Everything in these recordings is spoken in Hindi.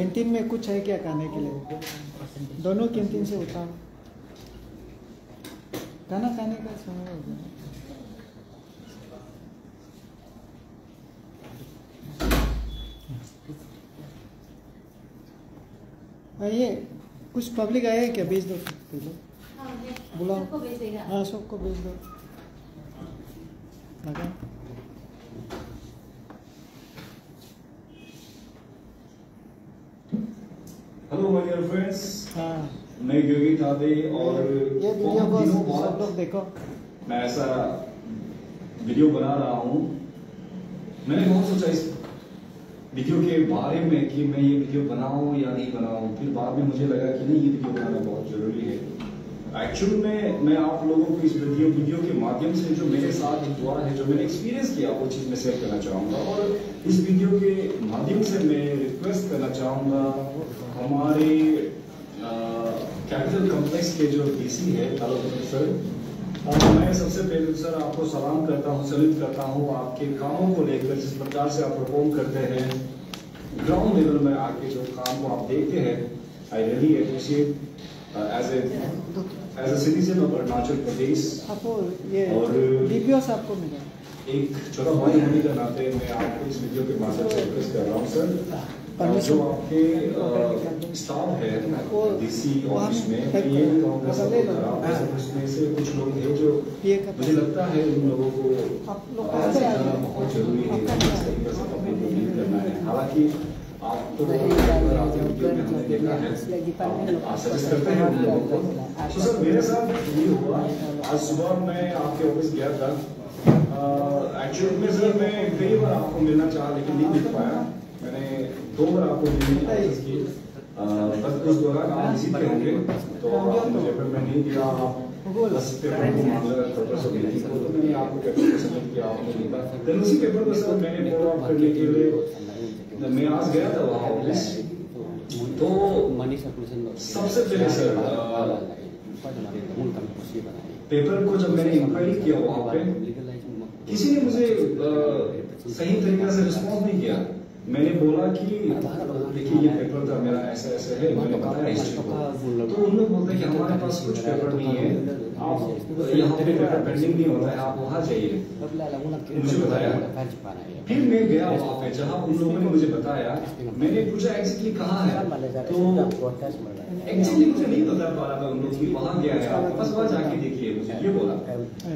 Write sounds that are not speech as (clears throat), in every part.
कैंटीन में कुछ है क्या खाने के लिए? दोनों कैंटीन से उठा। खाना खाने का समय हो गया। आइए कुछ पब्लिक आए हैं क्या? भेज दो। पहले बुलाओ। हाँ सबको भेज दो। लगा फ्रेंड्स हाँ। मैं योगी तादे और ये वीडियो को सब लोग देखो। मैं ऐसा वीडियो बना रहा हूँ। मैंने बहुत सोचा इस वीडियो के बारे में कि मैं ये वीडियो बनाऊँ या नहीं बनाऊँ। फिर बाद में मुझे लगा कि नहीं ये वीडियो बनाना बहुत ज़रूरी है। एक्चुअल में मैं आप लोगों को इस वीडियो वीडियो के माध्यम से जो मेरे साथ हुआ है जो मैंने एक्सपीरियंस किया वो चीज़ मैं शेयर करना चाहूँगा। और इस वीडियो के माध्यम से मैं रिक्वेस्ट करना चाहूँगा हमारे कैपिटल कॉम्प्लेक्स के जो डीसी है तालुक सर और मैं सबसे पहले सर आपको सलाम करता हूँ सल्यूट करता हूँ आपके कामों को लेकर जिस प्रकार से आप परफॉर्म करते हैं। ग्राउंड लेवल में आके जो काम को आप देखते हैं I really appreciate as a as a citizen of Arunachal Pradesh और- आपको मिला। एक छोटा भाई होने के नाते मैं आपको इस वीडियो के माध्यम से रिक्वेस्ट कर रहा हूँ सर जो आपके स्टाफ है डीसी ऑफ़िस में में ये भी कहूँगा बदल ले सब लो। खराब सब उसमें से कुछ लोग हैं जो मुझे लगता है उन लोगों को कैसे सिखाना बहुत ज़रूरी है आपका कि क्या इस है? तरीके से पब्लिक को डील करना है हालाँकि आप तो है सजेस्ट करते हैं उन लोगों को तो सर मेरे साथ ये हुआ आज सुबह मैं आपके ऑफ़िस गया था एक्चुअली में सर मैं कई बार आपको मिलना चाहा लेकिन नहीं मिल पाया। मैंने दो बार आपको मिलने की बस उस दौरान आप बिज़ी थे होंगे तो आप मुझे फिर मैं नहीं दिया आप पेपर को को तो मैंने सर फॉलो अप करने के लिए मैं आज गया था वहाँ ऑफ़िस तो सबसे पहले सर, पेपर को जब मैंने इंक्वायरी किया वहाँ पे किसी ने मुझे सही तरीके से रिस्पॉन्स नहीं किया। मैंने बोला कि, देखिए, ये पेपर था, मेरा ऐसा ऐसा है, मैंने बताया हिस्ट्री को तो उन लोग बोलते हैं कि हमारे पास कुछ पेपर नहीं है। आप यहाँ पे पेपर पेंडिंग नहीं होता है, आप वहाँ जाइए। मुझे बताया। फिर मैं गया वहाँ पे, जहाँ उन लोगों ने मुझे बताया, मैंने पूछा एग्जैक्टली कहाँ है? तो एक्चुअली मुझे नहीं बता पा रहा था उन लोग कि वहाँ गया है बस वहाँ जाके देखिए मुझे ये बोला।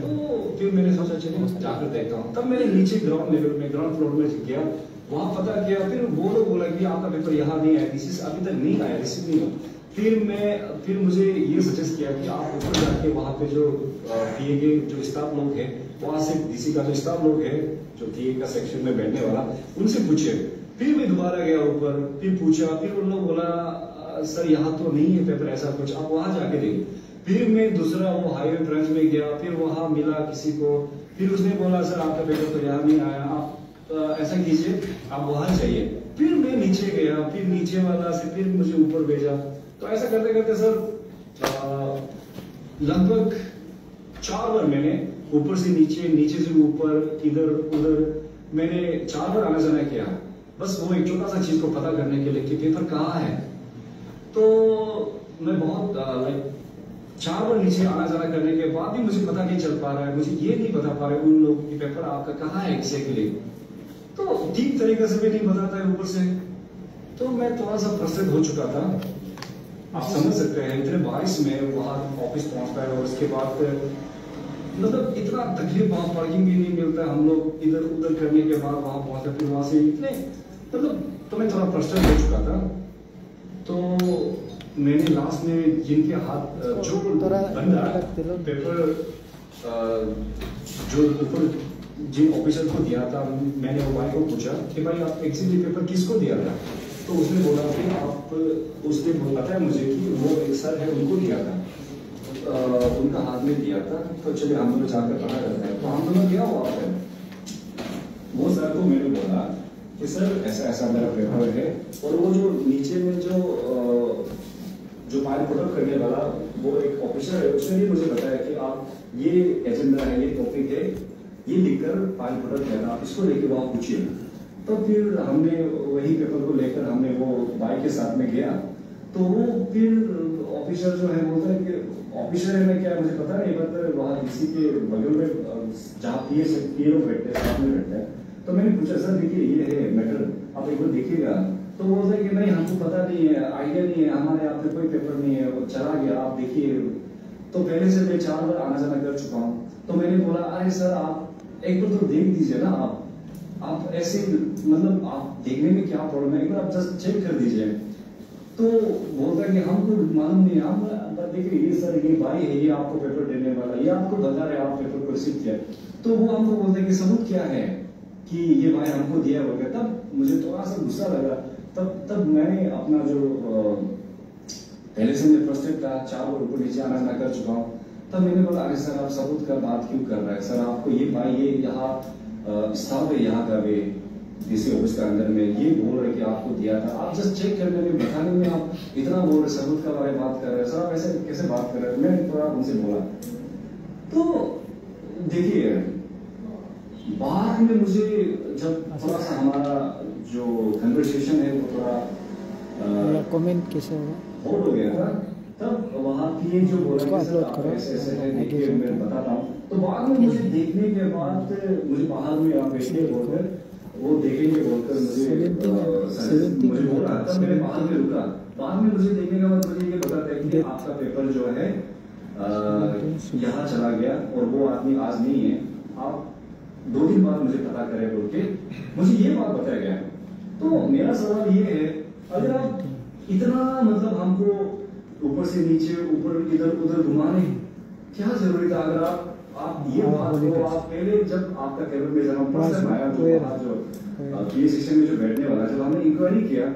तो फिर मैंने सोचा चलो जाकर देखता हूँ। तब मैंने नीचे ग्राउंड लेवल में ग्राउंड फ्लोर में गया। वहाँ पता किया फिर वो लोग बोला कि आपका पेपर यहाँ नहीं आया से अभी तक नहीं आया रिसीव नहीं हुआ। फिर मैं फिर मुझे ये सजेस्ट किया कि आप ऊपर जाके वहाँ पे जो पीए के जो स्टाफ लोग हैं वहाँ से डीसी का जो स्टाफ लोग है जो पीए का सेक्शन में बैठने वाला उनसे पूछे। फिर मैं दोबारा गया ऊपर फिर पूछा फिर उन लोग बोला "अ, सर यहाँ तो नहीं है पेपर ऐसा कुछ। आप वहाँ जाके देखिए फिर मैं दूसरा वो हाईवे ब्रांच में गया फिर वहाँ मिला किसी को। फिर उसने बोला सर आपका पेपर तो यहाँ नहीं आया। आप अ, ऐसा कीजिए आप वहाँ जाइए। फिर मैं नीचे गया फिर नीचे वाला से फिर मुझे ऊपर भेजा। तो ऐसा करते करते सर लगभग चार बार मैंने ऊपर से नीचे नीचे से ऊपर इधर उधर मैंने चार बार आना जाना किया। बस वो एक छोटा सा चीज़ को पता करने के लिए कि पेपर कहाँ है। तो मैं बहुत लाइक चार बार नीचे आना जाना करने के बाद भी मुझे पता नहीं चल पा रहा है, मुझे ये नहीं बता पा रहे उन लोग की पेपर आपका कहाँ है एग्जैक्टली तो ठीक तरीके से भी नहीं बताता है ऊपर से। तो मैं थोड़ा सा फ्रस्ट्रेट हो चुका था। आप समझ सकते हैं, इतने बारिश में वहाँ ऑफ़िस पहुँचता है और उसके बाद मतलब इतना तकलीफ़ वहाँ पार्किंग भी नहीं मिलता हम लोग इधर उधर करने के बाद वहाँ पहुँचते फिर वहाँ से इतने मतलब तो मैं थोड़ा फ्रस्ट्रेट हो चुका था। तो मैंने लास्ट में जिनके हाथ जो थोड़ा- बंदा पेपर जो ऊपर जिन ऑफिसर को दिया था मैंने वो भाई को पूछा कि भाई आप एक्चुअली पेपर किसको दिया था? तो उसने बोला कि आप उसने बोला था मुझे कि वो एक सर है उनको दिया था। अ, उनका हाथ में दिया था तो चलिए हम दोनों जाकर पता करते हैं तो हम दोनों क्या वहाँ पे। वो सर को मैंने बोला कि सर, ऐसा ऐसा मेरा पेपर है। और वो जो नीचे में जो जो फ़ाइल पुटअप करने वाला, वो एक ऑफिसर है, उसने भी मुझे बताया कि आप, ये एजेंडा है, ये टॉपिक है, ये लिखकर फ़ाइल पुटअप करना, आप इसको लेके वहाँ पूछिए। तो फिर हमने वही पेपर को लेकर हमने वो बाइक के साथ में गया। तो वो फिर ऑफिसर जो है, बोलता है कि ऑफिसर है, मैं क्या, मुझे पता नहीं बट वहाँ किसी के बगल में जहाँ से लोग बैठते हैं, साथ में बैठते हैं। तो मैंने पूछा, सर, देखिए, ये है मैटर आप एक बार देखिएगा। तो वो बोलते कि, नहीं, हमको पता नहीं है आइडिया नहीं है, हमारे यहाँ पे कोई पेपर नहीं है, वो चला गया, आप देखिए। तो पहले से मैं चार बार आना जाना कर चुका हूँ। तो मैंने बोला, अरे, सर, आप एक बार तो देख दीजिए ना आप। आप ऐसे मतलब आप देखने में क्या प्रॉब्लम है? एक बार आप जस्ट चेक कर दीजिए। तो बोलता है कि, हमको मालूम नहीं। हम देखिए ये सर, ये भाई है, ये आपको पेपर देने वाला, ये आपको बता रहे आप पेपर को रिसीव किया तो वो हमको बोलते हैं कि, सबूत क्या है? कि ये भाई हमको दिया होगा तब मुझे थोड़ा सा गुस्सा लगा। तब तब मैंने अपना जो पहले से मैं फ्रस्ट्रेट था, चार बार ऊपर नीचे आना जाना कर चुका हूँ। तब मैंने बोला, अरे सर, आप सबूत का बात क्यों कर रहे हैं? सर, आपको ये भाई, ये यहाँ स्टाफ है यहाँ का भी डीसी ऑफ़िस का अंदर में। ये बोल रहे कि आपको दिया था। आप जस्ट चेक करने में बताने में आप इतना बोल रहे सबूत का बारे में बात कर रहे हैं। सर, आप ऐसे कैसे बात कर रहे हैं? मैं थोड़ा उनसे बोला। तो देखिए बाद में मुझे जब थोड़ा सा हमारा जो कन्वर्सेशन है वो थोड़ा कमेंट कैसे होगा? होल्ड हो गया था तब वहाँ पीए जो बोला कि सर आप ऐसे ऐसे है देखिए मैं बताता हूँ। तो बाद में मुझे देखने के बाद मुझे बाहर में आप बैठिए बोलकर वो देखेंगे बोलकर मुझे सर, seventeen मुझे बोला तब मैंने बाहर में रुका। बाद में मुझे देखने के बाद मुझे ये बताते हैं कि आपका पेपर जो है यहाँ चला गया और वो आदमी आज नहीं है। आप दो दिन बाद मुझे पता करें बोल के मुझे ये बात बताया गया। तो मेरा सवाल ये है अगर आप इतना मतलब हमको ऊपर से नीचे ऊपर इधर उधर घुमाने क्या ज़रूरी था? अगर आप आप ये हाँ, बात को आप पहले जब आपका केवल में जब हम पर्सन आया कोई- वहाँ जो पीए सेक्शन में जो बैठने वाला जब हमने इंक्वायरी किया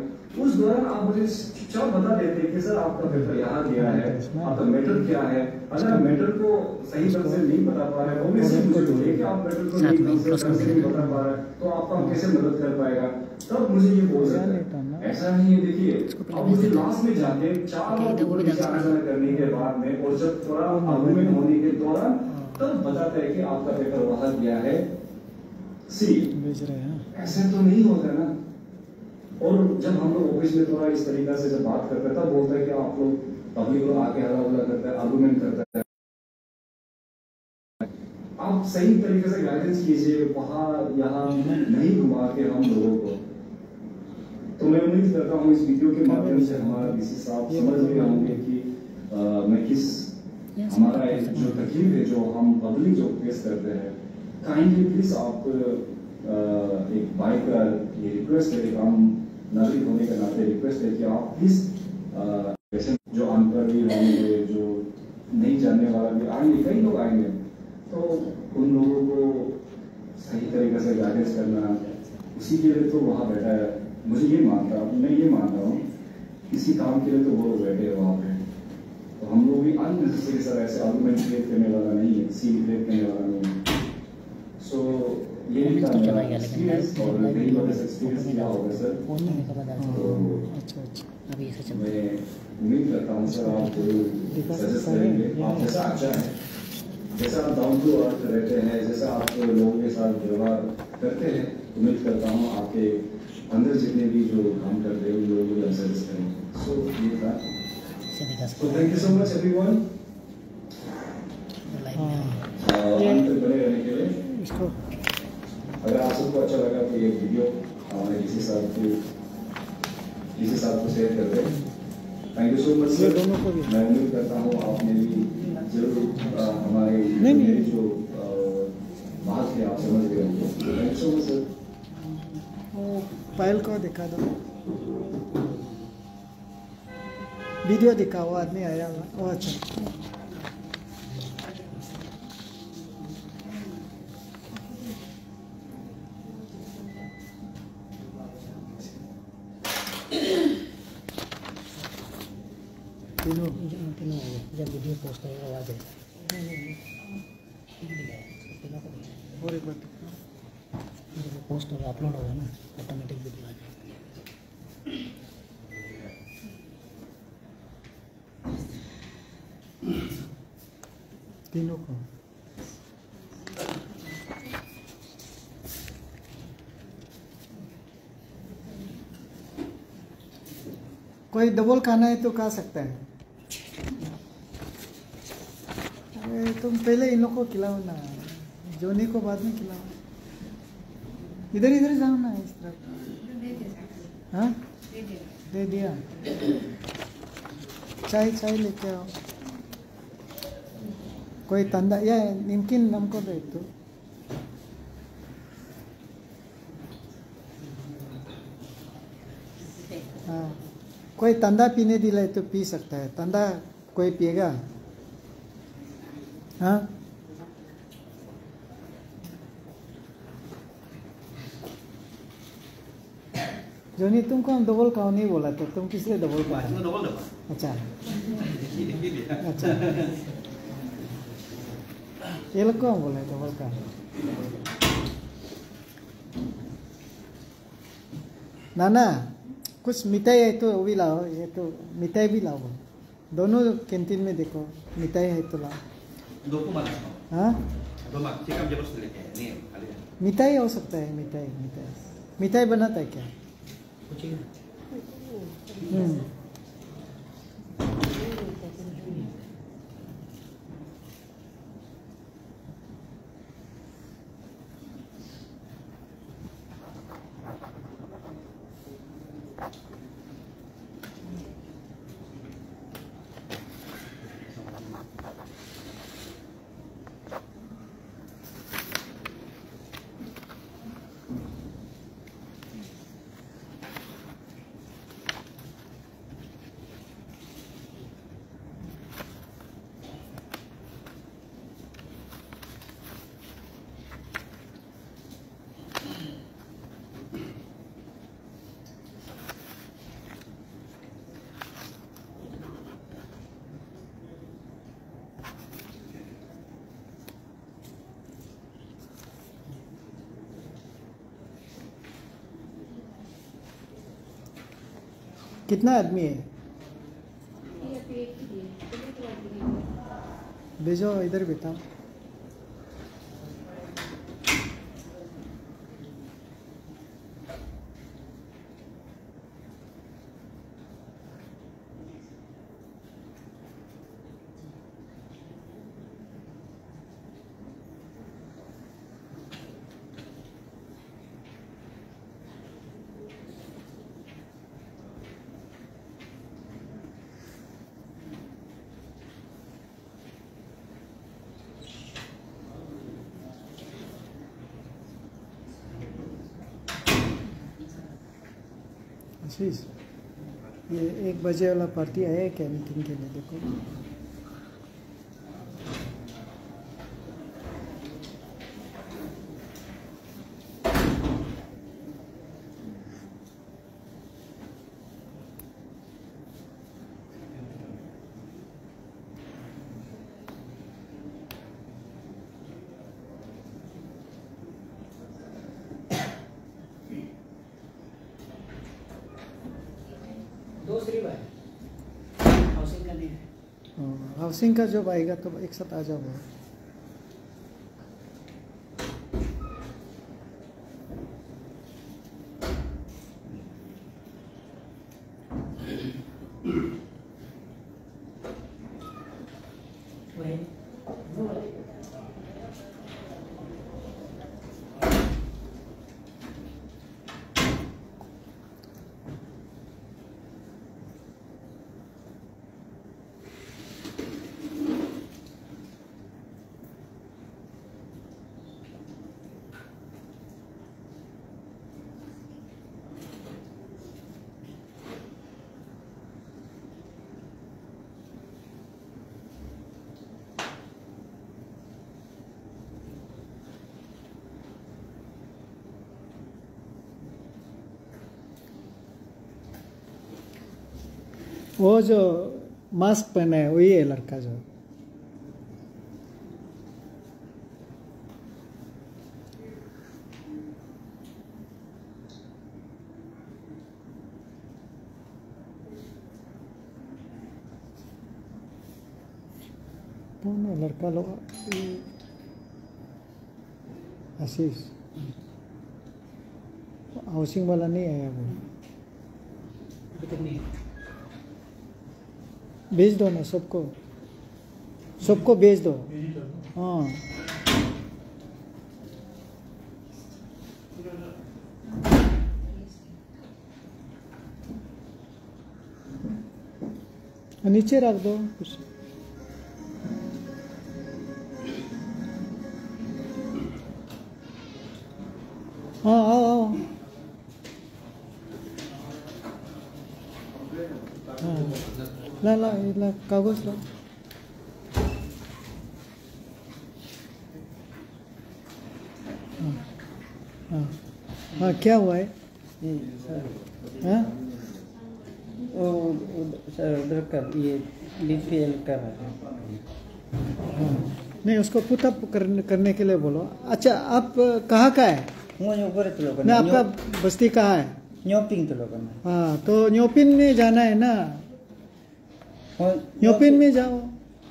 उस दौरान आप मुझे चुपचाप बता देते हैं कि सर आपका पेपर यहाँ गया है? आपका मैटर क्या है? अगर आप मैटर को सही ढंग से नहीं बता पा रहे ऑब्वियसली मुझे बोलिए कि आप मैटर को नहीं ढंग से नहीं बता पा रहे तो आपको हम कैसे मदद कर पाएगा? तब मुझे ये बोल सकते हैं। ऐसा नहीं है देखिए अब मुझे लास्ट में जाके चार ओके, वो भी ऊपर नीचे डाल आना जाना करने के बाद में और जब थोड़ा आर्गुमेंट होने के दौरान तब बताते हैं कि आपका पेपर वहाँ गया है। सी ऐसे तो नहीं होता ना। और जब हम लोग ऑफ़िस में थोड़ा इस तरीका से जब बात करते हैं तब बोलता है कि आप लोग पब्लिक लोग आके हल्ला उल्ला करते हैं आर्गुमेंट करते हैं। आप सही तरीके से गाइडेंस कीजिए वहाँ यहाँ नहीं घुमा के हम लोगों को। तो मैं उम्मीद करता हूँ इस वीडियो के माध्यम से हमारा डीसी साहब समझ गए होंगे कि अ, मैं किस हमारा एक जो तकलीफ़ है जो हम पब्लिक जो फेस करते हैं काइंडली प्लीज़ आप अ, एक भाई का ये रिक्वेस्ट है एक आम नागरिक होने के नाते रिक्वेस्ट है कि आप प्लीज़ वैसे जो अनपढ़ भी होंगे, जो नहीं जानने वाला भी आएँगे, कई लोग आएँगे। तो उन लोगों को सही तरीके से गाइडेंस करना, उसी के लिए तो वहाँ बैठा है। मुझे ये मानता हूँ, मैं ये मानता हूँ इसी काम के लिए तो वो बैठे हैं वहाँ पे। तो हम लोग भी अननेसेसरी सर, ऐसे आर्गुमेंट क्रिएट करने वाला नहीं है सीन क्रिएट करने वाला नहीं है। सो ये एक्सपीरियंस किया होगा सर? फ़ोन नहीं का पता तो अच्छा अच्छा। अभी ऐसा चल उम्मीद करता हूँ सर आप सजेस्ट करेंगे। आप जैसा अच्छा है जैसा आप डाउन टू अर्थ रहते हैं जैसा आप लोगों के साथ व्यवहार करते हैं उम्मीद करता हूँ आपके अंदर जितने भी जो काम कर रहे हैं उन लोगों को सजेस्ट करेंगे। सो ये था। So thank you so much everyone अगर आप सबको अच्छा लगा तो ये वीडियो हमारे किसी साहब को किसी साहब को शेयर कर दें। Thank you so much sir दोनों को मैं उम्मीद करता हूँ आपने भी ज़रूर हमारे। मेरी जो बात है आप समझ गए होंगे। Thank you so much sir वो पायल को दिखा दो। वीडियो दिखा वो आदमी आया हुआ वो अच्छा। हो गए जब वीडियो पोस्ट और एक। जब पोस्ट होगा अपलोड होगा ना ऑटोमेटिक वीडियो आ तीनों को कोई डबल खाना है तो खा सकता है तुम पहले इन लोग को खिलाओ ना। जोनी को बाद में खिलाओ। इधर इधर जाओ ना, इस तरफ़। हाँ? दे दिया। चाय चाय लेके आओ। कोई तंदा, या निमकिन हमको दे तो हाँ। कोई तंदा पीने दिलाए तो पी सकता है। तंदा कोई पिएगा? हाँ? जोनी तुमको हम डबल खाओ? नहीं बोला तो तुम किस लिए डबल double अच्छा। अच्छा। ये लोग कौन बोला है डबल का ना ना कुछ मिठाई है तो वो भी लाओ ये तो मिठाई भी लाओ। दोनों कैंटीन में देखो मिठाई है तो लाओ। Dua puluh mana? हाँ Dua mak. Cakap dia harus lihat. Ni kalian. मिठाई हो सकता है मिठाई मिठाई मिठाई बनाता है क्या कुचिंग हम्म कितना आदमी है? भेजो इधर बेटा ये एक बजे वाला पार्टी आया क्या मीटिंग के लिए? देखो दो सिर्फ़ है हाउसिंग का नहीं है हाँ, हाउसिंग का जब आएगा तो एक साथ आ जाओ वही वो जो मास्क पहना है, वही है लड़का जो। लड़का लोग? आशीष। हाउसिंग वाला नहीं आया वो अभी तक नहीं है भेज दो ना सबको। सबको भेज दो। हाँ। नीचे रख दो कुछ। ये कागज़ ला हाँ हाँ क्या हुआ है हाँ वो सर उधर का ये बीपीएल का है हाँ नहीं उसको पुटअप करने करने के लिए बोलो अच्छा आप कहाँ का है नहीं आपका बस्ती कहाँ है न्योपिंग तो लोग हाँ तो न्योपिन में जाना है ना न्योपिन में जाओ।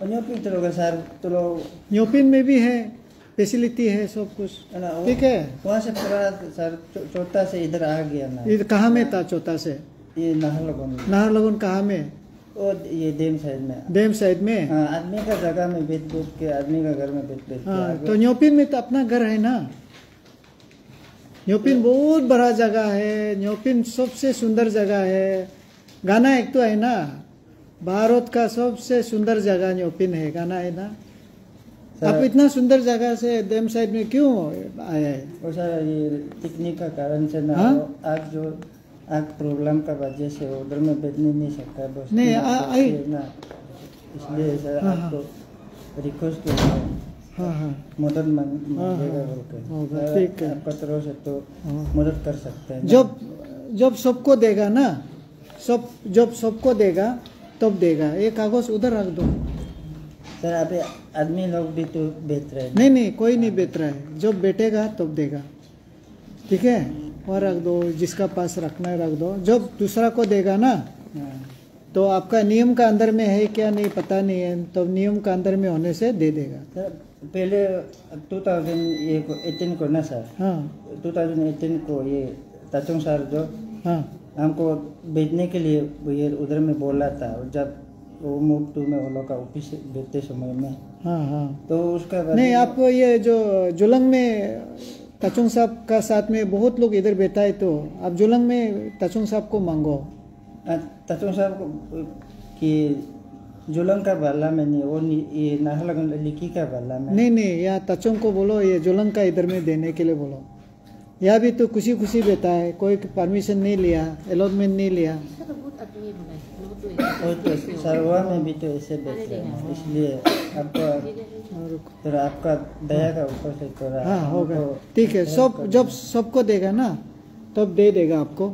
न्योपिंग तो लोग सर तो लोग न्योपिन में भी है फैसिलिटी है सब कुछ। ठीक है? वहाँ से पूरा सर चो- छोटा से इधर आ गया ना। ये कहाँ में था चौथा से? ये नाहरलगुन नाहरलगुन कहाँ में? वो ये डेम साइड में। डेम साइड में? हाँ आदमी का जगह में बैठ बैठ के आदमी का घर में बैठ बैठ हाँ तो न्योपिन में तो अपना घर है ना? न्योपिन बहुत बड़ा जगह है न्योपिन सबसे सुंदर जगह है। गाना एक तो है ना? भारत का सबसे सुंदर जगह न्योपिन है गाना है ना? आप इतना सुंदर जगह से डेम साइड में क्यों आया है? वो सर ये टेक्निक का कारण से ना हाँ? आग जो आग प्रॉब्लम का वजह से उधर में बैठने नहीं सकता बस नहीं, आ- आई- ना। इसलिए सर हाँ, हाँ। आपको रिक्वेस्ट कर हाँ। हाँ मदद मांग- हाँ, मांगेगा हाँ, बोल ठीक है। आपका तरफ़ से तो हाँ। मदद कर सकते हैं जब जब सबको देगा ना सब जब सबको देगा तब देगा। ये कागज़ उधर रख दो। सर ये आदमी लोग भी तो बेच रहे हैं। नहीं नहीं कोई नहीं बेच रहा है। जब बेटेगा तब देगा। ठीक है? और रख दो जिसका पास रखना है रख दो। जब दूसरा को देगा ना हाँ। तो आपका नियम का अंदर में है क्या नहीं पता नहीं है। तब नियम का अंदर में होने से दे देगा। सर पहले 2018 को ना सर? हाँ। 2018 को ये ताचुंग सर जो हाँ। हमको बेचने के लिए ये उधर में बोला था और जब वो मूव टू में वो लोग का ऑफ़िस बेचते समय में। हाँ हाँ। तो उसका नहीं आप ये जो जुलंग में तचुंग साहब का साथ में बहुत लोग इधर बैठा है तो आप जुलंग में तचुंग साहब को मांगो। ताचुंग साहब को कि जुलंग का बाला में नहीं वो ये नाहरलगुन लिखी का बाला में। नहीं नहीं यहाँ तचुंग को बोलो ये जुलंग का इधर में देने के लिए बोलो। यहाँ भी तो खुशी खुशी बेटा है कोई परमिशन नहीं लिया अलॉटमेंट नहीं लिया। और तो सरवा में भी तो ऐसे बेच रहे हैं इसलिए आपका थोड़ा आपका दया का ऊपर से थोड़ा हाँ होगा ठीक है सब जब सबको देगा ना तब दे देगा आपको।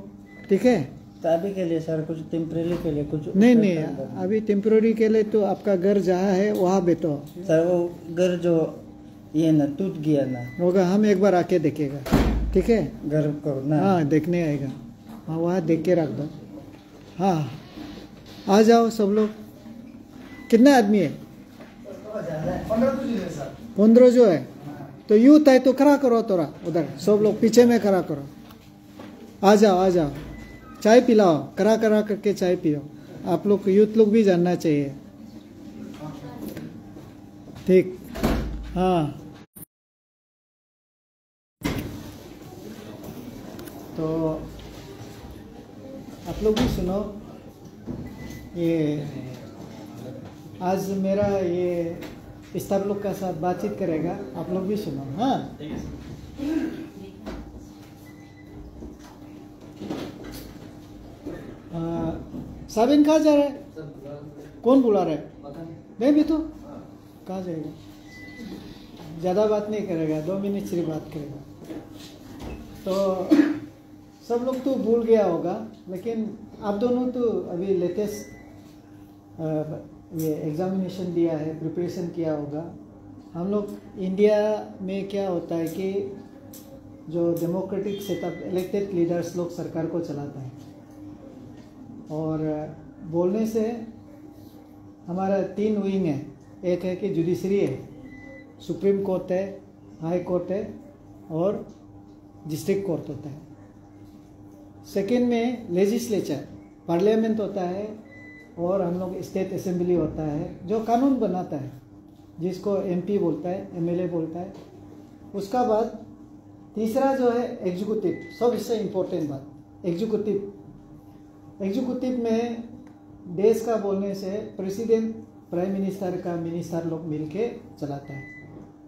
ठीक है? तो अभी के लिए सर कुछ टेम्परेरी के लिए कुछ नहीं नहीं अभी टेम्प्रोरी के लिए तो आपका घर जहाँ है वहाँ बैठो सर वो घर जो ये ना टूट गया ना। होगा हम एक बार आके देखेगा। ठीक है? घर को ना। हाँ देखने आएगा। हाँ वहाँ देख के रख दो। हाँ। आ जाओ सब लोग। कितने आदमी है? पंद्रह जो है। तो यूथ है तो खड़ा करो थोड़ा उधर। सब लोग पीछे में खड़ा करो। आ जाओ आ जाओ। चाय पिलाओ। करा करा करके चाय पियो। आप लोग, यूथ लोग भी जानना चाहिए। ठीक। हाँ। तो आप लोग भी सुनो, ये आज मेरा ये स्टाफ लोग का साथ बातचीत करेगा, आप लोग भी सुनो हाँ? साबिन कहाँ जा रहा है? कौन बुला रहा है? नहीं भी तो। कहाँ जाएगा? ज़्यादा बात नहीं करेगा, दो मिनट सिर्फ़ बात करेगा। तो सब लोग तो भूल गया होगा, लेकिन आप दोनों तो अभी लेटेस्ट ये एग्जामिनेशन दिया है प्रिपरेशन किया होगा। हम लोग इंडिया में क्या होता है कि जो डेमोक्रेटिक सेटअप इलेक्टेड लीडर्स लोग सरकार को चलाते हैं। और बोलने से हमारा तीन विंग है। एक है कि जुडिशरी है, सुप्रीम कोर्ट है, हाई कोर्ट है, और डिस्ट्रिक्ट कोर्ट होता है। सेकेंड में लेजिस्लेचर, पार्लियामेंट होता है और हम लोग स्टेट असेंबली होता है, जो कानून बनाता है, जिसको एमपी बोलता है एमएलए बोलता है। उसका बाद तीसरा जो है एग्जीक्यूटिव सब इससे इम्पोर्टेंट बात एग्जीक्यूटिव एग्जीक्यूटिव में देश का बोलने से प्रेसिडेंट प्राइम मिनिस्टर का मिनिस्टर लोग मिलके चलाता है।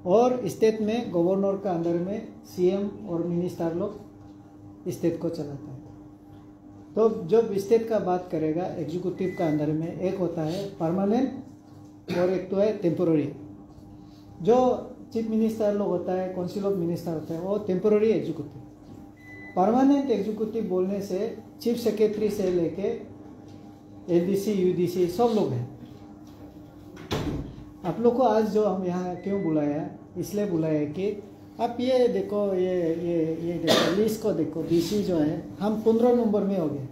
और स्टेट में गवर्नर का अंदर में सीएम और मिनिस्टर लोग स्टेट को चलाता है। तो जब स्टेट का बात करेगा एग्जीक्यूटिव का अंदर में एक होता है परमानेंट और एक तो है टेम्पोररी जो चीफ मिनिस्टर लोग होता है काउंसिल ऑफ़ मिनिस्टर होता है, वो टेम्पोररी एग्जीक्यूटिव परमानेंट एग्जीक्यूटिव बोलने से चीफ सेक्रेटरी से लेके एलडीसी यूडीसी सब लोग हैं। आप लोग को आज जो हम यहाँ क्यों बुलाया, इसलिए बुलाया कि आप ये देखो ये ये ये देखो लिस्ट को देखो डीसी जो है हम पंद्रह नंबर में हो गए।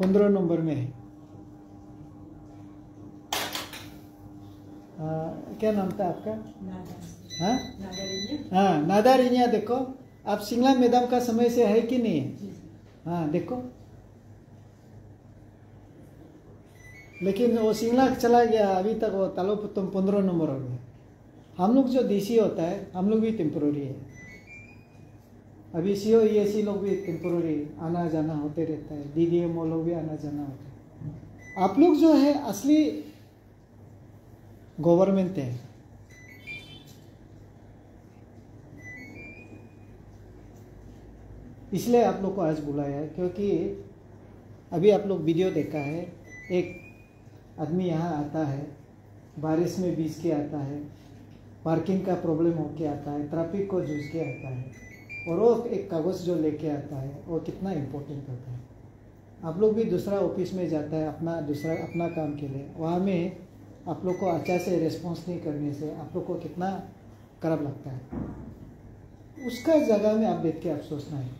पंद्रह नंबर में। है आ, क्या नाम था आपका? हाँ? हाँ नादारिया देखो आप सिंगला मैदान का समय से है कि नहीं है? हाँ देखो। लेकिन वो सिंगला चला गया अभी तक वो तालो तुम पंद्रह नंबर हो गया हम लोग जो डीसी होता है, हम लोग भी टेम्पोररी है। अभी सी ओ सी लोग भी टेम्पोररी आना जाना होते रहता है। डी डी एम ओ लोग भी आना जाना होता है। आप लोग जो है, असली गवर्नमेंट है। इसलिए आप लोग को आज बुलाया है, क्योंकि अभी आप लोग वीडियो देखा है। एक आदमी यहाँ आता है, बारिश में बीस के आता है। पार्किंग का प्रॉब्लम होके आता है, ट्रैफ़िक को जूझ के आता है, और वो एक कागज़ जो लेके आता है, वो कितना इम्पोर्टेंट होता है। आप लोग भी दूसरा ऑफ़िस में जाता है, अपना दूसरा, अपना काम के लिए, वहाँ में आप लोग को अच्छा से रिस्पॉन्स नहीं करने से आप लोग को कितना खराब लगता है। उसका जगह में आप देख के आप सोचना है।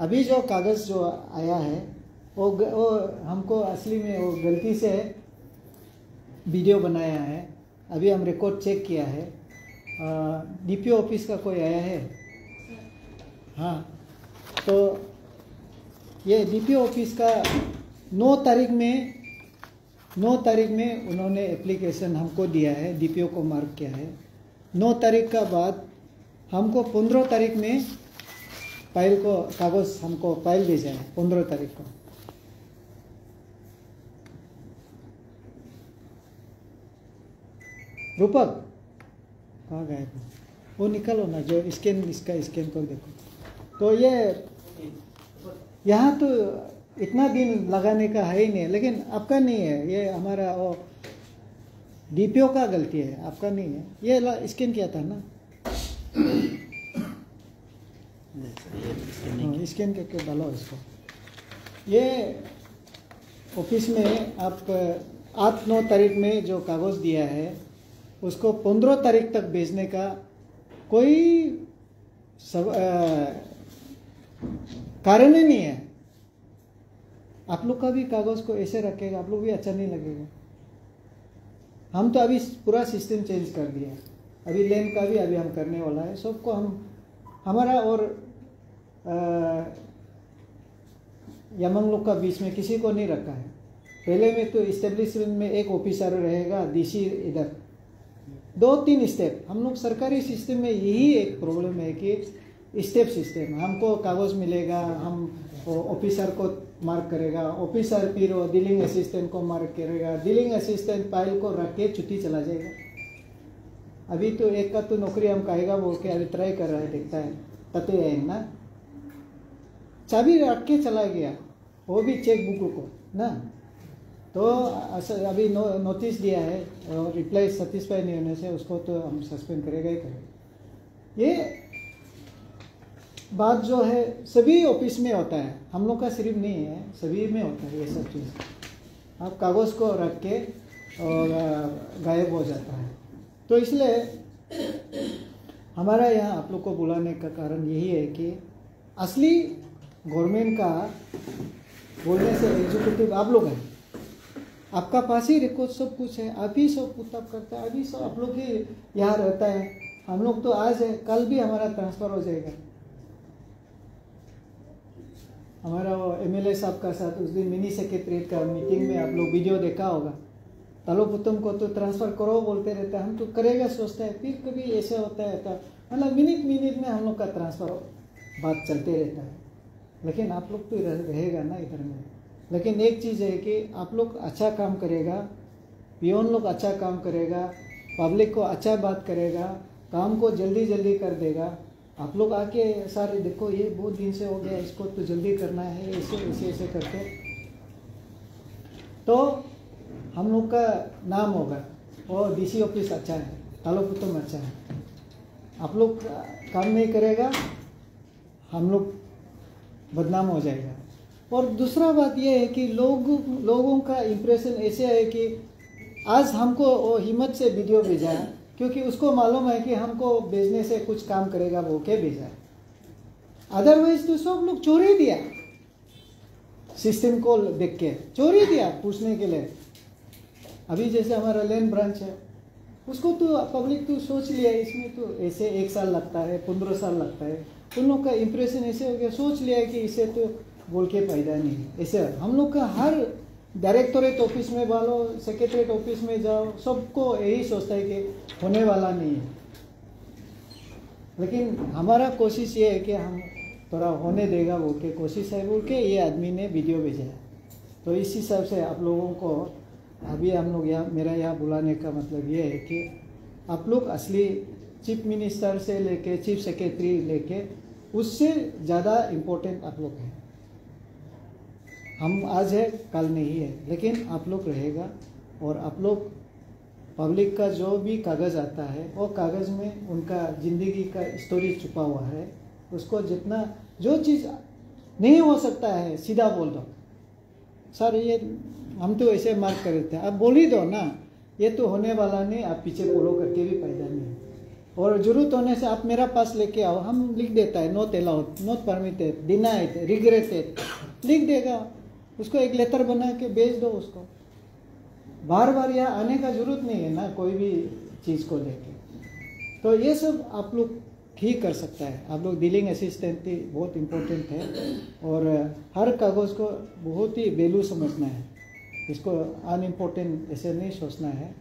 अभी जो कागज़ जो आया है, वो वो हमको असली में वो गलती से वीडियो बनाया है अभी हम रिकॉर्ड चेक किया है। डीपीओ ऑफ़िस का कोई आया है? हाँ। तो ये डीपीओ ऑफ़िस का नौ तारीख में, नौ तारीख में उन्होंने एप्लीकेशन हमको दिया है डीपीओ को मार्क किया है। नौ तारीख का बाद हमको पंद्रह तारीख में फ़ाइल को, कागज़ हमको फ़ाइल भेजा है, पंद्रह तारीख को। रूपक। कहाँ गए वो निकलो ना जो स्कैन इसका स्कैन कर देखो। तो ये यहाँ तो इतना दिन लगाने का है ही नहीं लेकिन आपका नहीं है। ये हमारा वो डीपीओ का गलती है आपका नहीं है। ये स्कैन किया था ना? हाँ, स्कैन करके डालो इसको। ये ऑफ़िस में आप आठ नौ तारीख में जो कागज़ दिया है उसको पंद्रह तारीख तक भेजने का कोई सब कारण ही नहीं है। आप लोग का भी कागज़ को ऐसे रखेगा, आप लोग भी अच्छा नहीं लगेगा। हम तो अभी पूरा सिस्टम चेंज कर दिया अभी लेन का भी अभी हम करने वाला है। सबको हम, हमारा और यमंग लोग का बीच में किसी को नहीं रखा है। पहले में तो इस्टेब्लिशमेंट में एक ऑफिसर रहेगा डीसी इधर। दो तीन स्टेप हम लोग सरकारी सिस्टम में यही एक प्रॉब्लम है कि स्टेप सिस्टम हमको कागज़ मिलेगा, हम ऑफिसर को मार्क करेगा ऑफिसर फिर वो डीलिंग असिस्टेंट को मार्क करेगा डीलिंग असिस्टेंट फ़ाइल को रख के छुट्टी चला जाएगा। अभी तो एक का तो नौकरी हम कहेगा बोल के अभी ट्राई कर रहा है, देखता है। पते है ना। चाबी रख के चला गया, वो भी चेक बुक को, ना। तो अभी नोटिस दिया है और रिप्लाई सेटिस्फाई नहीं होने से उसको तो हम सस्पेंड करेगा ही करेगा। ये बात जो है, सभी ऑफ़िस में होता है। हम लोग का सिर्फ़ नहीं है, सभी में होता है ये सब चीज़। आप कागज़ को रख के और गायब हो जाता है। तो इसलिए हमारा यहाँ आप लोग को बुलाने का कारण यही है कि असली गवर्नमेंट का बोलने से एग्जीक्यूटिव आप लोग हैं। आपका पास ही रिकॉर्ड सब कुछ है आप ही सब पुतब करता है, अभी सब आप लोग ही यहाँ रहता है। हम लोग तो आज है, कल भी हमारा ट्रांसफ़र हो जाएगा। हमारा वो एम एल साहब का साथ उस दिन मिनी सेक्रेटरीट का मीटिंग में आप लोग वीडियो देखा होगा। तालो पुतम को तो ट्रांसफ़र करो बोलते रहते हैं, हम तो करेगा, सोचते हैं, फिर कभी ऐसे होता है तो मतलब मिनट मिनट में हम लोग का ट्रांसफ़र बात चलते रहता है। लेकिन आप लोग तो रहेगा ना इधर में। लेकिन एक चीज़ है कि आप लोग अच्छा काम करेगा, पियोन लोग अच्छा काम करेगा, पब्लिक को अच्छा बात करेगा, काम को जल्दी जल्दी कर देगा। आप लोग आके सारे देखो, ये बहुत दिन से हो गया, इसको तो जल्दी करना है ऐसे ऐसे ऐसे करके। तो हम लोग का नाम होगा, और डीसी ऑफ़िस अच्छा है, तालुकुतम अच्छा है। आप लोग काम नहीं करेगा, हम लोग बदनाम हो जाएगा। और दूसरा बात यह है कि लोग, लोगों का इम्प्रेशन ऐसे है कि आज हमको वो हिम्मत से वीडियो भेजा है, क्योंकि उसको मालूम है कि हमको भेजने से कुछ काम करेगा, वो के भेजा है। अदरवाइज़ तो सब लोग चोरी दिया। सिस्टम को देख के चोरी दिया पूछने के लिए। अभी जैसे हमारा लेन ब्रांच है, उसको तो पब्लिक तो सोच लिया, इसमें तो ऐसे एक साल लगता है, पंद्रह साल लगता है। उन लोग का इम्प्रेशन ऐसे हो गया, सोच लिया कि इसे तो बोल के फ़ायदा नहीं ऐसे हम लोग का हर डायरेक्टोरेट ऑफ़िस में वालो सेक्रेटरीट ऑफ़िस में जाओ, सबको यही सोचता है कि होने वाला नहीं है। लेकिन हमारा कोशिश ये है कि हम थोड़ा होने देगा बोल के कोशिश है बोल के ये आदमी ने वीडियो भेजा है। तो इस हिसाब से आप लोगों को अभी हम लोग यहाँ, मेरा यहाँ बुलाने का मतलब ये है कि आप लोग असली चीफ मिनिस्टर से लेके चीफ सेक्रेटरी लेके उससे ज़्यादा इम्पोर्टेंट आप लोग हैं। हम आज है, कल नहीं है, लेकिन आप लोग रहेगा और आप लोग पब्लिक का जो भी कागज़ आता है, वो कागज़ में उनका ज़िंदगी का स्टोरी छुपा हुआ है, उसको जितना, जो चीज़ नहीं हो सकता है, सीधा बोल दो। सर ये हम तो ऐसे मार्क कर देते हैं। आप बोल ही दो ना, ये तो होने वाला नहीं, आप पीछे फॉलो करके भी फ़ायदा नहीं और ज़रूरत होने से आप मेरा पास लेके आओ, हम लिख देता है not allowed not permitted denied regretted लिख देगा। उसको एक लेटर बना के भेज दो उसको। बार बार यहाँ आने का ज़रूरत नहीं है ना कोई भी चीज़ को लेके। तो ये सब आप लोग ठीक कर सकता है। आप लोग डीलिंग असिस्टेंट ही बहुत इम्पोर्टेंट है। और हर कागज़ को बहुत ही वैल्यू समझना है। इसको अनइम्पोर्टेंट ऐसे नहीं सोचना है।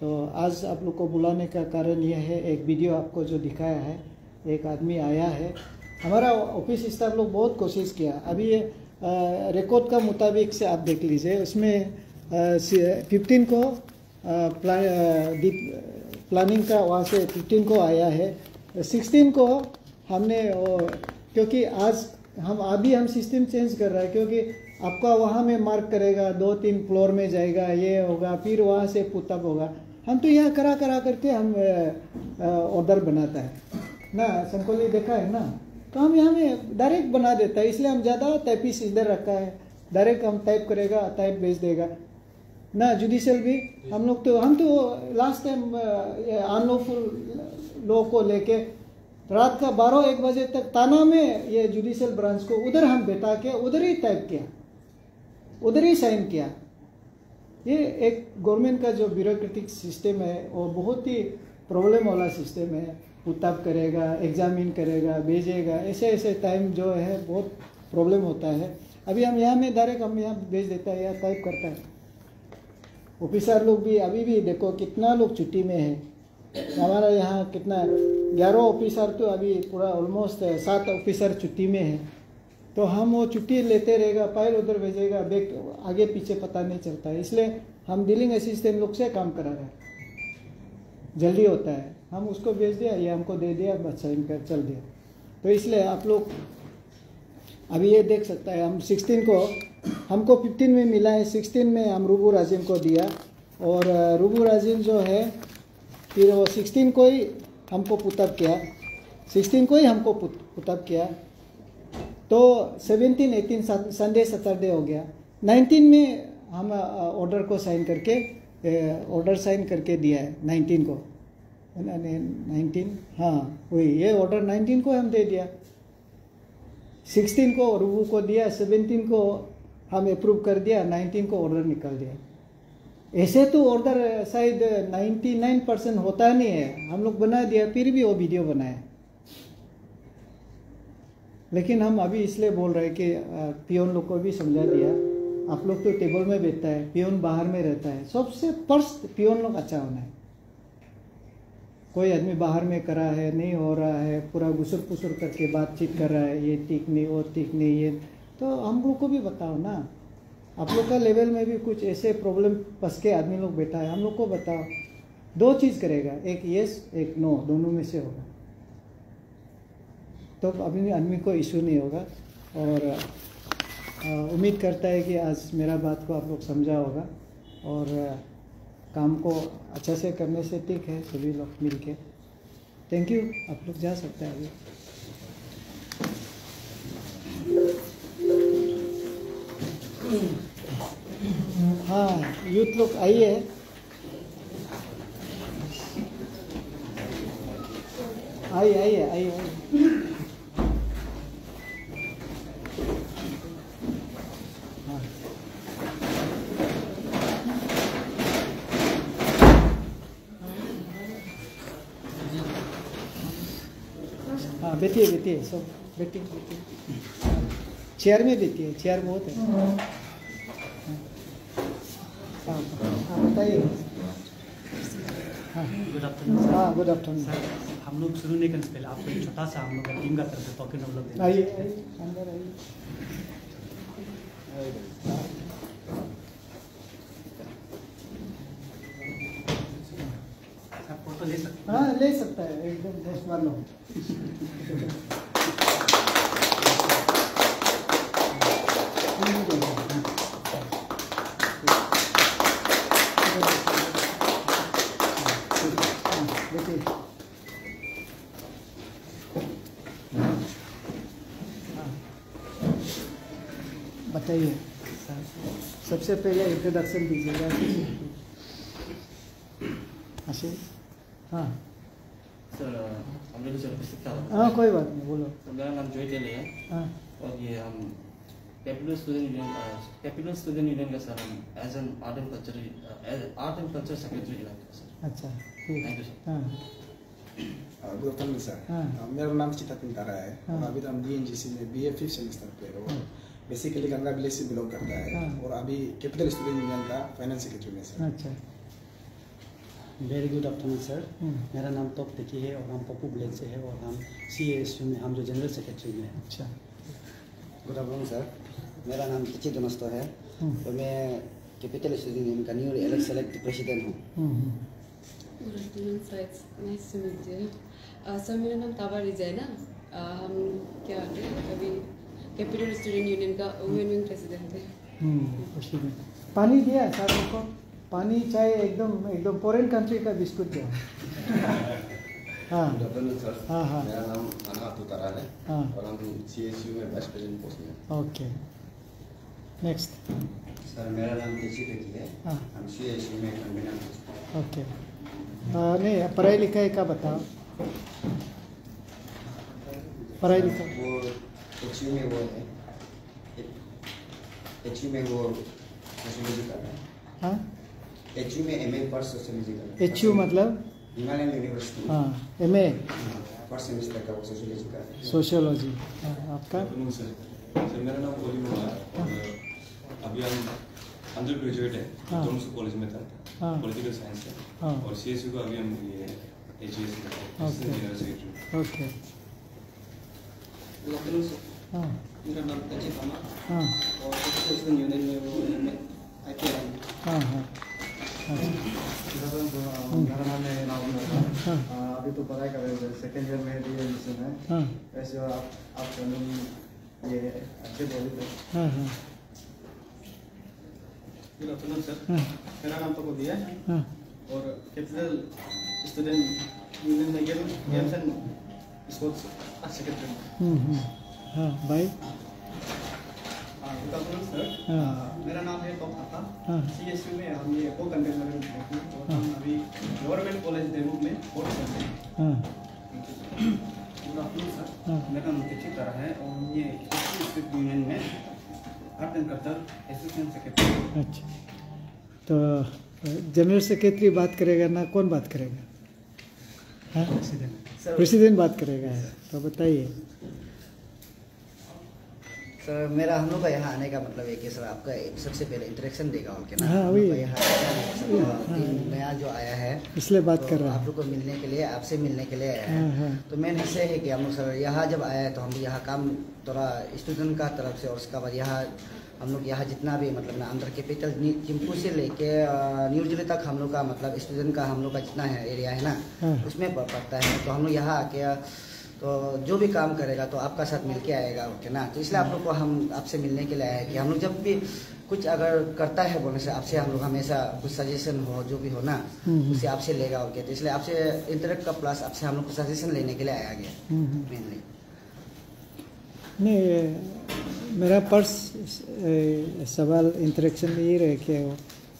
तो आज आप लोग को बुलाने का कारण यह है, एक वीडियो आपको जो दिखाया है, एक आदमी आया है। हमारा ऑफ़िस स्टाफ लोग बहुत कोशिश किया। अभी ये रिकॉर्ड का मुताबिक से आप देख लीजिए। उसमें फिफ्टीन को प्लानिंग का वहाँ से फिफ्टीन को आया है। सिक्सटीन को हमने क्योंकि आज हम, अभी हम सिस्टम चेंज कर रहे हैं, क्योंकि आपका वहाँ में मार्क करेगा दो तीन फ्लोर में जाएगा, ये होगा, फिर वहाँ से पुतप होगा। हम तो यहाँ करा करा करके हम ऑर्डर बनाता है। ना संकोली देखा है ना? तो हम यहाँ डायरेक्ट बना देता है, इसलिए हम ज़्यादा टाइपिस इधर रखा है। डायरेक्ट हम टाइप करेगा टाइप भेज देगा। ना जुडिशियल भी। हम लोग तो हम तो लास्ट टाइम अनलॉफुल लॉ को लेके रात का बारह, एक बजे तक ताना में ये जुडिशियल ब्रांच को उधर हम बैठा के, उधर ही टाइप किया। उधर ही साइन किया। ये एक गवर्नमेंट का जो ब्यूरोक्रेटिक सिस्टम है, वो बहुत ही प्रॉब्लम वाला सिस्टम है। उताब करेगा एग्जामिन करेगा, भेजेगा। ऐसे ऐसे टाइम जो है, बहुत प्रॉब्लम होता है। अभी हम यहाँ में डायरेक्ट हम यहाँ भेज देता है या टाइप करता है। ऑफिसर लोग भी, अभी भी देखो कितना लोग छुट्टी में है। हमारा यहाँ कितना, ग्यारह ऑफिसर तो अभी पूरा ऑलमोस्ट सात ऑफिसर छुट्टी में है। तो हम वो छुट्टी लेते रहेगा फ़ाइल उधर भेजेगा बैग आगे पीछे पता नहीं चलता। है इसलिए हम डीलिंग असिस्टेंट लोग से काम करा रहे हैं। जल्दी होता है। हम उसको भेज दिया, ये हमको दे दिया, बस साइन कर चल दिया। तो इसलिए आप लोग अभी ये देख सकता है, हम सिक्सटीन को, हमको फिफ्टीन में मिला है। सिक्सटीन में हम रूबू राजिम को दिया। और रूबू राजिम जो है, फिर वो सिक्सटीन को ही हमको पुतब किया। सिक्सटीन को ही हमको पुतब किया। तो सेवनटीन एटीन संडे सैटरडे हो गया। नाइनटीन में हम ऑर्डर को साइन करके ऑर्डर साइन करके दिया है नाइनटीन को। नाइनटीन हाँ वही, ये ऑर्डर नाइनटीन को हम दे दिया। सिक्सटीन को रूबू को दिया सेवनटीन को हम अप्रूव कर दिया नाइनटीन को ऑर्डर निकाल दिया। ऐसे तो ऑर्डर शायद 99 परसेंट होता नहीं है। हम लोग बना दिया, फिर भी वो वीडियो बनाया लेकिन हम अभी इसलिए बोल रहे हैं कि पियोन लोग को भी समझा दिया। आप लोग तो टेबल में बैठता है, पियोन बाहर में रहता है। सबसे फ़र्स्ट पियोन लोग अच्छा होना है। कोई आदमी बाहर में करा है, नहीं हो रहा है, पूरा गुसर पुसर करके बातचीत कर रहा है, ये ठीक नहीं, वो ठीक नहीं, ये तो हम लोग को भी बताओ ना। आप लोग का लेवल में भी कुछ ऐसे प्रॉब्लम फंस के आदमी लोग बैठा है, हम लोग को बताओ। दो चीज़ करेगा, एक यस एक नो दोनों में से होगा। तो अभी आदमी को इशू नहीं होगा और उम्मीद करता है कि आज मेरा बात को आप लोग समझा होगा और काम को अच्छा से करने से ठीक है, सभी लोग मिल के थैंक यू आप लोग जा सकते हैं अभी। हाँ यूथ लोग आइए आइए आइए आइए। हाँ बैठिए बैठिए सब बैठिए बैठिए चेयर में बैठिए चेयर बहुत है। हाँ हाँ, बताइए। हाँ गुड आफ्टरनून सर हाँ गुड आफ्टरनून सर हम लोग शुरू नहीं करने से पहले आपको एक छोटा सा हम लोग का टीम का तरफ़ से हम लोग आइए आइए। अंदर आइए। फ़ोटो ले सकते हाँ? ले सकता है एकदम दोस्त वालों। बताइए। सबसे पहले इंट्रोडक्शन दीजिएगा। आशीष। हाँ। सर हम लोग सर सीखता हूँ। हाँ कोई बात नहीं बोलो। तो मेरा नाम जोई टेले है हाँ। और ये हम capital student union capital student union का सर हम as an art and culture art and culture secretary sir अच्छा ठीक। थैंक है यू सर हाँ गुड आफ्टरनून सर हाँ। मेरा नाम चिता पिंतारा है। हाँ। और अभी तो हम डी एन जी सी में बी ए फिफ्थ सेमेस्टर पे हो। हाँ। बेसिकली गंगा विलेज से बिलोंग करता है। हाँ। और अभी कैपिटल स्टूडेंट यूनियन का फाइनेंस सेक्रेटरी में सर अच्छा। वेरी गुड आफ्टरनून सर मेरा नाम तोप तिकी है और हम पप्पू ब्लेन से है और हम सी एस में हम जो जनरल सेक्रेटरी में हैं। अच्छा। गुड आफ्टरनून सर मेरा नाम किची दोनस्तो है। हम्म, तो मैं कैपिटल स्टूडेंट यूनियन का न्यू इलेक्ट सेलेक्ट प्रेसिडेंट हूँ। Sir. It's nice to meet you. Uh, sir मेरा नाम ताबा रिजा है ना? Uh, हम क्या है? अभी कैपिटल स्टूडेंट यूनियन का वुमेन विंग प्रेसिडेंट है। में। पानी दिया है सारों को पानी चाय एकदम एकदम फॉरेन कंट्री का बिस्कुट (laughs) हाँ। सर। हाँ हाँ। मेरा नाम है। हाँ। और हम सी एस यू में वाइस प्रेसिडेंट पोस्ट में ओके नेक्स्ट सर मेरा नाम है। हाँ। हम सी एस यू में कन्वीनर ओके नहीं पढ़ाई लिखाई का बताओ। पढ़ाई लिखाई। वो एच यू में वो है। एच यू में वो सोशोलॉजी कर रहा है। हाँ। एच यू में M A first sociology H U मतलब? हिमालयन यूनिवर्सिटी हाँ एम ए फ़र्स्ट सेमेस्टर का वो सोशोलॉजी सोशियोलॉजी हाँ, आपका? सर. मेरा नाम ओली मोला अभी हम अंडर ग्रेजुएट है। हाँ। जोन्स कॉलेज में था। हाँ। पॉलिटिकल साइंस है। हाँ। और सी एस यू का अभी हम ये एच एस ओके। हाँ। मेरा नाम पामा हाँ। और यूनियन में वो आई पी एल हाँ हाँ। है। हाँ अभी तो पढ़ाई कर रहे सेकेंड ईयर में बी एडमिशन है हाँ वैसे आप आप ये अच्छे बोले थे हाँ हाँ गुड आफ्टरनून सर हाँ मेरा नाम तो दिया है हाँ और कैपिटल स्टूडेंट यूनियन में game games and sports secretary हाँ भाई गुड आफ्टरनून सर हाँ मेरा नाम है टॉप खाता हाँ। सी एस यू में हम ये को कंटेंट और हम अभी गवर्नमेंट कॉलेज देवरूप में कोर्स करते हैं। हाँ। गुड आफ्टरनून सर हाँ। मेरा नाम तरह है और ये स्टेट यूनियन में art and culture association secretary अच्छा। तो जनरल सेक्रेटरी बात करेगा ना कौन बात करेगा? हाँ? प्रेसिडेंट प्रेसिडेंट बात करेगा। तो बताइए। सर मेरा हम लोग का यहाँ आने का मतलब एक है सर आपका सबसे पहले इंटरेक्शन देगा उनके ना हाँ, वही। यहाँ आया है, हाँ। नया जो आया है इसलिए बात तो कर रहा हूँ आप लोग को मिलने के लिए आपसे मिलने के लिए आया हाँ, है। तो मेन हिस्से है कि हम लोग सर यहाँ जब आया है तो हम यहाँ काम थोड़ा स्टूडेंट का तरफ़ से और उसके बाद यहाँ हम लोग यहाँ जितना भी मतलब ना अंदर कैपिटल चिंपू से लेके न्यू दिल्ली तक हम लोग का मतलब स्टूडेंट का हम लोग का जितना है एरिया है ना। उसमें पड़ता है तो हम लोग यहाँ आके तो जो भी काम करेगा तो आपका साथ मिलके आएगा ओके ना? तो इसलिए आप लोग को हम आपसे मिलने के लिए आए हैं कि हम लोग जब भी कुछ अगर करता है बोलने से आपसे हम लोग हमेशा कुछ सजेशन हो जो भी हो ना हम्म। उसे आपसे लेगा ओके? तो इसलिए आपसे इंटरेक्ट का प्लस आपसे हम लोग को सजेशन लेने के लिए आया गया हम्म, हम्म। मेनली नहीं मेरा पर्स सवाल इंटरेक्शन में ये रहे कि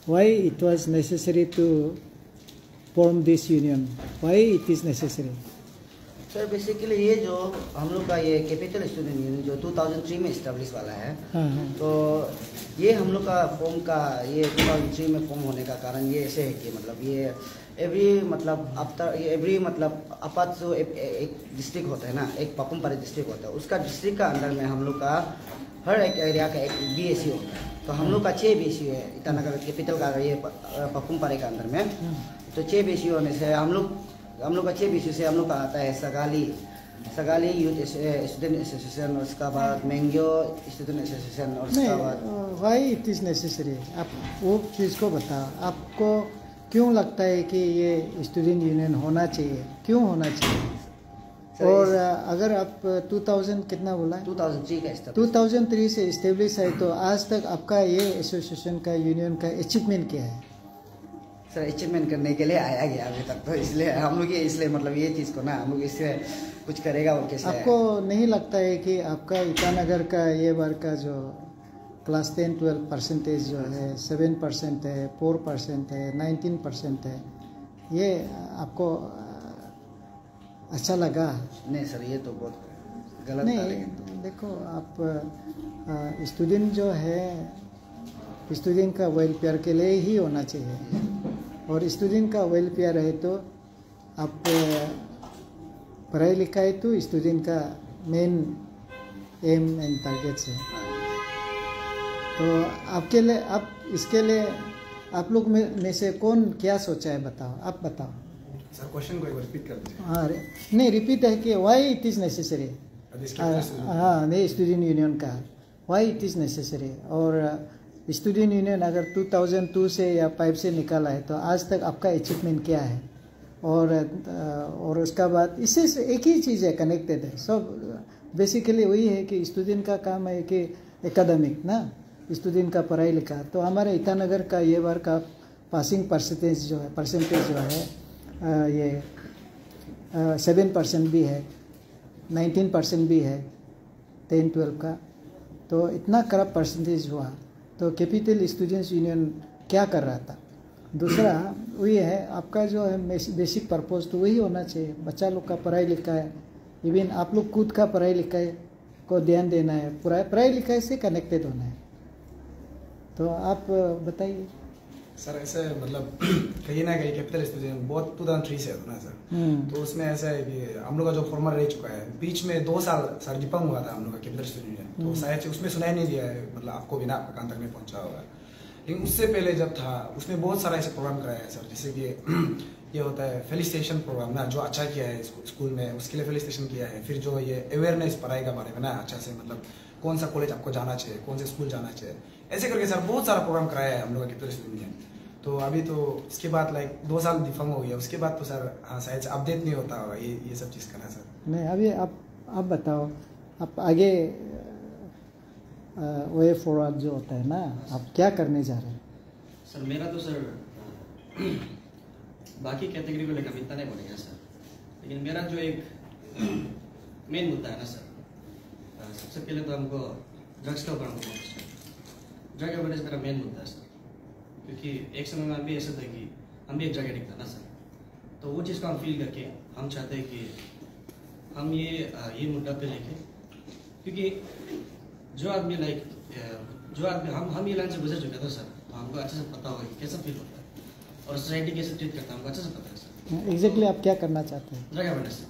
why it was necessary to form this union why it is necessary sir basically ये जो हम लोग का ये कैपिटल स्टूडेंट यूनियन जो 2003 में इस्टेब्लिश वाला है हाँ हाँ। तो ये हम लोग का फॉर्म का ये 2003 में फॉर्म होने का कारण ये ऐसे है कि मतलब ये एवरी मतलब आफ्टर ये एवरी मतलब अपात जो एक, एक डिस्ट्रिक्ट होता है ना एक पपुम पारे डिस्ट्रिक्ट होता है उसका डिस्ट्रिक्ट का अंदर में हम लोग का हर एक एरिया का एक बी होता है। तो हम लोग का छः बी है ईटानगर कैपिटल का ये पपुम पारे का अंदर में। तो छः बी होने से हम लोग हम लोग का छः बी से हम लोग का आता है Sagali. Sagali youth student association और उसका बाद मैंगो स्टूडेंट एसोसिएशन और उसका बाद वाई इट इज़ नेसेसरी आप वो चीज़ को बताओ। आपको क्यों लगता है कि ये स्टूडेंट यूनियन होना चाहिए? क्यों होना चाहिए? और अगर आप 2000 कितना बोला? है 2003 का 2003 से इस्टेब्लिश है तो आज तक आपका ये एसोसिएशन का यूनियन का अचीवमेंट क्या है? सर अचीवमेंट करने के लिए आया गया अभी तक तो इसलिए हम लोग ये इसलिए मतलब ये चीज़ को ना हम लोग इससे कुछ करेगा वो कैसे आपको नहीं लगता है कि आपका ईटानगर का ये बार का जो क्लास टेन ट्वेल्व परसेंटेज जो है सेवन परसेंट है फोर परसेंट है नाइनटीन परसेंट है ये आपको अच्छा लगा? नहीं सर ये तो बहुत गलत नहीं लेकिन देखो आप स्टूडेंट जो है स्टूडेंट का वेलफेयर के लिए ही होना चाहिए। और स्टूडेंट का वेलफेयर है तो आप पढ़ाई लिखाई तो स्टूडेंट का मेन एम एंड टारगेट्स है। तो आपके लिए आप इसके लिए आप लोग में, में से कौन क्या सोचा है बताओ आप बताओ। सर क्वेश्चन को एक बार रिपीट कर दीजिए। हाँ नहीं रिपीट है कि वाई इट इज़ नेसेसरी हाँ नहीं स्टूडेंट यूनियन का। वाई इट इज़ नेसेसरी और स्टूडेंट यूनियन अगर 2002 से या 5 से निकाला है तो आज तक आपका अचीवमेंट क्या है? और और उसका बाद इससे एक ही चीज़ है कनेक्टेड है। सब बेसिकली वही है कि स्टूडेंट का काम है कि एकेडमिक ना? स्टूडेंट का पढ़ाई लिखा। तो हमारे ईटानगर का ये बार का पासिंग परसेंटेज जो है परसेंटेज जो है ये सेवन परसेंट भी है नाइनटीन परसेंट भी है टेन ट्वेल्व का। तो इतना खराब परसेंटेज हुआ। तो कैपिटल स्टूडेंट्स यूनियन क्या कर रहा था? दूसरा वही है, आपका जो है बेसिक पर्पज तो वही होना चाहिए। बच्चा लोग का पढ़ाई लिखाई इवन आप लोग खुद का पढ़ाई लिखाई को ध्यान देना है। पढ़ाई लिखाई से कनेक्टेड होना है। तो आप बताइए। सर ऐसे मतलब (clears throat) कहीं ना कहीं कैपिटल स्टूडेंट बहुत 2003 से है ना सर। हम्म। तो उसमें ऐसा है कि हम लोग का जो फॉर्मर रह चुका है बीच में दो साल सर डिपंग हुआ था हम लोग का कैपिटल स्टूडेंट तो हम्म। शायद उसमें सुनाई नहीं दिया है मतलब आपको भी ना आपका कान तक नहीं पहुँचा होगा। लेकिन उससे पहले जब था उसमें बहुत सारा ऐसे प्रोग्राम कराया है सर जैसे कि (clears throat) ये होता है फेलिस्टेशन प्रोग्राम ना जो अच्छा किया है स्कूल में उसके लिए फेलिस्टेशन किया है। फिर जो ये अवेयरनेस पढ़ाई के बारे में ना अच्छा से मतलब कौन सा कॉलेज आपको जाना चाहिए कौन से स्कूल जाना चाहिए। ऐसे करके सर बहुत सारा प्रोग्राम कराया है हम लोग स्टूडेंट ने तो अभी तो इसके बाद लाइक दो साल डिफंग हो गया। उसके बाद तो सर हाँ शायद अपडेट नहीं होता होगा ये ये सब चीज़ करना सर। नहीं अभी आप आप बताओ आप आगे वे फॉरवर्ड जो होता है ना आप क्या करने जा रहे हैं? सर मेरा तो सर बाकी कैटेगरी को लेकर इतना नहीं बोलेंगे सर। लेकिन मेरा जो एक मेन मुद्दा है ना सर सबसे पहले तो हमको ड्रग्स के ऊपर हमको फोकस करना ड्रग अवेयरनेस मेरा मेन मुद्दा है सर। क्योंकि एक समय में हम भी ऐसा था कि हम भी एक ड्रग एडिक्ट था ना सर। तो वो चीज़ को हम फील करके हम चाहते हैं कि हम ये ये मुद्दा पे लेके क्योंकि जो आदमी लाइक जो आदमी हम हम ये लाइन से गुजर चुके थे सर तो हमको अच्छे से पता होगा कि कैसा फील होता है। और सोसाइटी कैसे ट्रीट करता है हमको अच्छे से पता है सर। एग्जैक्टली आप क्या करना चाहते हैं? ड्रग अवेयरनेस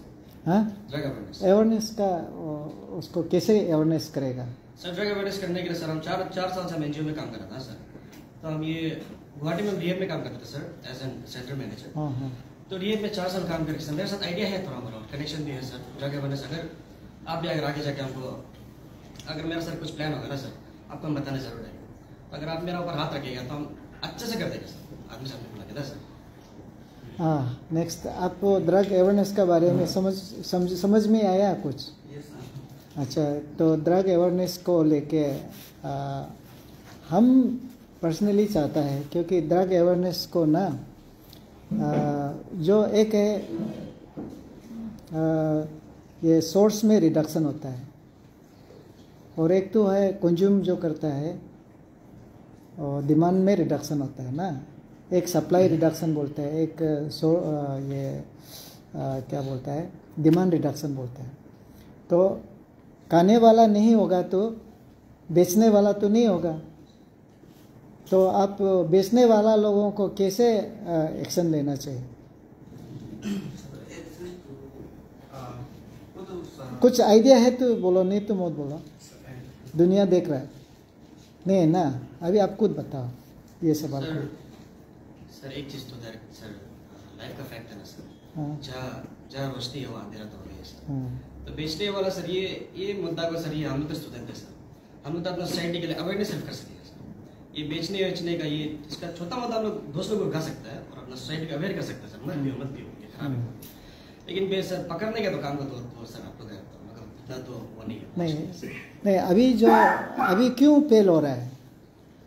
हाँ? ड्रग अवेयरनेस अवेयरनेस का उसको कैसे अवेयरनेस करेगा? सर ड्रग अवेयरनेस करने के लिए सर हम चार चार साल से हम एनजीओ में काम कर रहा था सर तो हम ये गुवाहाटी में रिहेब में काम करते थे sir as an center manager तो रिहेब में चार साल काम करके सर मेरे साथ आइडिया है थोड़ा मोड़ा कनेक्शन भी है सर ड्रग अवेयरनेस अगर आप भी अगर आगे जाके हमको अगर मेरा सर कुछ प्लान होगा ना सर आपको हम बताने ज़रूर है अगर आप मेरा ऊपर हाथ रखेगा तो हम अच्छे से कर देंगे सर आदमी सामने बुला के सर हाँ नेक्स्ट आपको ड्रग अवेयरनेस के बारे में समझ समझ समझ में आया कुछ? अच्छा तो ड्रग अवेयरनेस को लेके हम पर्सनली चाहता है क्योंकि ड्रग अवेयरनेस को ना आ, जो एक है आ, ये सोर्स में रिडक्शन होता है। और एक तो है कंज्यूम जो करता है और डिमांड में रिडक्शन होता है ना। एक सप्लाई रिडक्शन बोलता है एक सो आ, ये आ, क्या बोलता है डिमांड रिडक्शन बोलता है। तो खाने वाला नहीं होगा तो बेचने वाला तो नहीं होगा। तो आप बेचने वाला लोगों को कैसे एक्शन लेना चाहिए? कुछ आइडिया है तो बोलो नहीं तो मत बोलो। दुनिया देख रहा है। नहीं ना अभी आप खुद बताओ ये सवाल सर सर एक चीज़ तो सर लाइफ का फैक्ट है ना सर। हाँ। जहाँ जहाँ रोशनी है वहाँ अंधेरा तो ही सर। हाँ। तो बेचने वाला सर ये ये मुद्दा को सर ये हम तो स्टूडेंट है सर। हम तो अपना सोसाइटी के लिए अवेयरनेस कर सकते हैं सर। ये बेचने बेचने का ये इसका छोटा मुद्दा हम लोग दोस्तों को गा सकता है और अपना सोसाइटी को अवेयर कर सकता है सर। मत पियो मत पियो खराब है। लेकिन सर पकड़ने का तो काम का तो, तो सर आप लोग तो मगर इतना तो वो नहीं है। नहीं नहीं अभी जो अभी क्यों फेल हो रहा है?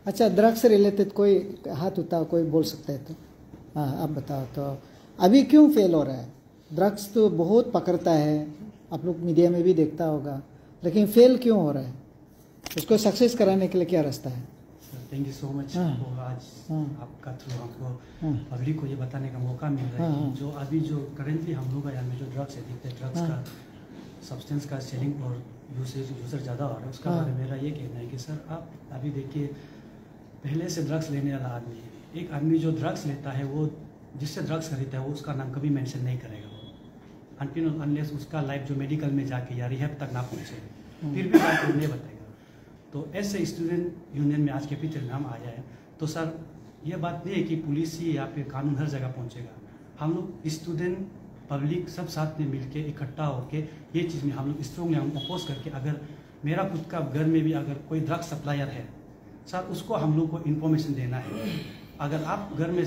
अच्छा ड्रग्स से रिलेटेड कोई हाथ उठाओ कोई बोल सकता है तो। हाँ आप बताओ तो। अभी क्यों फेल हो रहा है? ड्रग्स तो बहुत पकड़ता है। आप लोग मीडिया में भी देखता होगा लेकिन फेल क्यों हो रहा है उसको सक्सेस कराने के लिए क्या रास्ता है थैंक यू सो मच। आज हाँ। आपका थ्रू हमको। पब्लिक को ये बताने का मौका मिल रहा है हाँ, हाँ। जो अभी जो करेंटली हम लोग यहाँ में जो ड्रग्स एडिक्ट है ड्रग्स। का सब्सटेंस का सेलिंग और यूसेज यूज़र ज़्यादा हो रहा है उसका। बारे में मेरा ये कहना है कि सर आप अभी देखिए पहले से ड्रग्स लेने वाला आदमी है एक आदमी जो ड्रग्स लेता है वो जिससे ड्रग्स खरीदता है वो उसका नाम कभी मेंशन नहीं करेगा अनलेस उसका लाइफ जो मेडिकल में जाके या रिहेब तक ना पहुँचे। फिर भी बात नहीं बताएगा तो ऐसे स्टूडेंट यूनियन में आज कैपिटल नाम आया है। तो सर ये बात नहीं है कि पुलिस ही या फिर कानून हर जगह पहुंचेगा। हम लोग स्टूडेंट पब्लिक सब साथ में मिलके, इकट्ठा होके ये चीज़ में हम लोग स्ट्रॉन्गली हम अपोज करके अगर मेरा खुद का घर में भी अगर कोई ड्रग सप्लायर है सर उसको हम लोग को इन्फॉर्मेशन देना है। अगर आप घर में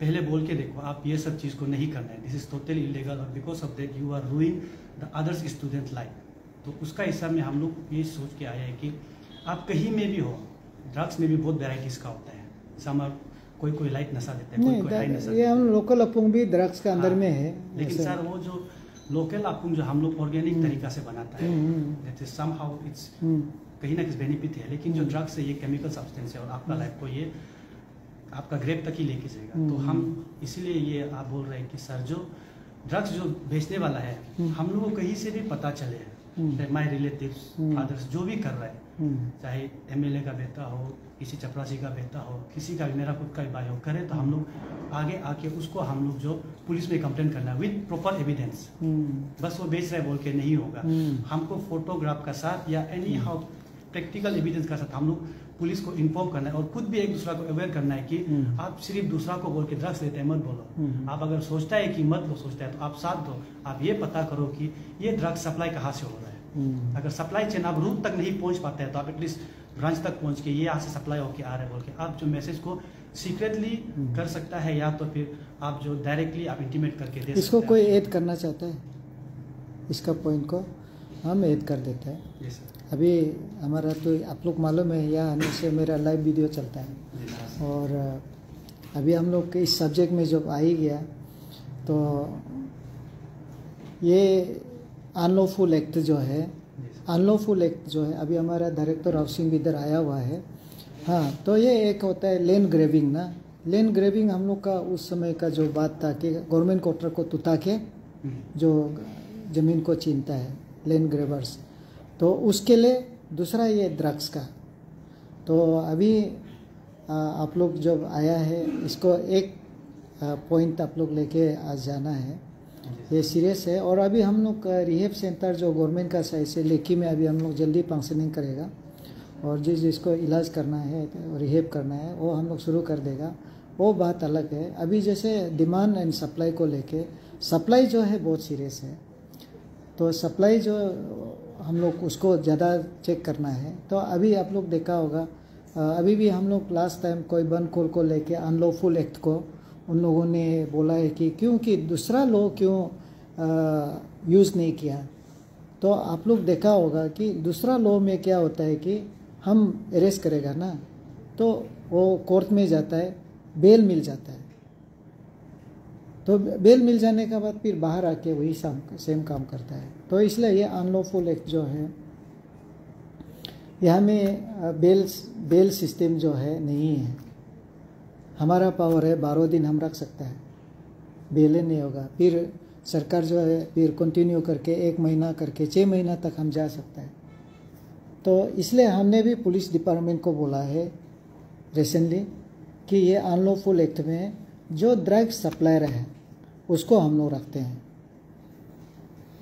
पहले बोल के देखो आप ये सब चीज़ को नहीं करना है। दिस इज़ टोटली इलीगल और because of that you are ruining the others student life तो उसका हिसाब में हम लोग ये सोच के आए हैं कि आप कहीं में भी हो ड्रग्स में भी बहुत वेराइटीज़ का होता है। समर कोई कोई लाइट नशा देता है कोई कोई हाई नशा ये हम लोकल अपुंग भी ड्रग्स के अंदर हाँ, में है लेकिन सर वो जो लोकल अपुंग जो हम लोग ऑर्गेनिक तरीका से बनाता है hmm, hmm. That is somehow it's hmm, कहीं ना कहीं बेनिफिट है लेकिन जो ड्रग्स है ये केमिकल सब्सटेंस है और आपका लाइफ को ये आपका ग्रेप तक ही लेके जाएगा तो हम्म। हम इसीलिए ये आप बोल रहे हैं कि सर जो ड्रग्स जो बेचने वाला है हम्म। हम लोगों को कहीं से भी पता चले हम्म। माई रिलेटिव्स हम्म। फादर्स जो भी कर रहा है हम्म, चाहे एमएलए का बेटा हो किसी चपरासी का बेटा हो किसी का भी मेरा खुद का भी भाई हो करे तो हम लोग आगे आके उसको हम लोग जो पुलिस में कंप्लेन करना है विद प्रॉपर एविडेंस बस वो बेच रहे बोल के नहीं होगा। हमको फोटोग्राफ का साथ या एनी हाउ प्रैक्टिकल एविडेंस का साथ हम लोग पुलिस को इन्फॉर्म करना है और खुद भी एक दूसरा को अवेयर करना है कि हम्म। आप सिर्फ़ दूसरा को बोल के ड्रग्स लेते हैं मत बोलो। हम्म। आप अगर सोचता है कि मत लो सोचता है तो आप साथ दो। आप ये पता करो कि ये ड्रग्स सप्लाई कहाँ से हो रहा है। हम्म, अगर सप्लाई चेन आप रूट तक नहीं पहुँच पाते हैं तो आप एटलीस्ट ब्रांच तक पहुँच के ये यहाँ से सप्लाई होके आ रहा है बोल के। आप जो मैसेज को सीक्रेटली हम्म। कर सकता है या तो फिर आप जो डायरेक्टली आप इंटीमेट करके दे इसको कोई ऐड करना चाहता है? इसका पॉइंट को? हम ऐड कर देते हैं। अभी हमारा तो आप लोग मालूम है यहाँ से मेरा लाइव वीडियो चलता है। और अभी हम लोग इस सब्जेक्ट में जब आ ही गया तो ये अनलॉफुल एक्ट जो है अनलॉफुल एक्ट जो है अभी हमारा डायरेक्टर हाउसिंग भी इधर आया हुआ है। हाँ तो ये एक होता है लेन ग्रेविंग ना। लेन ग्रेविंग हम लोग का उस समय का जो बात था कि गवर्नमेंट क्वार्टर को तुता के जो ज़मीन को छीनता है। लेन ग्रेवर्स तो उसके लिए दूसरा ये ड्रग्स का। तो अभी आप लोग जब आया है, इसको एक पॉइंट आप लोग लेके आज जाना है। ये सीरियस है। और अभी हम लोग रिहेब सेंटर जो गवर्नमेंट का साइड से लेकी में अभी हम लोग जल्दी फंक्शनिंग करेगा। और जिस, जिसको इलाज करना है रिहेब करना है, वो हम लोग शुरू कर देगा। वो बात अलग है। अभी जैसे डिमांड एंड सप्लाई को लेके सप्लाई जो है बहुत सीरियस है। तो सप्लाई जो हम लोग, उसको ज़्यादा चेक करना है। तो अभी आप लोग देखा होगा अभी भी हम लोग लास्ट टाइम कोई बन कोल को लेके अनलॉफुल एक्ट को, उन लोगों ने बोला है कि क्योंकि दूसरा लॉ क्यों यूज़ नहीं किया। तो आप लोग देखा होगा कि दूसरा लॉ में क्या होता है कि हम अरेस्ट करेगा ना तो वो कोर्ट में जाता है बेल मिल जाता है। तो बेल मिल जाने के बाद फिर बाहर आके वही साम सेम काम करता है। तो इसलिए ये अनलॉफुल एक्ट जो है, यहाँ में बेल बेल सिस्टम जो है नहीं है। हमारा पावर है, बारह दिन हम रख सकते हैं। बेले नहीं होगा। फिर सरकार जो है, फिर कंटिन्यू करके एक महीना करके छः महीना तक हम जा सकते हैं। तो इसलिए हमने भी पुलिस डिपार्टमेंट को बोला है रिसेंटली कि ये अनलॉफुल एक्ट में जो ड्रग सप्लायर है उसको हम लोग रखते हैं।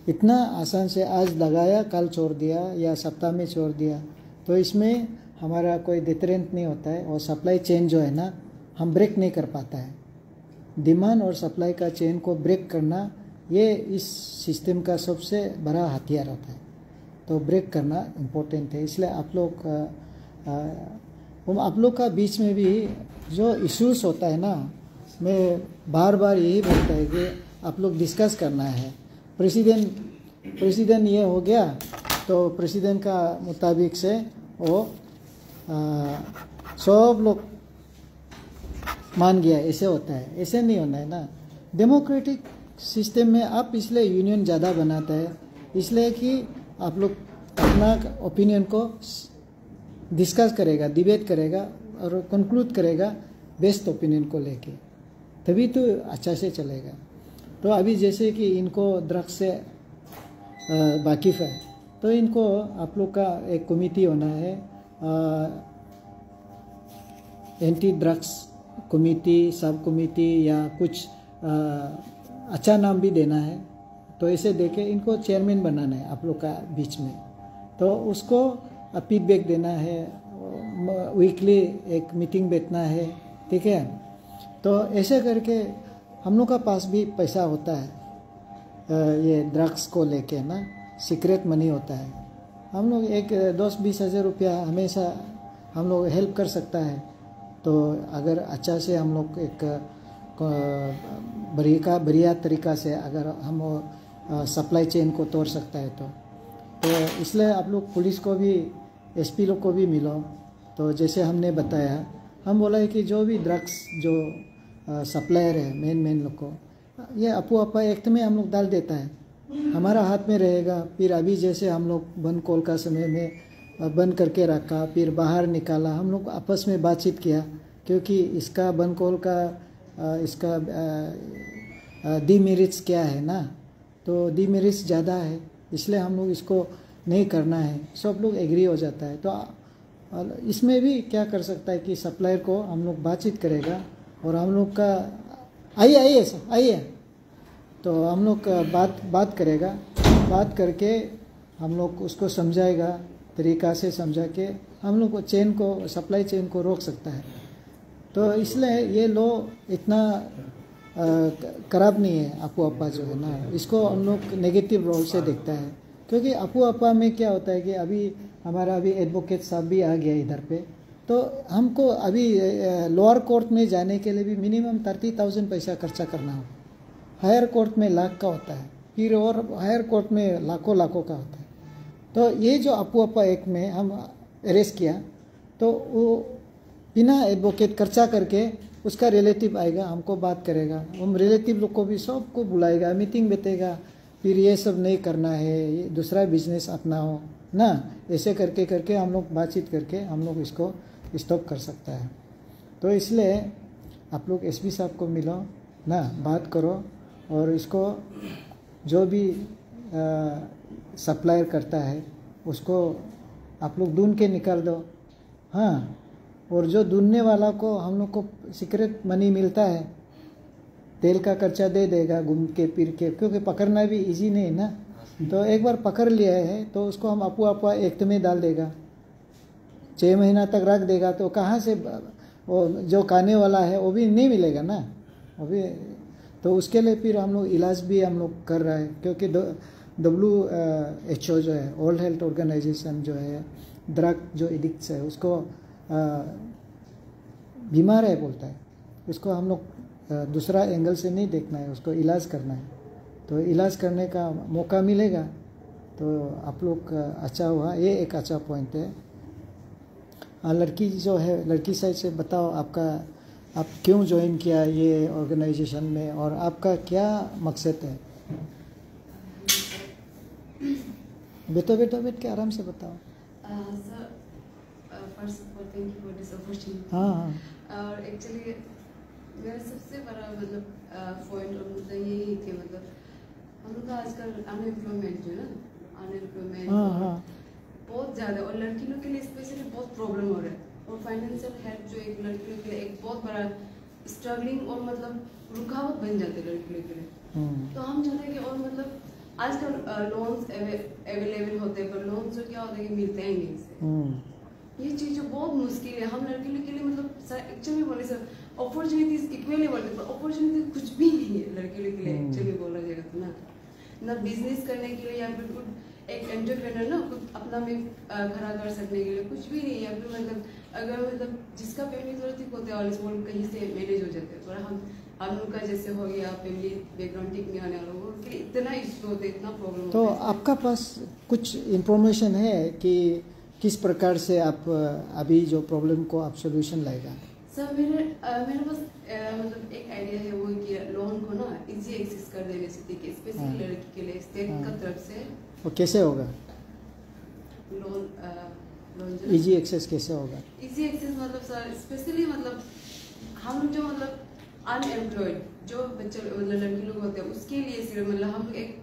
इतना आसान से आज लगाया, कल छोड़ दिया या सप्ताह में छोड़ दिया तो इसमें हमारा कोई डिटरेंट नहीं होता है और सप्लाई चेन जो है ना, हम ब्रेक नहीं कर पाता है। डिमांड और सप्लाई का चेन को ब्रेक करना, ये इस सिस्टम का सबसे बड़ा हथियार होता है। तो ब्रेक करना इम्पोर्टेंट है, इसलिए आप लोग आप लोग का बीच में भी जो इश्यूज़ होता है ना मैं बार बार यही बोलता है कि आप लोग डिस्कस करना है। प्रेसिडेंट प्रेसिडेंट ये हो गया तो प्रेसिडेंट का मुताबिक से वो आ, सब लोग मान गया ऐसे होता है। ऐसे नहीं होना है ना। डेमोक्रेटिक सिस्टम में आप इसलिए यूनियन ज़्यादा बनाता है इसलिए कि आप लोग अपना ओपिनियन को डिस्कस करेगा डिबेट करेगा और कंक्लूड करेगा बेस्ट ओपिनियन को लेके। तभी तो अच्छा से चलेगा। तो अभी जैसे कि इनको ड्रग्स से वाकिफ़ है तो इनको आप लोग का एक कमिटी होना है anti drugs committee sub committee या कुछ आ, अच्छा नाम भी देना है। तो ऐसे देके इनको चेयरमैन बनाना है आप लोग का बीच में। तो उसको फीडबैक देना है वीकली एक मीटिंग बैठना है ठीक है? तो ऐसे करके हम लोग का पास भी पैसा होता है। ये ड्रग्स को लेके ना सीक्रेट मनी होता है। हम लोग एक दस बीस हज़ार रुपया हमेशा हम लोग हेल्प कर सकता है। तो अगर अच्छा से हम लोग एक बढ़िया बढ़िया तरीका से अगर हम सप्लाई चेन को तोड़ सकता है तो। तो इसलिए आप लोग पुलिस को भी एसपी लोग को भी मिलो। तो जैसे हमने बताया, हम बोला है कि जो भी ड्रग्स जो सप्लायर है मेन मेन लोग को। ये अपू अपा एक्ट में हम लोग डाल देता है। हमारा हाथ में रहेगा, फिर अभी जैसे हम लोग बंद कॉल का समय में बंद करके रखा, फिर बाहर निकाला, हम लोग आपस में बातचीत किया, क्योंकि इसका बंद कॉल का इसका डीमेरिट्स क्या है ना? तो डीमेरिट्स ज़्यादा है, इसलिए हम लोग इसको नहीं करना है। सब लोग एग्री हो जाता है। तो इसमें भी क्या कर सकता है कि सप्लायर को हम लोग बातचीत करेगा और हम लोग का, आइए आइए सर, आइए। तो हम लोग बात बात करेगा। बात करके हम लोग उसको समझाएगा, तरीका से समझा के हम लोग को चेन को सप्लाई चेन को रोक सकता है। तो इसलिए ये लो इतना खराब नहीं है, अपू अपा जो है ना। इसको हम लोग नेगेटिव रोल से देखता है। क्योंकि अपू अपा में क्या होता है कि अभी हमारा अभी एडवोकेट साहब भी आ गया इधर पे। तो हमको अभी लोअर कोर्ट में जाने के लिए भी मिनिमम थर्टी थाउज़ेंड पैसा खर्चा करना हो हायर कोर्ट में लाख का होता है, फिर और हायर कोर्ट में लाखों लाखों का होता है। तो ये जो अपू अपा एक्ट में हम अरेस्ट किया तो वो बिना एडवोकेट खर्चा करके उसका रिलेटिव आएगा, हमको बात करेगा। हम रिलेटिव लोग को भी सबको बुलाएगा मीटिंग बैठेगा, फिर ये सब नहीं करना है, ये दूसरा बिज़नेस अपनाओ, ना? ऐसे करके करके हम लोग बातचीत करके हम लोग इसको स्टॉप कर सकता है। तो इसलिए आप लोग एसपी साहब को मिलो, ना, बात करो और इसको जो भी सप्लायर करता है, उसको आप लोग ढूंढ के निकाल दो। हाँ और जो ढूँढने वाला को हम लोग को सीक्रेट मनी मिलता है, तेल का खर्चा दे देगा घूम के, फिर के, क्योंकि पकड़ना भी इजी नहीं है ना। तो एक बार पकड़ लिया है तो उसको हम अपू अपा एक में डाल देगा। छः महीना तक रख देगा तो कहाँ से वो जो खाने वाला है, वो भी नहीं मिलेगा ना? वो भी तो उसके लिए फिर हम लोग इलाज भी हम लोग कर रहे हैं, क्योंकि डब्ल्यू एच ओ जो है वर्ल्ड हेल्थ ऑर्गेनाइजेशन जो है ड्रग जो एडिक्ट्स है, उसको बीमार है बोलता है। उसको हम लोग दूसरा एंगल से नहीं देखना है, उसको इलाज करना है। तो इलाज करने का मौका मिलेगा तो आप लोग अच्छा हुआ। ये एक अच्छा पॉइंट हाँ। लड़की जो है लड़की साइड से बताओ आपका आप क्यों ज्वाइन किया ये ऑर्गेनाइजेशन में और आपका क्या मकसद है? बेटो बेटो बैठ के आराम से बताओ। Uh, uh. हाँ हाँ। और एक्चुअली मेरा सबसे बड़ा मतलब पॉइंट और मुद्दा यही है कि मतलब हम लोग का आजकल अनएम्प्लॉयमेंट जो है ना अनएम्प्लॉयमेंट हाँ हाँ। बहुत ज़्यादा और लड़की लोग के लिए स्पेशली बहुत प्रॉब्लम हो रहा है। और फाइनेंशियल हेल्प जो एक लड़की लोग के लिए एक बहुत बड़ा स्ट्रगलिंग और मतलब रुकावट बन जाती है लड़की लोग के लिए। हम्म, तो हम चाहते हैं कि और मतलब आजकल लोन्स अवेलेबल होते हैं पर लोन जो क्या होता है कि मिलते हैं नहीं हम्म, ये चीज़ जो बहुत मुश्किल है। हम लड़के लोग के लिए मतलब एक्चुअली बोले सर अपॉर्चुनिटीज़ इक्वली बोलते पर अपॉर्चुनिटी कुछ भी नहीं है लड़के लोग के लिए हम्म। एक्चुअली बोला जाएगा तो ना। ना बिज़नेस करने के लिए या कुछ एक एंटरप्रेनर ना अपना में खड़ा कर सकने के लिए कुछ भी नहीं है फिर मतलब अगर मतलब जिसका फैमिली थोड़ा ठीक होता है और वो कहीं से मैनेज हो जाते हैं थोड़ा हम हम लोग का जैसे हो गया फैमिली बैकग्राउंड ठीक नहीं आने वाला वो इतना इशू होता है इतना प्रॉब्लम तो आपका पास कुछ इंफॉर्मेशन है कि किस प्रकार से आप अभी जो प्रॉब्लम को आप सोल्यूशन लाएगा सर मेरे मेरे पास मतलब एक आइडिया है वो कि लोन को ना इजी एक्सेस कर देने से देखिए हाँ। स्पेशली लड़की के लिए स्टेट हाँ। का तरफ़ से वो कैसे होगा? लोन लोन जो इजी एक्सेस कैसे होगा? इजी एक्सेस मतलब सर स्पेशली मतलब हम लोग जो मतलब अनएम्प्लॉयड जो बच्चे मतलब लड़की लोग होते हैं उसके लिए सिर्फ़ मतलब हम एक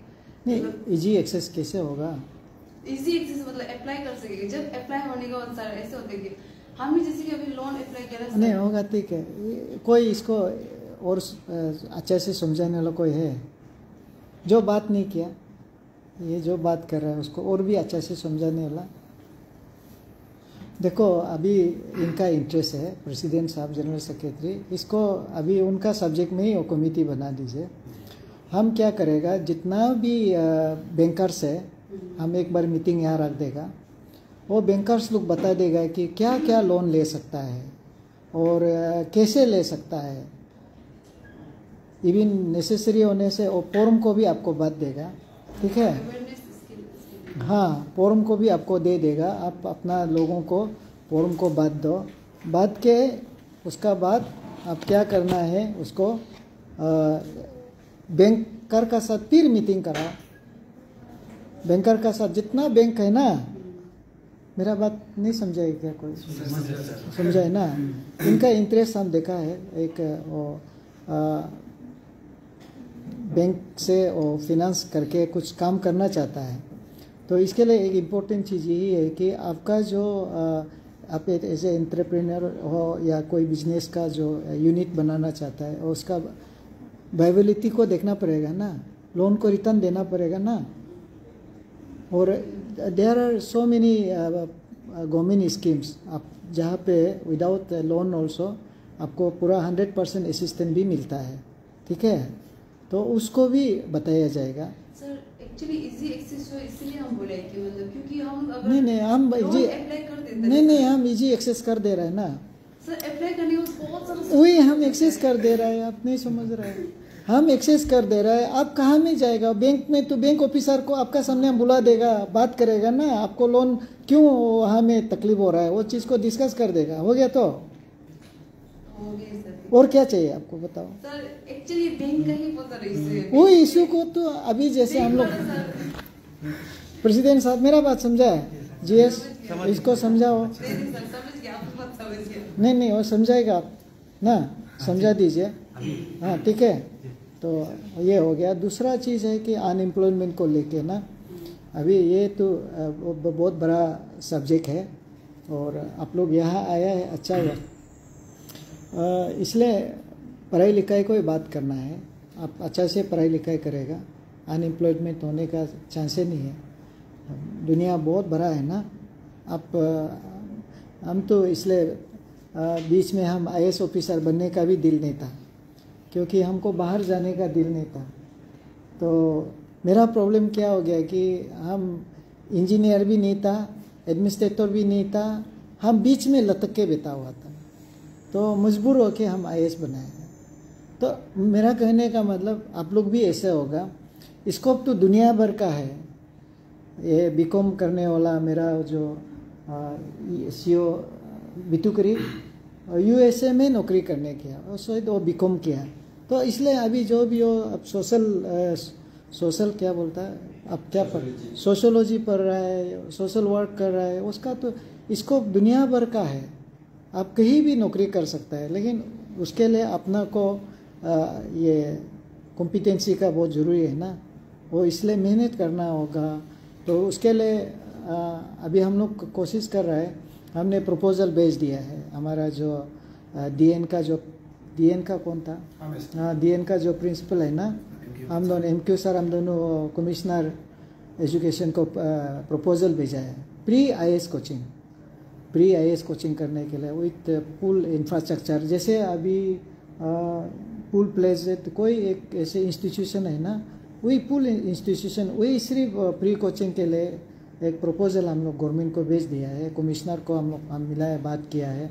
नहीं इजी एक्सेस कैसे होगा? इजी एक्सेस मतलब अप्लाई कर सकेंगे। जब अप्लाई होने के बाद सर ऐसे होते हैं कि हम भी जैसे कि अभी लोन अप्लाई किया ना नहीं होगा ठीक है। कोई इसको और अच्छे से समझाने वाला कोई है? जो बात नहीं किया। ये जो बात कर रहा है, उसको और भी अच्छा से समझाने वाला। देखो, अभी इनका इंटरेस्ट है प्रेसिडेंट साहब जनरल सेक्रेटरी इसको अभी उनका सब्जेक्ट में ही वो कमेटी बना दीजिए। हम क्या करेगा, जितना भी बैंकर्स है, हम एक बार मीटिंग यहाँ रख देगा। वो बैंकर्स लोग बता देगा कि क्या क्या लोन ले सकता है और कैसे ले सकता है। इवन नेसेसरी होने से वो फॉर्म को भी आपको बात देगा। ठीक है? हाँ फॉर्म को भी आपको दे देगा। आप अपना लोगों को फॉर्म को बात दो। बात के उसका बाद आप क्या करना है उसको बैंकर का साथ फिर मीटिंग कराओ बैंकर का साथ जितना बैंक है ना मेरा बात नहीं समझाए क्या कोई? समझाए ना? इनका इंटरेस्ट हम देखा है एक वो बैंक से वो फिनांस करके कुछ काम करना चाहता है। तो इसके लिए एक इम्पोर्टेंट चीज़ यही है कि आपका जो आप एज ए एंटरप्रेन्योर हो या कोई बिज़नेस का जो यूनिट बनाना चाहता है और उसका वाइबिलिटी को देखना पड़ेगा ना। लोन को रिटर्न देना पड़ेगा ना। और there are so many government schemes आप जहाँ पे विदाउट लोन ऑल्सो आपको पूरा हंड्रेड परसेंट असिस्टेंट भी मिलता है। ठीक है? तो उसको भी बताया जाएगा। सर एक्चुअली इजी एक्सेस है इसलिए हम बोले कि मतलब क्योंकि हम अगर नहीं नहीं हम इजी नहीं नहीं हम इजी एक्सेस कर दे रहे हैं ना। वही हम एक्सेस कर दे रहे हैं आप नहीं समझ रहे हैं। हम एक्सेस कर दे रहे हैं। आप कहाँ में जाएगा? बैंक में तो बैंक ऑफिसर को आपका सामने हम बुला देगा बात करेगा ना। आपको लोन क्यों वहाँ में तकलीफ़ हो रहा है? वो चीज़ को डिस्कस कर देगा। हो गया तो? हो सर और क्या चाहिए आपको बताओ? सर एक्चुअली बैंक का ही पता नहीं वो इशू को तो अभी जैसे हम लोग प्रेसिडेंट साहब मेरा बात समझा है जीएस इसको समझाओ। नहीं नहीं नहीं नहीं वो समझाएगा आप। ना समझा दीजिए। हाँ ठीक है। तो ये हो गया। दूसरा चीज़ है कि अनएम्प्लॉयमेंट को लेके ना अभी ये तो बहुत बड़ा सब्जेक्ट है। और आप लोग यहाँ आया है अच्छा हुआ। इसलिए पढ़ाई लिखाई को ही बात करना है। आप अच्छा से पढ़ाई लिखाई करेगा। अनएम्प्लॉयमेंट होने का चांस ही नहीं है। दुनिया बहुत बड़ा है ना। आप हम तो इसलिए बीच में हम आई ऑफिसर बनने का भी दिल नहीं था। क्योंकि हमको बाहर जाने का दिल नहीं था। तो मेरा प्रॉब्लम क्या हो गया कि हम इंजीनियर भी नहीं था एडमिनिस्ट्रेटर भी नहीं था। हम बीच में लटक के बैठा हुआ था। तो मजबूर होके हम आईएएस बनाए तो मेरा कहने का मतलब आप लोग भी ऐसे होगा। स्कोप तो दुनिया भर का है। ये बीकॉम करने वाला मेरा जो सी ओ बिटू करीब यूएसए में नौकरी करने किया और शायद वो बीकॉम किया। तो इसलिए अभी जो भी हो अब सोशल सोशल क्या बोलता है? अब क्या पढ़ सोशोलॉजी पढ़ रहा है सोशल वर्क कर रहा है उसका तो स्कोप दुनिया भर का है। आप कहीं भी नौकरी कर सकता है लेकिन उसके लिए अपना को आ, ये कॉम्पिटेंसी का बहुत ज़रूरी है ना। वो इसलिए मेहनत करना होगा। तो उसके लिए आ, अभी हम लोग कोशिश कर रहे हैं हमने प्रपोजल भेज दिया है। हमारा जो डीएन का जो डीएन का कौन था? हाँ डीएन का जो प्रिंसिपल है ना। हम दोनों एम क्यू सर हम दोनों कमिश्नर एजुकेशन को प्रपोजल भेजा है। Pre IAS coaching pre IAS coaching करने के लिए विथ पुल इंफ्रास्ट्रक्चर जैसे अभी पुल प्लेस तो कोई एक ऐसे इंस्टीट्यूशन है ना, वही पुल इंस्टीट्यूशन वही सिर्फ़ प्री कोचिंग के लिए एक प्रपोजल हम लोग गवर्नमेंट को भेज दिया है कमिश्नर को हम लोग, हम मिला है, बात किया है।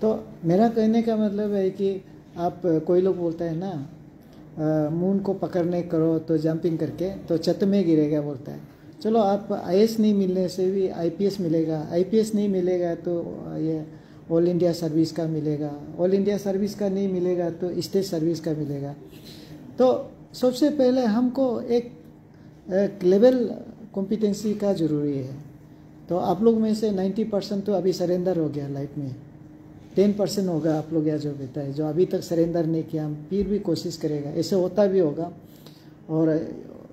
तो मेरा कहने का मतलब है कि आप, कोई लोग बोलता है ना मून को पकड़ने करो तो जंपिंग करके तो छत में गिरेगा, बोलता है। चलो आप आई नहीं मिलने से भी आईपीएस मिलेगा। आईपीएस नहीं मिलेगा तो ये ऑल इंडिया सर्विस का मिलेगा। ऑल इंडिया सर्विस का नहीं मिलेगा तो स्टेट सर्विस का मिलेगा। तो सबसे पहले हमको एक, एक लेवल कॉम्पिटेंसी का ज़रूरी है। तो आप लोग में से 90 परसेंट तो अभी सरेंडर हो गया लाइफ में। 10 परसेंट होगा आप लोग या जो बेटा है जो अभी तक सरेंडर नहीं किया हम फिर भी कोशिश करेगा। ऐसे होता भी होगा। और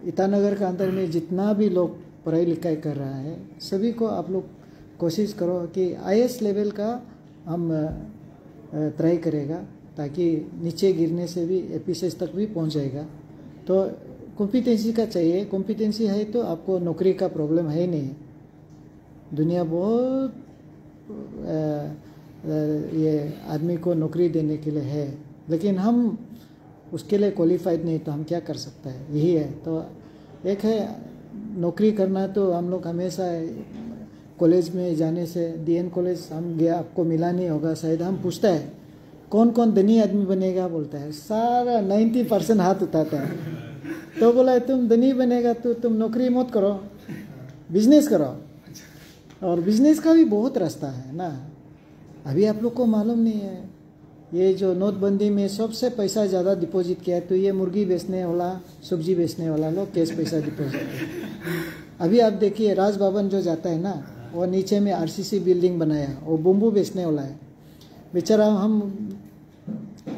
ईटानगर के अंदर में जितना भी लोग पढ़ाई लिखाई कर रहा है, सभी को आप लोग कोशिश करो कि आईएस लेवल का हम ट्राई करेगा ताकि नीचे गिरने से भी ए तक भी पहुँच जाएगा। तो कॉम्पिटेंसी का चाहिए। कॉम्पिटेंसी है तो आपको नौकरी का प्रॉब्लम है ही नहीं। दुनिया बहुत ये आदमी को नौकरी देने के लिए है। लेकिन हम उसके लिए क्वालिफाइड नहीं तो हम क्या कर सकते हैं? यही है। तो एक है, नौकरी करना तो हम लोग हमेशा कॉलेज में जाने से डीएन कॉलेज हम गया, आपको मिला नहीं होगा, शायद हम पूछता है कौन कौन धनी आदमी बनेगा बोलता है। सारा नाइन्टी परसेंट हाथ उठाता है। तो बोला है तुम धनी बनेगा तो तुम नौकरी मत करो बिज़नेस करो। और बिज़नेस का भी बहुत रास्ता है ना। अभी आप लोग को मालूम नहीं है। ये जो नोटबंदी में सबसे पैसा ज़्यादा डिपॉजिट किया है तो ये मुर्गी बेचने वाला, सब्ज़ी बेचने वाला लोग कैश पैसा डिपॉजिट अभी आप देखिए राज भवन जो जाता है ना, वो नीचे में आरसीसी बिल्डिंग बनाया, वो बम्बू बेचने वाला है। बेचारा हम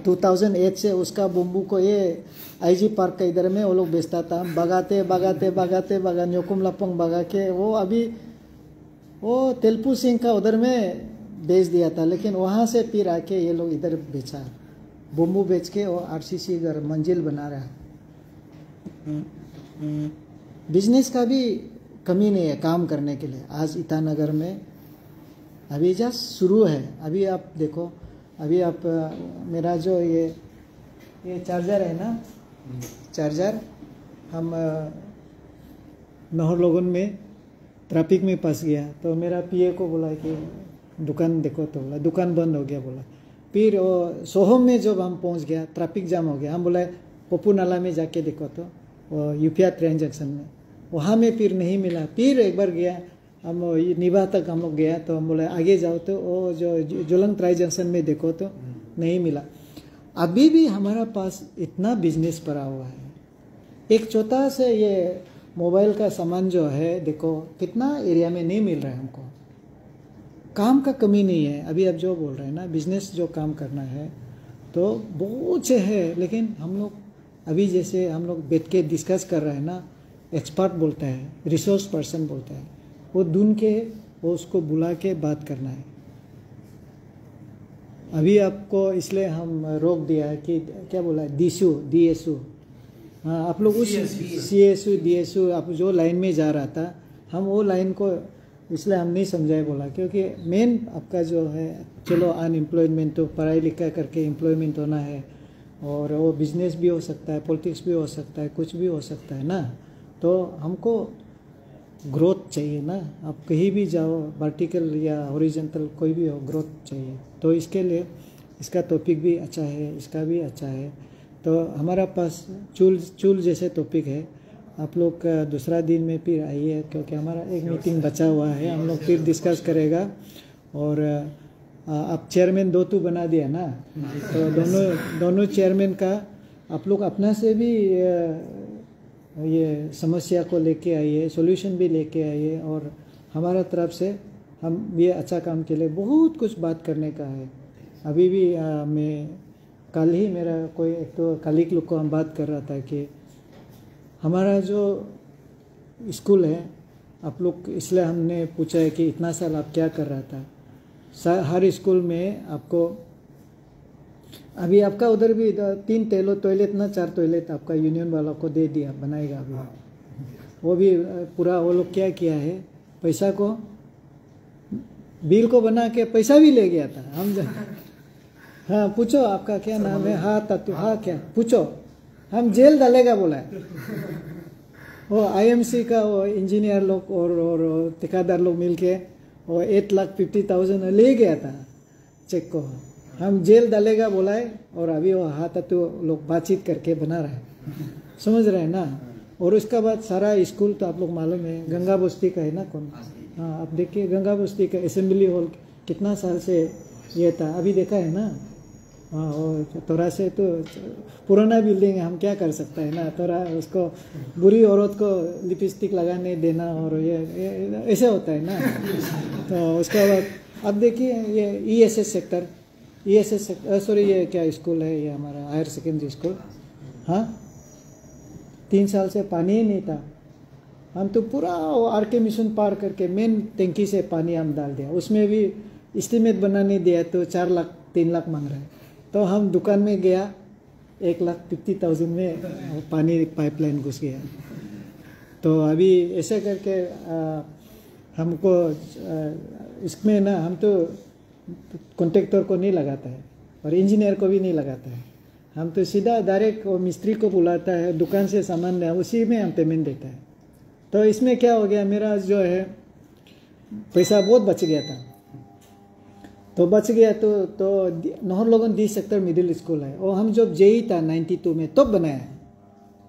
2008 से उसका बम्बू को ये आईजी पार्क का इधर में वो लोग बेचता था। बगाते बगाते बगाते बगा न्योकुम लपंग बगा के वो अभी वो तेलपू सिंह का उधर में बेच दिया था, लेकिन वहाँ से फिर आके ये लोग इधर बेचा। बम्बू बेच के वो सी घर मंजिल बना रहा। है बिज़नेस का भी कमी नहीं है काम करने के लिए। आज ईटानगर में अभी जस्ट शुरू है। अभी आप देखो, अभी आप, मेरा जो ये ये चार्जर है ना? चार्जर, हम नहर लोगन में, ट्रैफ़िक में फंस गया। तो मेरा पीए को बोला कि दुकान देखो तो बोला, दुकान बंद हो गया बोला। फिर वो सोहम में जब हम पहुँच गया ट्रैफ़िक जाम हो गया, हम बोला पप्पू नाला में जाके देखो तो वो यूपीआर ट्रांजेक्शन में। वहाँ में फिर नहीं मिला। फिर एक बार गया, हम निभा तक हम लोग गया तो हम बोले, आगे जाओ तो वो जो जुलंग ट्रांजेक्शन में देखो तो नहीं मिला। अभी भी हमारा पास इतना बिज़नेस पड़ा हुआ है। एक छोटा से ये मोबाइल का सामान जो है, देखो, कितना एरिया में नहीं मिल रहा है हमको। काम का कमी नहीं है। अभी आप जो बोल रहे हैं ना बिज़नेस जो काम करना है तो बहुत से है लेकिन हम लोग अभी जैसे हम लोग बैठ के डिस्कस कर रहे हैं ना एक्सपर्ट बोलता है रिसोर्स पर्सन बोलता है वो ढूंढ के वो उसको बुला के बात करना है। अभी आपको इसलिए हम रोक दिया है कि क्या बोला है डीसू डी एस यू हाँ आप लोग उस C S U D S U आप जो लाइन में जा रहा था हम वो लाइन को इसलिए हम नहीं समझाए बोला, क्योंकि मेन आपका जो है, चलो अनएम्प्लॉयमेंट तो पढ़ाई लिखा करके एम्प्लॉयमेंट होना है, और वो बिज़नेस भी हो सकता है पॉलिटिक्स भी हो सकता है, कुछ भी हो सकता है ना? तो हमको ग्रोथ चाहिए ना? आप कहीं भी जाओ वर्टिकल या हॉरिजेंटल कोई भी हो ग्रोथ चाहिए। तो इसके लिए इसका टॉपिक भी अच्छा है, इसका भी अच्छा है। तो हमारा पास चूल चूल जैसे टॉपिक है। आप लोग दूसरा दिन में फिर आइए क्योंकि हमारा एक मीटिंग बचा हुआ है। हम लोग फिर डिस्कस करेगा। और आप चेयरमैन दो तो बना दिया ना? तो दोनों दोनों चेयरमैन का आप लोग अपना से भी ये समस्या को लेके आइए सॉल्यूशन भी लेके आइए। और हमारा तरफ़ से हम ये अच्छा काम के लिए बहुत कुछ बात करने का है। अभी भी आ, मैं कल ही मेरा कोई एक तो कलीग लोग को हम बात कर रहा था कि हमारा जो स्कूल है आप लोग इसलिए हमने पूछा है कि इतना साल आप क्या कर रहा था। हर स्कूल में आपको अभी आपका उधर भी तीन टेलो टॉयलेट ना चार टॉयलेट आपका यूनियन वालों को दे दिया बनाएगा अभी। वो भी पूरा वो लोग क्या किया है पैसा को बिल को बना के पैसा भी ले गया था। हम (laughs) हाँ पूछो आपका क्या नाम है? हाँ तत्व हाँ क्या? पूछो। हम जेल डालेगा बोला है। वो आईएमसी का वो इंजीनियर लोग और और ठेकेदार लोग मिलके वो एट लाख फिफ्टी थाउज़ेंड ले गया था चेक को। हम जेल डालेगा बोला है और अभी वो हाथ तो लोग बातचीत करके बना रहे समझ रहे हैं ना? और उसका बाद सारा स्कूल तो आप लोग मालूम है, गंगा बस्ती का है ना कौन? हाँ आप देखिए गंगा बस्ती का असेंबली हॉल कितना साल से ये था। अभी देखा है ना? हाँ और थोड़ा से तो पुराना बिल्डिंग है हम क्या कर सकते हैं ना? थोड़ा उसको बुरी औरत को लिपस्टिक लगाने देना और ये, ये ऐसे होता है ना? तो उसके बाद अब देखिए ये E S S sector E S S sector sorry ये क्या स्कूल है? ये हमारा हायर सेकेंडरी स्कूल हाँ? तीन साल से पानी ही नहीं था। हम तो पूरा आर के मिशन पार करके मेन टंकी से पानी हम डाल दिया। उसमें भी इस्टीमेट बनाने दिया तो चार लाख तीन लाख मांग रहे हैं। तो हम दुकान में गया एक लाख फिफ्टी थाउज़ेंड में पानी पाइपलाइन घुस गया। तो अभी ऐसे करके आ, हमको इसमें ना हम तो कॉन्ट्रेक्टर को नहीं लगाता है और इंजीनियर को भी नहीं लगाता है। हम तो सीधा डायरेक्ट वो मिस्त्री को बुलाता है दुकान से सामान लिया उसी में हम पेमेंट देता है। तो इसमें क्या हो गया मेरा जो है पैसा बहुत बच गया था। तो बच गया तो तो नहर लोगन दी सेक्टर मिडिल स्कूल है। और हम जब जेई था 92 में, तब तो बनाया है।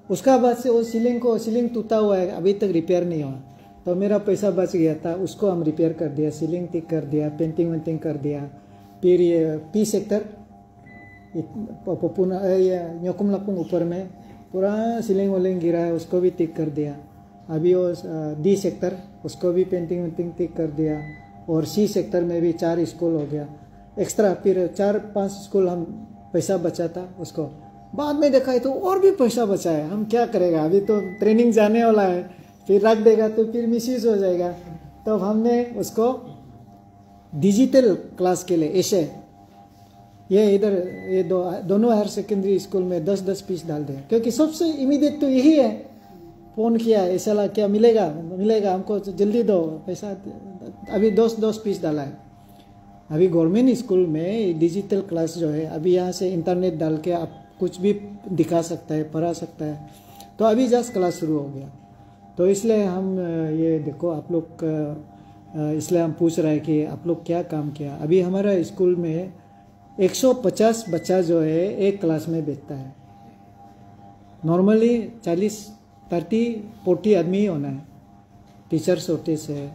उसका बाद से वो सीलिंग को, सीलिंग टूटा हुआ है, अभी तक रिपेयर नहीं हुआ। तो मेरा पैसा बच गया था, उसको हम रिपेयर कर दिया, सीलिंग ठीक कर दिया, पेंटिंग वेंटिंग कर दिया। फिर ये पी सेक्टर पुना, ये न्योकुम लपुंग ऊपर में, पूरा सीलिंग वोलिंग गिरा है, उसको भी ठीक कर दिया। अभी वो डी सेक्टर, उसको भी पेंटिंग वेंटिंग ठीक कर दिया। और सी सेक्टर में भी चार स्कूल हो गया। एक्स्ट्रा फिर चार पाँच स्कूल हम पैसा बचा था उसको। बाद में देखा है तो और भी पैसा बचा है। हम क्या करेगा? अभी तो ट्रेनिंग जाने वाला है। फिर रख देगा तो फिर मिस हो जाएगा। तो हमने उसको डिजिटल क्लास के लिए, ऐसे। ये इधर, ये दो, दोनों हायर सेकेंडरी स्कूल में दस दस पीस डाल दें क्योंकि सबसे इमीडिएट तो यही है। फ़ोन किया, ऐसा लगा, क्या मिलेगा? मिलेगा, हमको जल्दी दो, पैसा अभी दस दस पीस डाला है। अभी गवर्नमेंट स्कूल में डिजिटल क्लास जो है, अभी यहाँ से इंटरनेट डाल के आप कुछ भी दिखा सकता है, पढ़ा सकता है। तो अभी जस्ट क्लास शुरू हो गया। तो इसलिए हम, ये देखो, आप लोग, इसलिए हम पूछ रहे हैं कि आप लोग क्या काम किया। अभी हमारा स्कूल में 150 बच्चा जो है, एक क्लास में बैठता है। नॉर्मली 40 थर्टी फोर्टी आदमी ही होना है। टीचर्स होते से,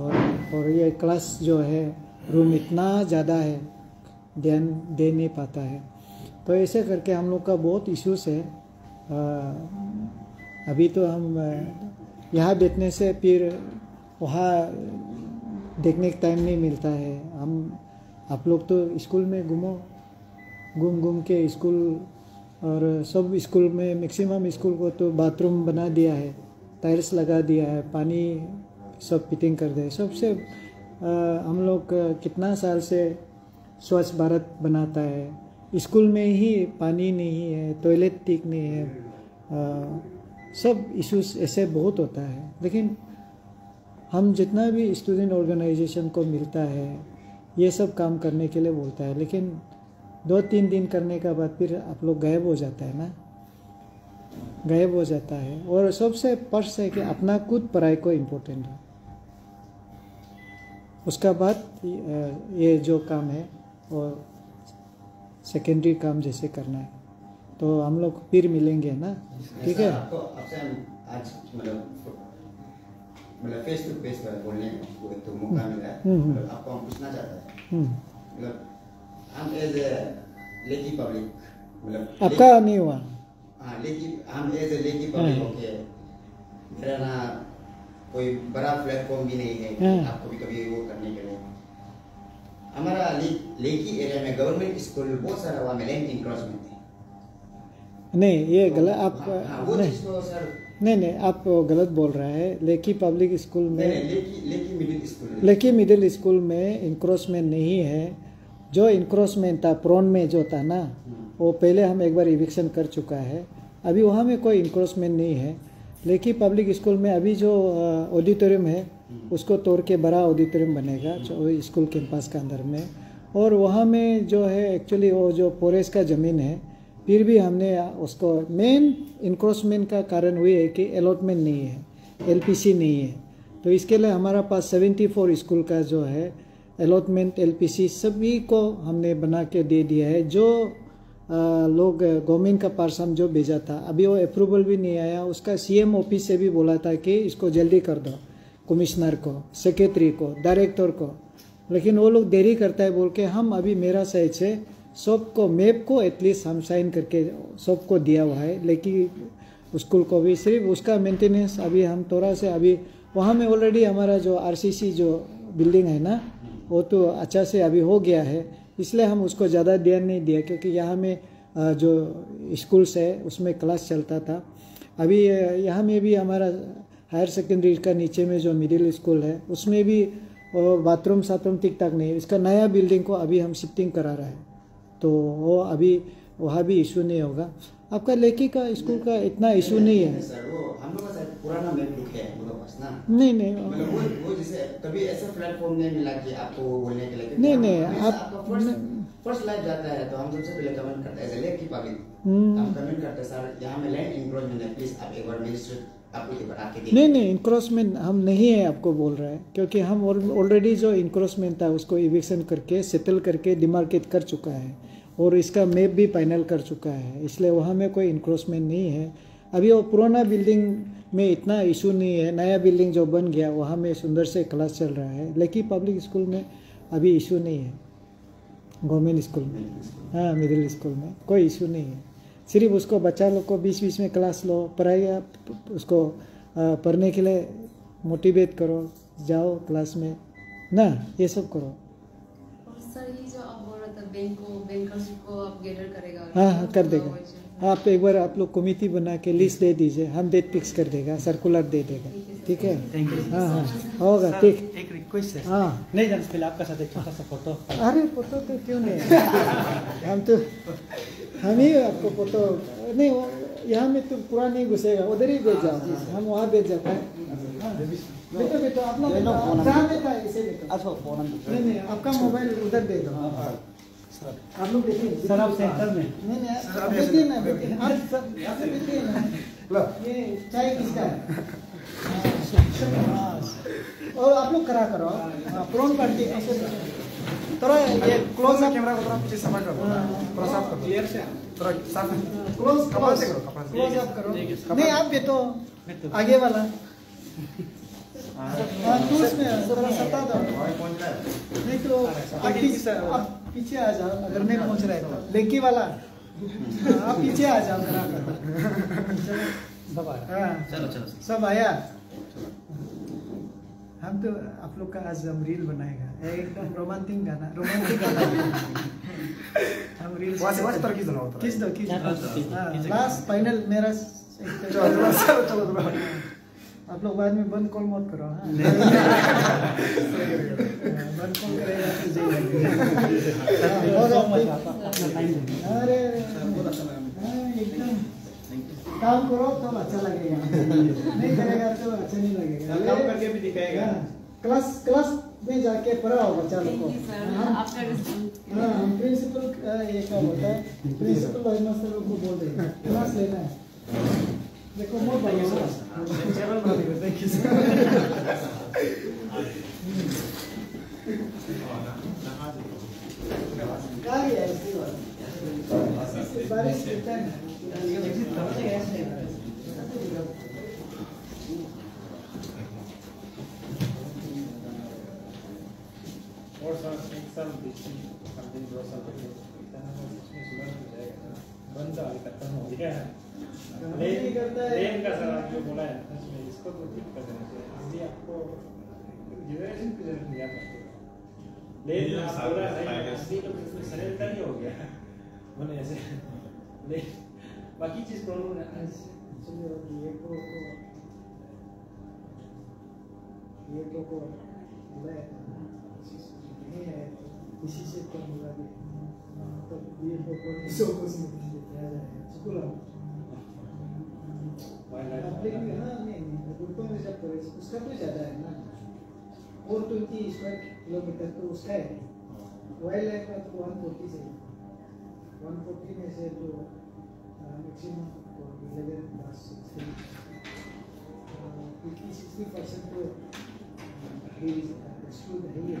और और ये क्लास जो है रूम इतना ज़्यादा है, ध्यान दे नहीं पाता है। तो ऐसे करके हम लोग का बहुत इश्यूज़ है। अभी तो हम यहाँ बैठने से फिर वहाँ देखने का टाइम नहीं मिलता है। हम, आप लोग तो स्कूल में घूमो घूम घूम के स्कूल और सब स्कूल में मैक्सिमम स्कूल को तो बाथरूम बना दिया है टाइल्स लगा दिया है पानी सब फिटिंग कर दे। सबसे हम लोग कितना साल से स्वच्छ भारत बनाता है। स्कूल में ही पानी नहीं है टॉयलेट ठीक नहीं है आ, सब इश्यूज़ ऐसे बहुत होता है। लेकिन हम जितना भी स्टूडेंट ऑर्गेनाइजेशन को मिलता है ये सब काम करने के लिए बोलता है। लेकिन दो तीन दिन करने का बाद फिर आप लोग गायब हो जाता है ना? गायब हो जाता है। और सबसे फ़र्स्ट है कि अपना खुद पढ़ाई को इम्पोर्टेंट है। उसका बाद ये जो काम है वो सेकेंडरी काम जैसे करना है। तो हम लोग फिर मिलेंगे ना? ठीक है? मतलब फेस टू फेस बोलने को तो मौका मिला। है हम्म, हम्म। आपको हम पूछना चाहते हैं। हम्म, मतलब हम एज लेकी पब्लिक मतलब आपका नहीं हुआ हाँ लेकी हम एज लेकी पब्लिक हाँ। होके मेरा ना कोई बड़ा प्लेटफॉर्म भी नहीं है। आपको भी कभी वो करने के लिए हमारा ले, लेकी एरिया में गवर्नमेंट स्कूल बहुत सारा वहाँ में लैंड इंक्रोचमेंट है नहीं ये गलत आप हाँ, हाँ, वो नहीं। तो सर नहीं नहीं आप गलत बोल रहे हैं। लेकी पब्लिक स्कूल नहीं नहीं में Lekhi Lekhi middle school Lekhi middle school में इंक्रोचमेंट नहीं है। जो इंक्रोचमेंट था प्रोन में जो था ना, वो पहले हम एक बार इविक्शन कर चुका है। अभी वहाँ में कोई इंक्रोचमेंट नहीं है। लेकिन पब्लिक स्कूल में अभी जो ऑडिटोरियम है, उसको तोड़ के बड़ा ऑडिटोरियम बनेगा, जो स्कूल कैंपस के अंदर में। और वहाँ में जो है एक्चुअली वो जो फॉरेस्ट का ज़मीन है, फिर भी हमने उसको मेन इंक्रोचमेंट का कारण हुई है कि अलॉटमेंट नहीं है एलपीसी नहीं है। तो इसके लिए हमारा पास 74 स्कूल का जो है अलॉटमेंट एलपीसी सभी को हमने बना के दे दिया है। जो आ, लोग गवर्नमेंट का हम जो भेजा था अभी वो अप्रूवल भी नहीं आया। उसका सीएम ऑफ़िस से भी बोला था कि इसको जल्दी कर दो कमिश्नर को सेक्रेटरी को डायरेक्टर को। लेकिन वो लोग देरी करता है बोल के हम अभी मेरा साइड से सबको मैप को एटलीस्ट हम साइन करके सबको दिया हुआ है। लेकिन स्कूल को भी सिर्फ़ उसका मेंटेनेंस अभी हम थोड़ा से अभी वहाँ में ऑलरेडी हमारा जो आरसीसी जो बिल्डिंग है ना वो तो अच्छा से अभी हो गया है। इसलिए हम उसको ज़्यादा ध्यान नहीं दिया, क्योंकि यहाँ में जो स्कूल्स है, उसमें क्लास चलता था। अभी यहाँ में भी हमारा हायर सेकेंडरी का नीचे में जो मिडिल स्कूल है, उसमें भी बाथरूम साथरूम ठीक ठाक नहीं है। इसका नया बिल्डिंग को अभी हम शिफ्टिंग करा रहे हैं। तो वो अभी, वहाँ भी इशू नहीं होगा। आपका लेकी का स्कूल का इतना इशू नहीं है। सर, वो हम लोग पुराना मैप बुक है ना? नहीं नहीं मतलब वो वो जैसे कभी ऐसा प्लेटफॉर्म नहीं मिला कि आपको वो बोलने के लिए नहीं, नहीं, आप- फ़र्स्ट लाइफ जाता है तो हम सबसे पहले कमेंट करते हैं लेकी पब्लिक हम्म। हम कमेंट करते हैं सर यहाँ में लैंड इंक्रोचमेंट है प्लीज़ आप एक बार मिनिस्टर नहीं नहीं इंक्रोचमेंट हम नहीं है आपको बोल रहे हैं क्योंकि हम ऑलरेडी जो इंक्रोचमेंट था उसको इविक्शन करके सेटल करके डिमार्केट कर चुका है और इसका मैप भी फाइनल कर चुका है इसलिए वहाँ में कोई इंक्रोचमेंट नहीं है। अभी वो पुराना बिल्डिंग में इतना इशू नहीं है। नया बिल्डिंग जो बन गया वहाँ में सुंदर से क्लास चल रहा है। लेकिन पब्लिक स्कूल में अभी इशू नहीं है। गवर्नमेंट स्कूल में। हाँ मिडिल स्कूल में। कोई इशू नहीं है। सिर्फ़ उसको बच्चा लोग को बीच बीच में क्लास लो। पढ़ाई आप उसको पढ़ने के लिए मोटिवेट करो। जाओ क्लास में। ना ये सब करो। सर ये जो आप बोल रहे थे बैंक को बैंकर्स को आप गेटर करेगा हाँ हाँ कर देगा। आप एक बार आप लोग कमेटी बना के लिस्ट दे दीजिए हम डेट फिक्स कर देगा सर्कुलर दे देगा ठीक है? हाँ हाँ होगा ठीक। एक रिक्वेस्ट है। हाँ। नहीं जाने से पहले आपका साथ एक छोटा सा फ़ोटो अरे फ़ोटो तो क्यों नहीं? हम तो हम ही आपको फ़ोटो नहीं वो यहाँ में तो पूरा नहीं घुसेगा उधर ही भेज जाओ। हम वहाँ भेज जाते हैं। हाँ, बेटो बेटो अपना ले लो बेटो, है ऐसे बैठो अच्छा फ़ोन नहीं नहीं आपका मोबाइल उधर दे दो। आप लोग देखिए सर, आप सेंटर में। नहीं नहीं आप बैठिए ना बैठिए आप सब यहाँ से बैठिए ना। ये चाय किसका है? हाँ, और आप लोग करा करो। हाँ, प्रोन पार्टी थोड़ा ये क्लोज कैमरा को थोड़ा पीछे सफ़ा कर दो थोड़ा साफ़ कर दो। क्लियर से। थोड़ा साफ़ क्लोज कपड़ा से करो कपड़ा से। क्लोज अप करो। नहीं आप बैठो। आगे वाला। पीछे आ जाओ सब आया हम तो आप लोग का आज हम रील बनाएगा एकदम रोमांटिक गाना रोमांटिक गाना हम रील वहाँ से- वहाँ से तरकीब दो, दो। लास्ट फाइनल मेरा चलो चलो चलो आप लोग बाद में बंद कॉल मत करो। हाँ। हाँ, बंद कॉल करेगा तो सही लगेगा हाँ, और आप- अपना टाइम देंगे अरे हाँ, काम करो तो अच्छा लगेगा। नहीं करेगा तो अच्छा नहीं लगेगा। काम करके भी दिखाएगा। क्लास क्लास में जाके पढ़ाओ बच्चा लोग को। हाँ. हाँ प्रिंसिपल ये क्या होता है? प्रिंसिपल हेडमास्टर लोग को बोल देंगे। क्लास लेना है। देखो मोर बढ़िया थैंक यू सर कहाँ गया इसकी बात बारिश के टाइम और साल एक साल बेची समथिंग दो साल तक इतना इसमें सुधार हो जाएगा बंद साल खत्म हो गया है। लेन का सर आपने बोला है इसमें इसको तो ठीक कर देना चाहिए। इसलिए आपको जनरेशन टू जनरेशन याद रखिएगा। लेन आप बोला है असली तो इसमें सरल का ही हो गया। मैंने ऐसे लेकिन बाकी चीज़ प्रॉब्लम है चलिए ये को को ये तो को ले नहीं है इसी से तो मिला भी तो ये को को इसो को से दिया जाए स्कूल आप देखेंगे ना नहीं नहीं ग्रुप में जब करें उसका तो ज़्यादा है ना और ट्वेंटी स्क्वायर किलोमीटर तो उसका है वाइल्ड लाइफ का तो वन फोर्टी से वन फोर्टी में से तो maximum eleven plus sixty fifty sixty percent तो एक्सक्लूड है ही है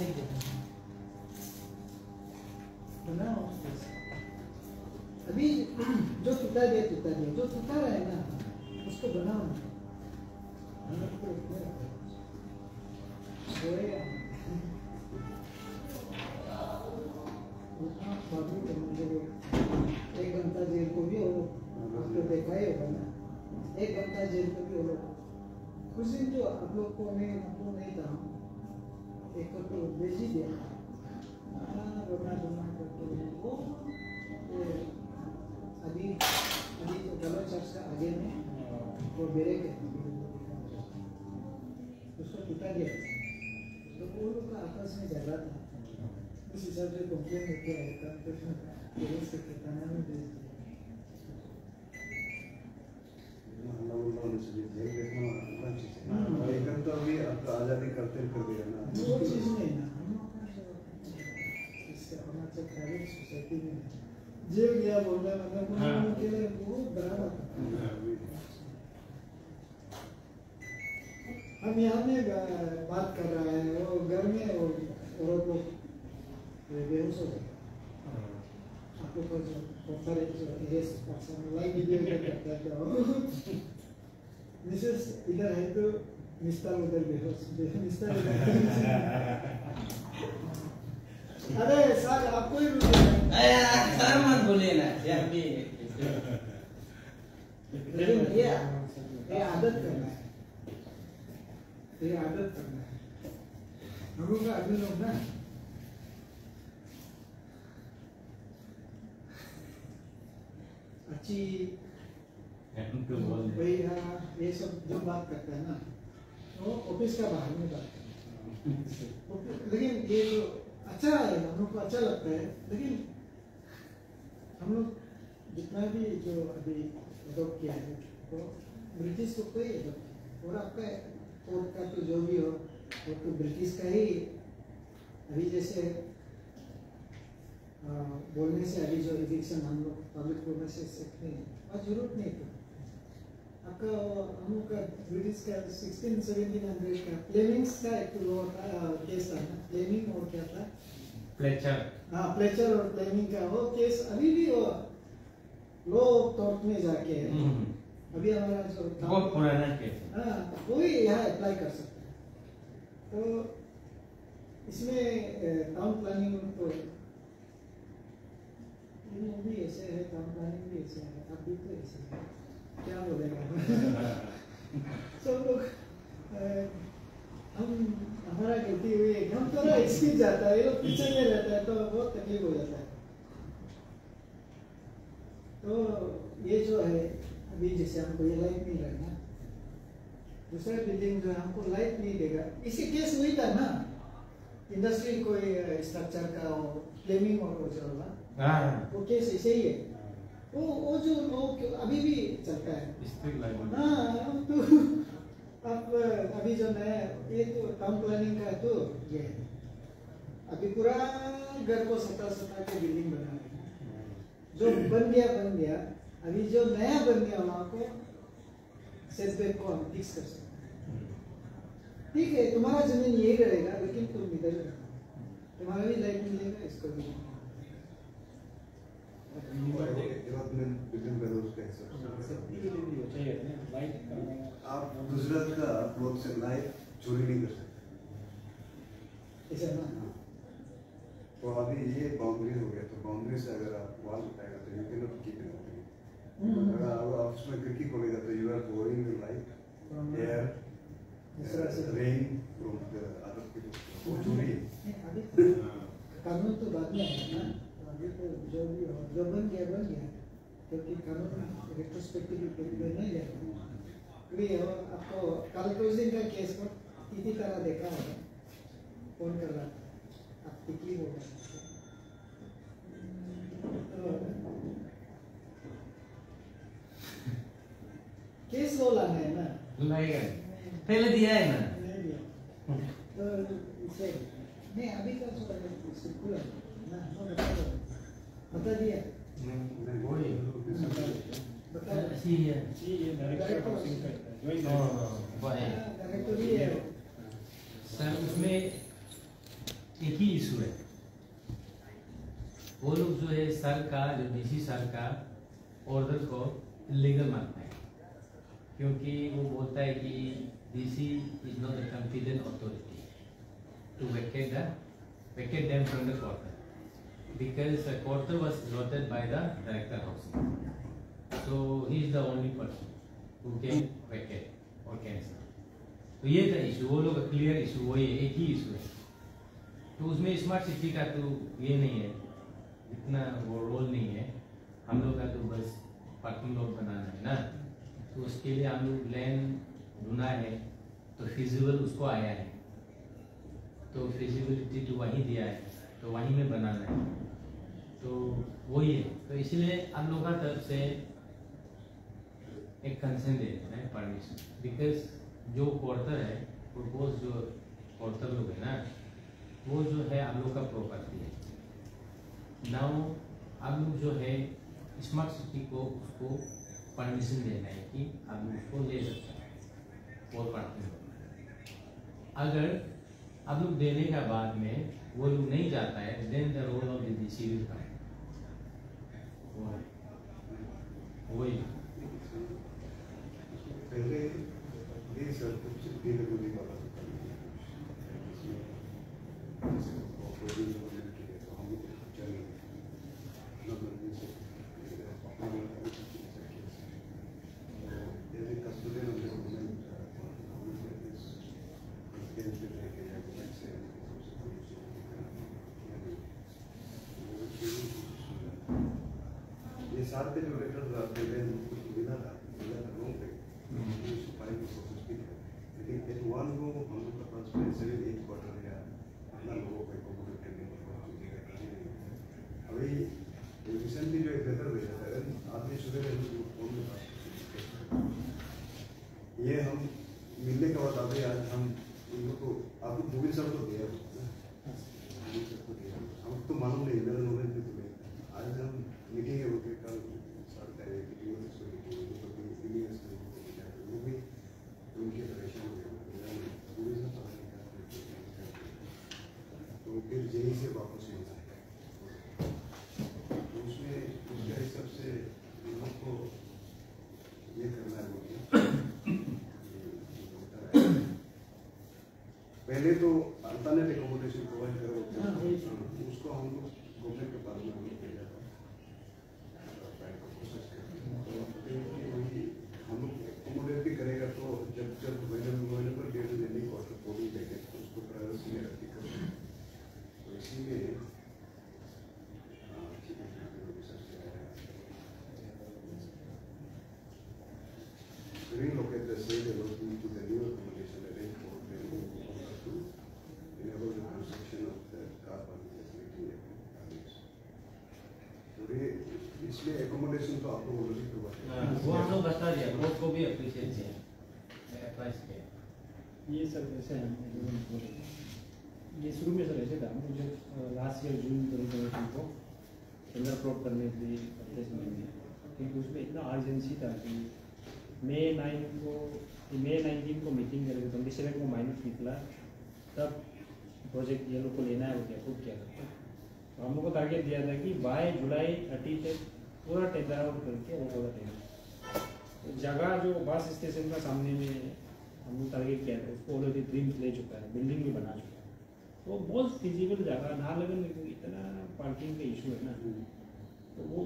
है है में खुद नहीं था पीडीपी अभी है हो है है जो टूटा दिया टूटा दिया। जो टूटा रहा है ना, उसको बनाओ है एक घंटा जेल को भी वो लोग देखा ही होगा ना। एक घंटा जेल को भी वो कुछ दिन तो आप लोग को नहीं आपको नहीं था। एक को तो ही दिया हाँ, रोना धोना करके वो ये अभी अभी तो गलो चर्च का आगे में वो बेरे के उसको टूटा गया तो वो लोग का आपस में झगड़ा था उस हिसाब से कंप्लेन लेके आया था तो फिर पुलिस से थाना में भेज दिया लेकिन तो अभी अब आज़ादी करते कर दिया ना वो चीज़ नहीं ना हम लोग का जो इससे अरुणाचल प्राइवेट सोसाइटी में जेल गया बोल रहा है। मतलब हाँ। उनके लिए बहुत बराबर हम यहाँ में बात कर रहा है। वो घर में वो औरत को बेहोश हो। गया आपको है पर्सन लाइव वीडियो करता है मिसेस इधर है तो मिस्टर उधर बेहोश मिस्टर अरे सर आपको ही सर मत बोलिए ना यार भी लेकिन ये ये आदत करना है ये आदत करना है हम लोग का आदमी लोग ना दे भाई हाँ, ये सब जो बात करता है ना वो ऑफ़िस का बाहर में बात करता है। लेकिन ये जो अच्छा है हम लोग को अच्छा लगता है लेकिन हम लोग जितना भी जो अभी अडोप्ट किया है तो ब्रिटिश को कोई adopt और आपका कोर्ट का तो जो भी हो वो तो ब्रिटिश का ही। अभी जैसे बोलने से अभी जो एडिक्शन हम लोग पब्लिक में से सकते हैं और ज़रूरत नहीं थी आपका हम लोग का ब्रिटिश का सिक्सटीन सेवेंटीन हंड्रेड का फ्लेमिंग्स का एक वो केस था ना फ्लेमिंग और क्या था? फ्लेचर हाँ प्लेचर और फ्लेमिंग का वो केस अभी भी वो लो कोर्ट में जाके है। हम्म। अभी हमारा जो बहुत पुराना केस हाँ वो ही यहाँ अप्लाई कर सकते हैं। तो इसमें टाउन प्लानिंग तो ये भी ऐसे है टाउन भी ऐसे है अब भी तो ऐसे है क्या बोलेगा सब लोग हम हमारा गलती हुई है, हम थोड़ा स्पीड जाता है, लोग, पीछे में रहता है तो बहुत तकलीफ़ हो जाता है तो ये जो है, अभी जैसे हमको ये लाइट मिल रहा है दूसरा बिल्डिंग जो है हमको लाइट नहीं देगा इसी केस हुई था ना इंडस्ट्री कोई स्ट्रक्चर का फ्लेमिंग और वो जो होगा हाँ। वो केस ऐसे ही है। वो वो जो वो अभी भी चलता है। हाँ तो अब अभी जो नया ये तो टाउन प्लानिंग का तो ये है। अभी पूरा घर को सटा सटा के बिल्डिंग बना रहे हैं। जो बन गया बन गया। अभी जो नया बन गया वहाँ को सेटबैक को हम फिक्स कर सकते हैं। ठीक है तुम्हारा ज़मीन यही रहेगा लेकिन तुम इधर तुम्हारा भी लाइट मिलेगा इसको भी डेवलपमेंट बिल्डिंग का उसका हिसाब चाहिए ना लाइट से आप गुजरात का प्लॉट से लाइट चोरी नहीं कर सकते तो अभी ये बाउंड्री हो गया तो बाउंड्री से अगर आप वॉल उठाएगा तो you can not keep it अगर आप आप उसमें खिड़की खोलेगा तो you are boring From light air rain from the other people वो चोरी है तो तो बाद में है ना तो तो जो भी जो बन गया बन गया। क्योंकि कानून रेट्रोस्पेक्टिव नहीं जाएगा अभी वो आपको कल तो का केस को इसी तरह देखा होगा। फ़ोन कर रहा था। आप टिकी होगा तो केस वो लाना है ना? लाएगा पहले दिया है ना? नहीं दिया। तो इसे नहीं अभी का जो है। ना बता दो दिया बता दो ही। है डायरेक्टर हाउसिंग हाँ, डायरेक्टर। है। सर उसमें एक ही इशू है। वो लोग जो है सर का जो डीसी सर का ऑर्डर को लीगल मानते हैं। क्योंकि वो बोलता है कि DC is not a competent authority to vacate the vacate them from the because the quarter was allotted by the director housing. So, he is the only person who can vacate or cancel. तो ये था इशू वो लोग क्लियर इशू वही है एक ही इशू है। तो उसमें स्मार्ट सिटी का तो ये नहीं है, इतना वो रोल नहीं है। हम लोग का तो बस पार्किंग लॉट बनाना है ना। तो उसके लिए हम लोग लैंड ढूंढा है तो फिजिबल उसको आया है। तो फिजिबिलिटी तो वहीं दिया है तो वहीं में बनाना है। तो वही है। तो इसलिए हम लोग का तरफ़ से एक कंसेंट दे देना है परमिशन बिकॉज़ जो क्वार्टर है प्रपोज जो क्वार्टर लोग है ना, वो जो है आप लोग का प्रॉपर्टी है। नाउ आप लोग जो है स्मार्ट सिटी को उसको परमिशन देना है कि लोग उसको ले सकते हैं और पार्किंग अगर आप लोग देने का बाद में वो लोग नहीं जाता है then the role of the DC will come वही पहले ये सब कुछ डीडब्ल्यूडी का ये साथ में जो लेटर पहले कुछ मिला था सफ़ाई की प्रोसेस भी है लेकिन एट वन गो हम लोग का पास में सिर्फ़ एक क्वार्टर है अपना लोगों को एकोमोडेट करने के लिए अभी रिसेंटली जो एक लेटर भेजा था आदमी सुबह फ़ोन में बात ये हम मिलने के बाद अभी आज हम इन लोग को आपको मोबिल सर को दिया मोबिल सर को दिया हमको तो मालूम नहीं मेरा नॉलेज भी तो नहीं आज हम लिखेंगे वो कि कल सर कहे कि डी एस को लिखेंगे तो भी इंजीनियर्स को लिखेंगे वो भी उनके परेशान हो गए मोबिल सर पता नहीं क्या तो फिर यहीं से वापस मिलना है तो उसमें उसके हिसाब से हम लोग को ये करना है बोलिए पहले तो अल्टरनेट एकोमोडेशन प्रोवाइड करो। उसको हम लोग गवर्नमेंट के पास में हम लोग भेजा था हम लोग एकोमोडेट भी करेगा तो जब जब अवेलेबल डेट देने की ऑर्डर को भी देंगे तो उसको प्राइवेसी में रखी कर तो इसी में relocate the site allotment to the new accommodation arranged for the to enable the construction of the car parking facility at Today, इसलिए accommodation तो आपको ऑलरेडी प्रोवाइड वो हम लोग बता दिया ग्रोथ को भी अप्रिशिएट किया एडवाइस किया। ये सर वैसे है ये शुरू में सर ऐसे था मुझे last year June twenty twenty को टेंडर अपलोड करने के लिए प्रदेश में क्योंकि उसमें इतना अर्जेंसी था कि मई नाइन को मई नाइनटीन को मीटिंग करेंगे ट्वेंटी सेवन को माइनस निकला तब प्रोजेक्ट ये लोग को लेना है वो क्या अप्रूव किया था तो हम लोग को टारगेट दिया था कि बाय जुलाई थर्टी तक पूरा टेंडर आउट करके वो पूरा टेंडर तो जगह जो बस स्टेशन का सामने में हम लोग टारगेट किया था उसको ऑलरेडी ड्रीम ले चुका है बिल्डिंग भी बना चुका है। तो बहुत फिजिबल जगह नाहरलगुन में इतना पार्किंग का इशू है ना तो वो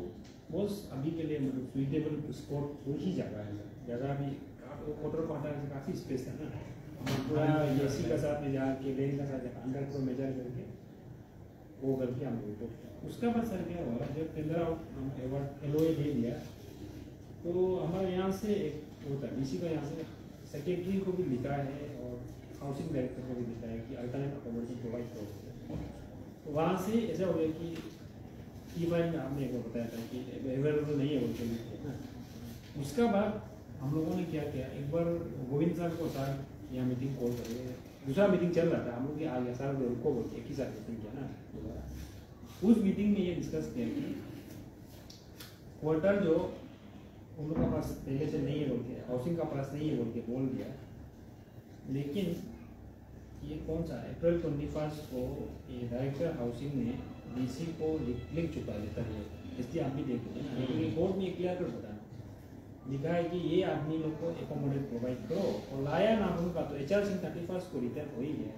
बहुत अभी के लिए मतलब सुइटेबल स्पॉट वही जगह है। जगह भी पाटा से काफ़ी स्पेस है ना। पूरा ए सी का साथ में जाके लेन का साथ अंडर को मेजर करके वो करके हम लोग को। उसका बाद सर क्या हुआ, जब आउट हम एवॉर्ड एल दे दिया तो हमारे यहाँ से एक होता है डीसी का यहाँ से सेक्रेटरी को भी लिखा है और हाउसिंग डायरेक्टर को भी लिखा है कि अल्टरनेट अकोमोडेशन प्रोवाइड करो। तो वहाँ से ऐसा हो गया कि ई फ़ाइल में आपने एक बार बताया था कि अवेलेबल नहीं है उनके लिए ना उसका बाद हम लोगों ने क्या किया, एक बार गोविंद सर को सर यहाँ मीटिंग कॉल कर, दूसरा मीटिंग चल रहा था, हम लोग आ गया सर उनको बोल एक ही साथ मीटिंग उस मीटिंग में ये डिस्कस किया कि क्वार्टर जो उन लोग का पास पहले से नहीं है बोल के हाउसिंग का पास नहीं है बोल के बोल दिया। लेकिन ये कौन सा अप्रैल ट्वेंटी फ़र्स्ट को ये डायरेक्टर हाउसिंग ने डीसी को लिख चुका है लेटर ये इसलिए आप भी देख लीजिए ना। लेकिन कोर्ट में क्लियर कर बताना। लिखा है कि ये आदमी लोग को एकोमोडेट प्रोवाइड करो। और लाया ना उनका तो H R Singh thirty first को रिटर्न हो ही गया।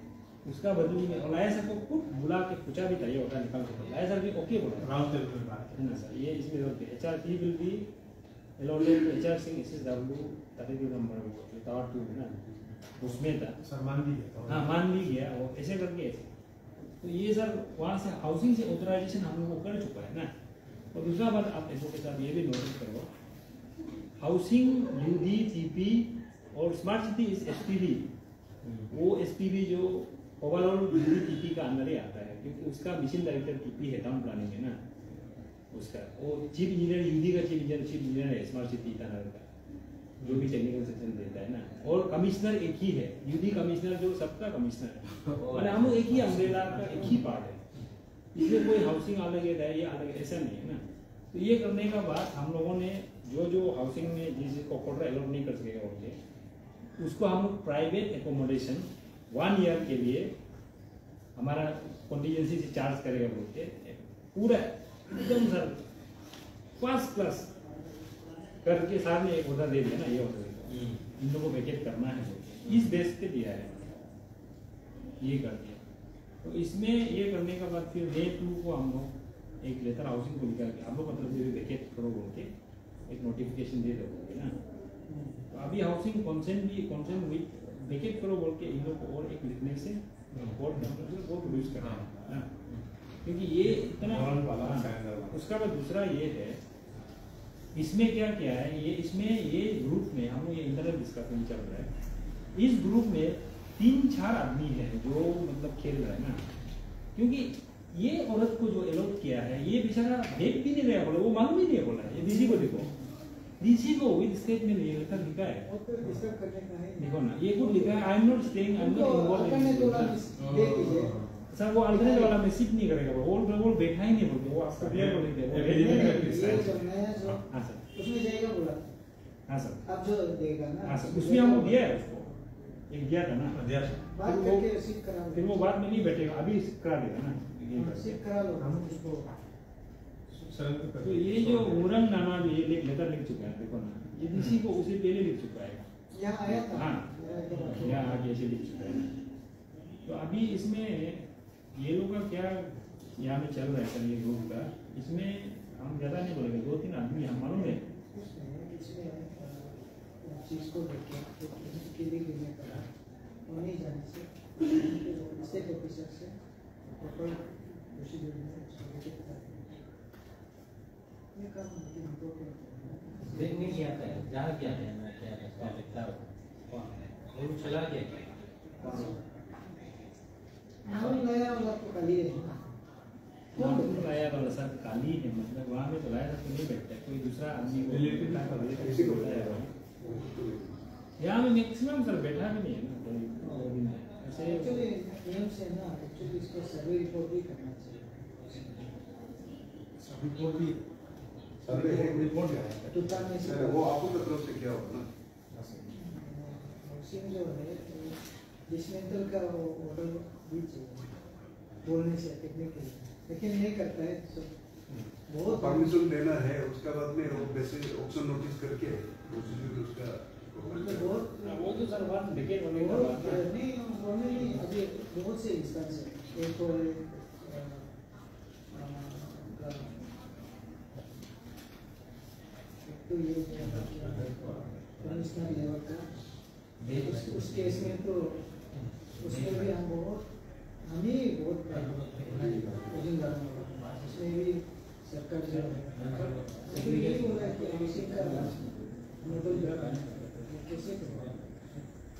उसका बदली में और लाया सर को खुद बुला के पूछा भी था ये होता निकाल के लाया सर भी ओके बोला राउंड टेबल में बात है ना सर ये इसमें H R P will be allotted H R Singh S S W thirty two number tower two है ना उसमें था। सर मान भी गया हाँ मान भी गया वो ऐसे करके ऐसे। तो ये सर वहाँ से हाउसिंग से ऑथराइजेशन हम लोग को कर चुका है ना। और दूसरा बात आप ऐसो के साथ ये भी नोटिस करो। हाउसिंग यूडी टीपी और स्मार्ट सिटी इज़ एसपीबी वो एसपीबी जो ओवरऑल यूडी टीपी का अंदर ही आता है क्योंकि उसका मिशन डायरेक्टर टीपी है टाउन प्लानिंग है ना उसका। वो चीफ इंजीनियर यूडी का चीफ इंजीनियर चीफ इंजीनियर है स्मार्ट सिटी ईटानगर का जो भी टेक्निकल सेक्शन देता है ना। और कमिश्नर एक ही है यूडी कमिश्नर जो सबका कमिश्नर है। (laughs) मैंने हम एक ही अम्ब्रेला का एक ही पार्ट है। इसमें कोई हाउसिंग अलग है ये अलग ऐसा नहीं है ना। तो ये करने का बाद हम लोगों ने जो जो हाउसिंग में जिस जिसको क्वार्टर अलॉट नहीं कर होंगे उसको हम प्राइवेट एकोमोडेशन वन ईयर के लिए हमारा कॉन्टीजेंसी से चार्ज करेगा बोल के पूरा एकदम सर फ़र्स्ट क्लास करके सार ने एक ऑर्डर दे दिया ना ये ऑर्डर इन लोगों को वैकेट करना है इस बेस पे दिया है। ये कर दिया। तो इसमें ये करने के बाद फिर डे टू को हम लोग एक लेटर हाउसिंग को निकाल के हम लोग मतलब ये वैकेट करो बोल के एक नोटिफिकेशन दे दोगे ना। तो अभी हाउसिंग कॉन्सेंट भी कॉन्सेंट विथ वैकेट करो बोल के इन लोग को और एक लिखने से कोर्ट वो प्रोड्यूस करना है। क्योंकि ये इतना हाँ। उसका बाद दूसरा ये है इसमें क्या क्या है ये इसमें ये ग्रुप में हम लोग ये इंटरनल डिस्कशन चल रहा है। इस ग्रुप में तीन चार आदमी है जो मतलब खेल रहा है ना। क्योंकि ये औरत को जो एलोट किया है ये बेचारा देख भी नहीं रहा बोला वो मालूम ही नहीं बोला ये डीसी को देखो। डीसी को विद स्टेटमेंट ये लेकर लिखा है। और तो डिस्टर्ब करने का है देखो ना ये कुछ लिखा है I am not staying I am not involve दे दीजिए। सर वो अल्टरनेट वाला में शिफ्ट नहीं करेगा वो वो वो बैठा ही नहीं बोलते वो आपका प्लेयर को लिख नहीं, दे ये जो नया जो हाँ सर। उसमें जाएगा बोला। हाँ सर। अब जो देगा ना हाँ सर उसमें हमको दिया है उसको। एक दिया था ना। दिया बात करके रिसीव करा फिर वो बाद में नहीं बैठेगा अभी करा देगा ना। ये करा लो। हम उसको तो ये जो उरंग नामा भी ये ले- लेटर लिख चुका है देखो ना। ये किसी को उसे पहले लिख चुका है। यहाँ आया था। हाँ। यहाँ आगे ऐसे लिख चुका है। तो अभी इसमें ये लोग का क्या यहाँ में चल रहा है सर ये ग्रुप का? इसमें हम ज़्यादा नहीं बोलेंगे दो तीन आदमी हम मालूम है? चीज़ को लेके के लिए गिरने पड़ा और नहीं जाने से स्टेट ऑफिसर से प्रॉपर प्रोसीजर में उसको लेके पता इम्पोर्टेंट देखने क्या आता है जहाँ क्या है मैं क्या है क्या लिखता हूँ? वो चला गया क्या? नाम नया वाला तो खाली है। वहाँ लाया वाला सर खाली है। मतलब वहाँ में तो लाया था तो नहीं बैठता कोई दूसरा आदमी को बैठा कर किसी को लाया यहाँ में मैक्सिमम सर बैठा भी नहीं है ना है। ऐसे एक्चुअली नियम से ना एक्चुअली इसको सर्वे रिपोर्ट भी करना चाहिए। सर्वे रिपोर्ट है सर, वो आपको तरफ़ से क्या होगा ना। जो है डिसमेंटल का वो ऑर्डर भी बोलने से टेक्निकली लेकिन नहीं करता है तो बहुत परमिशन देना है उसका बाद में वो ऑप्शन नोटिस करके प्रोसीजर उसका मतलब बहुत वो तो सर बात डिकेट होने का बात नहीं होने अभी बहुत से इंस्टेंस है एक तो है अ, अ, उनका एक तो ये कमिश्नर लेवल का उस, उस केस में तो उसमें भी हम बहुत हम ही बहुत हैं। उसमें भी सरकार जो है यही हो रहा है कि हाउसिंग का नोबल कैसे करें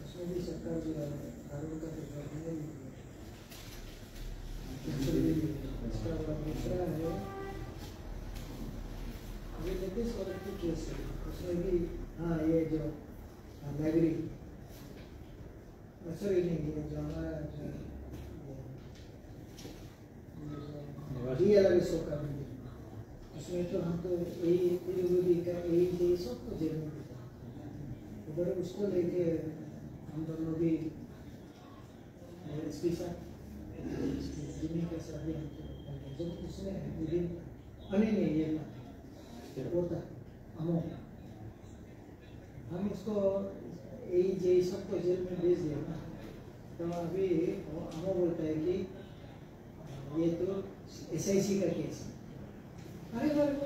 उसमें भी सरकार जो है कानून का तो जवाब नहीं देती। इसका बाद दूसरा है ये लेटेस्ट वाला की केस है उसमें भी हाँ ये जो लाइब्रेरी सॉरी नहीं ये जो हमारा जो डी एल आर का उसमें तो हम तो यही पीडब्ल्यूडी का यही यही सब तो जेल में देता उधर उसको लेके हम दोनों भी पी साहब जिन्हीं के साथ भी जब उसने अने नहीं ये था होता अमो हम उसको यही यही सबको जेल में भेज दिया। ना तो अभी अमो बोलता है कि ये तो एस आई सी का केस है। अरे मेरे को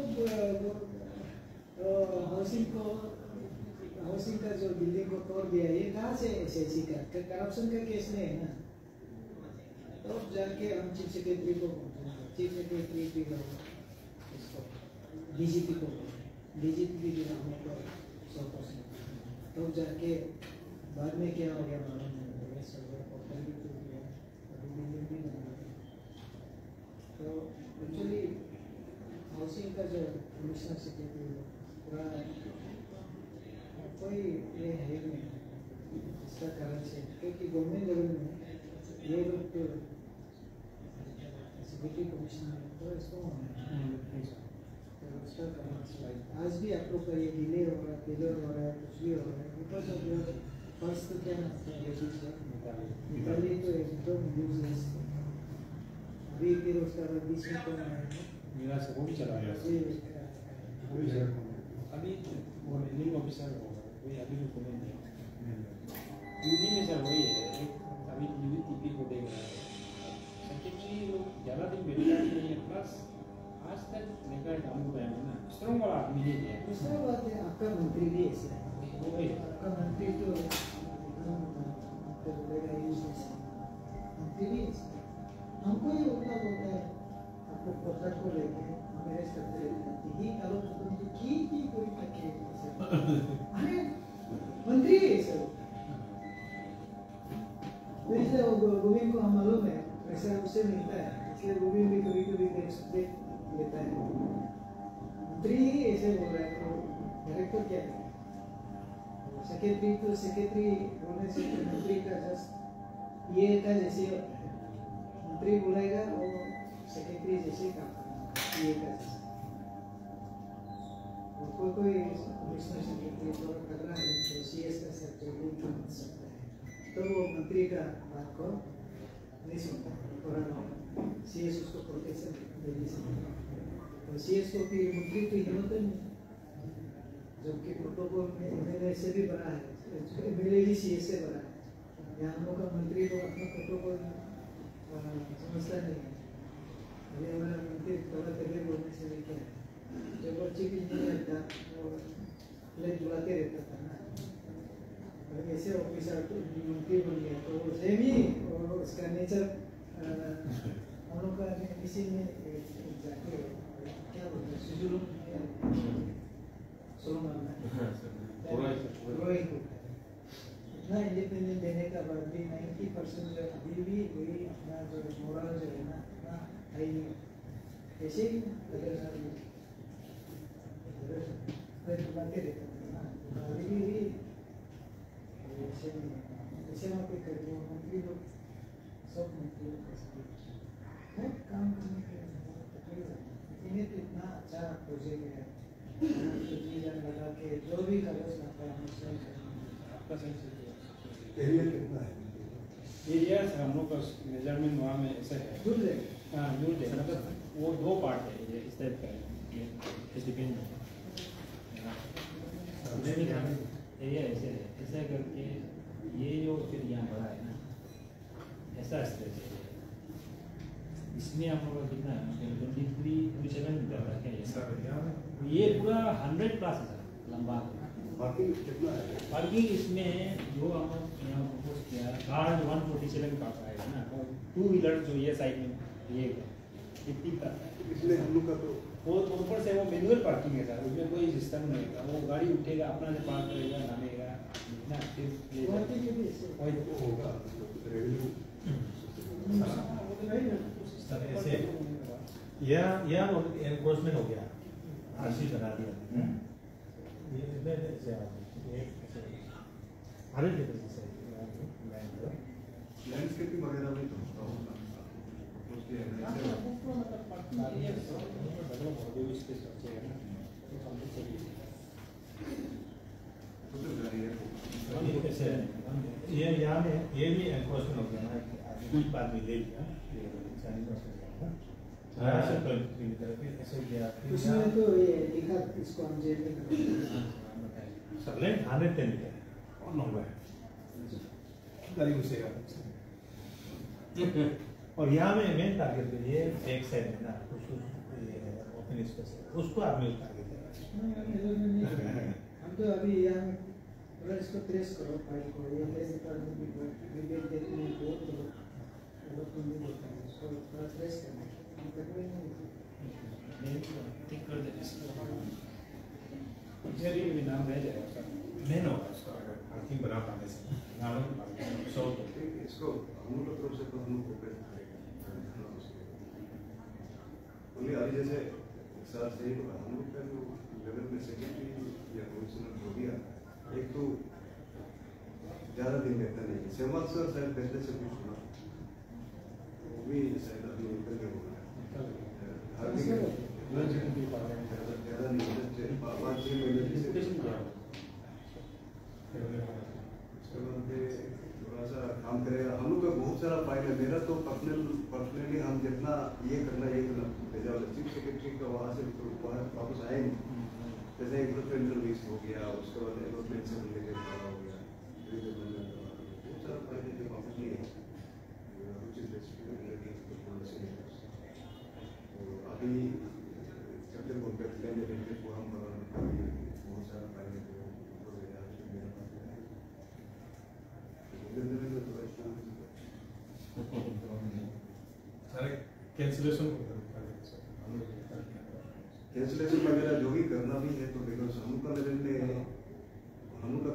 हाउसिंग को हाउसिंग का जो बिल्डिंग को तोड़ दिया, ये कहाँ से एस आई सी का? करप्शन का केस नहीं है ना? तो जाके हम चीफ सेक्रेटरी को चीफ सेक्रेटरी भी इसको डीजीपी को भी जो हम लोग सौ परसेंट तो जाके बाद में क्या हो गया मालूम नहीं मेरे सर्वर पोर्टल भी टूट गया अभी बिल्डिंग भी नहीं बनी। तो एक्चुअली हाउसिंग का जो कमिश्नर सेक्रेटरी पूरा कोई ये है नहीं। इसका कारण से, क्योंकि गवर्नमेंट लेवल में ये लोग तो सेक्रेटरी कमिश्नर तो इसको है। तो उसका कारण से आज भी आप लोग का ये डिले हो रहा है फेलियर हो रहा है कुछ भी हो रहा है बिकॉज़ ऑफ़ योर फ़र्स्ट तो क्या ना निकाली तो एकदम यूजलेस अभी फिर उसका बीच में कौन आएगा मेरा से वो भी चला गया। कोई ये अभी वो बिल्डिंग ऑफिसर होगा कोई अभी भी खोले नहीं। यूपी में सर वही है अभी यूपी टीपी को देख रहा है। सेक्रेटरी लोग ज़्यादा दिन मिलता नहीं है प्लस स्ट्रॉन्ग वाला आदमी नहीं है दूसरा बात है आपका मंत्री भी ऐसे है आपका मंत्री तो मंत्री भी हमको ही उतना बोलता है आपको प्रोजेक्ट को लेके हम अरेस्ट करते रहते हैं आरोप हैं कि की कोई अरे मंत्री है वैसे वो गोविंद को हम मालूम है वैसे उससे मिलता है इसलिए गोविंद भी कभी कभी देख लेता है। मंत्री ही ऐसे बोल रहा है तो डायरेक्टर क्या है? सेक्रेटरी तो सेक्रेटरी होने से तो मंत्री का जस्ट ये का जैसे मंत्री बोलेगा वो सेक्रेटरी जैसे काम करेगा ये का जैसे। कोई कोई एडिशनल सेक्रेटरी थोड़ा तगड़ा है तो सी एस का सेक्रेटरी मत सकता है। तो वो मंत्री का बात को नहीं सुनता थोड़ा सी एस उसको प्रोटेक्शन देने से तो सी एस को फिर मंत्री की हिम्मत नहीं जबकि प्रोटोकॉल में एमएलए से भी बड़ा है एमएलए भी सी एस से बड़ा है यहाँ हम लोग का मंत्री को अपना प्रोटोकॉल समझता नहीं है अभी हमारा मंत्री थोड़ा तगड़े बोलने से लेके आया जब वो चीफ इंजीनियर था वो प्लेन बुलाते रहता था ना और ऐसे ऑफिसर मंत्री बन गया तो सेम ही और उसका नेचर हम लोग का किसी ने जाके क्या बोलते हैं सुजुलुम? रोहित। इतना इंडिपेंडेंट देने का बाद भी नाइन्टी परसेंट जो अभी भी वही अपना जो मोरल जो है ना इतना हाई नहीं। है। ऐसे ही अगर अगर बुलाते रहते थे ना अभी भी ऐसे नहीं है। ऐसे वहाँ पे कर वो मंत्री लोग सब मंत्री लोग। काम करने के इन्हें तो अच्छा प्रोजेक्ट है जी भी कागज़ आता है एरिया कितना हम लोग का मेज़रमेंट वहाँ में ऐसे है दूर है हाँ दूर है मतलब वो दो पार्ट है इस टाइप का है इस डिपेंड एरिया ऐसे है ऐसा करके ये जो फिर यहाँ बड़ा है ना, ऐसा स्ट्रेच है। इसमें हम लोग का कितना है? Twenty three twenty seven meter का क्या ये। सर ये पूरा हंड्रेड प्लस है सर लंबा। पार्किंग कितना है? पार्किंग इसमें जो हम यहाँ प्रपोज किया कार वन फोर्टी सेवन का आएगा ना टू व्हीलर जो ये साइड में ये इतनी का? इसलिए हम लोग का तो वो ऊपर से वो मैनुअल पार्किंग है सर उसमें कोई सिस्टम नहीं है। वो गाड़ी उठेगा अपना से पार्क करेगा नामेगा ना फिर ले गुवाहाटी के भी ऐसे वही वो होगा रेवेन्यू ऐसे। यह यह एनक्रोचमेंट हो गया। आरसी बना दिया। ये ऐसे हर एक जगह से लैंडस्केपिंग वगैरह भी तो उसके तो तो ये ये यहाँ में ये भी एनक्रोचमेंट हो गया ना। भी ले लिया। तो और यहाँ में मेन टारगेट जो ये बैक साइड है ना उसको ओपन स्पेस उसको आदमी टारगेट है हम तो अभी यहाँ पूरा इसको ट्रेस करो फ़ाइल को ये भी विवेक देखने डेवलपमेंट भी देखता इसको इसको मेन होगा उसका अगर पार्किंग बना पाने से नाम सौ इसको हम लोग से तो हम लोग कोऑपरेट करेंगे बोलिए अभी जैसे सर सही हम लोग का जो लेवल में सेक्रेटरी या कमिश्नर हो। गया एक तो ज़्यादा दिन रहता नहीं सेवाल सर शायद पहले से कुछ वो भी शायद अभी निकल के बोला हर ज़्यादा नहीं पाँच छः महीने से उसके बाद फिर थोड़ा सा काम करेगा हम लोग का बहुत सारा फ़ाइल है मेरा तो पर्सनल पर्सनली हम जितना ये करना ये करना भेजा चीफ सेक्रेटरी का वहाँ से तो वापस आए नहीं जैसे एग्रोमेंटल लिस्ट हो गया उसके बाद एग्रोमेंट से रिलेटेड सारा हो गया बहुत सारा फ़ाइल है जो वापस नहीं है अभी रिलेटेड पर बहुत सारा है। सारे कैंसिलेशन कैंसिलेशन वगैरह जो भी करना भी है तो बिकॉज़ हम का लेवल में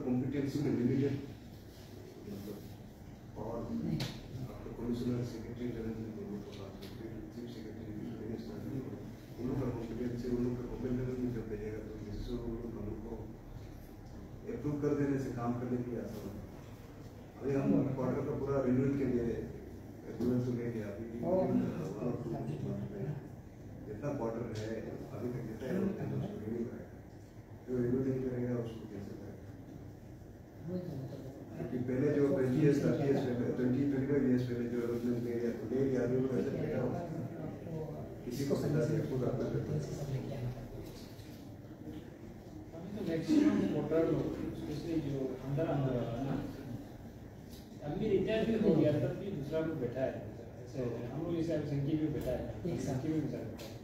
कॉम्पिटेंसी में लिमिटेड मतलब और आपका कमिश्नर सेक्रेटरी जनरल ने दोनों को बात की चीफ सेक्रेटरी मिनिस्टर का कॉम्पिटेंसी उन लोग का कॉम्पिटेंस में जब भेजेगा तो लोग को अप्रूव कर देने से काम करने के आसान होगा अभी हम क्वार्टर का पूरा रिन्यूअल के लिए अप्रूवल तो लेके अभी जितना क्वार्टर है अभी तक जितना है उसको रिन्यू करेगा जो रिन्यू नहीं करेगा उसको कैसे करेगा क्योंकि पहले जो ट्वेंटी ईयर्स थर्टी ईयर्स पहले ट्वेंटी ट्वेंटी फाइव ईयर्स पहले जो ले लिया तो ले लिया आदमी को ऐसे देखा होगा किसी को पता नहीं खुद अपना करता मैक्सिमम वोटर लोग स्पेशली जो अंदर अंदर है ना अभी रिटायर भी हो गया तब भी दूसरा लोग बैठा है ऐसे हम लोग जैसे संख्या भी बैठा है संख्या भी बैठा है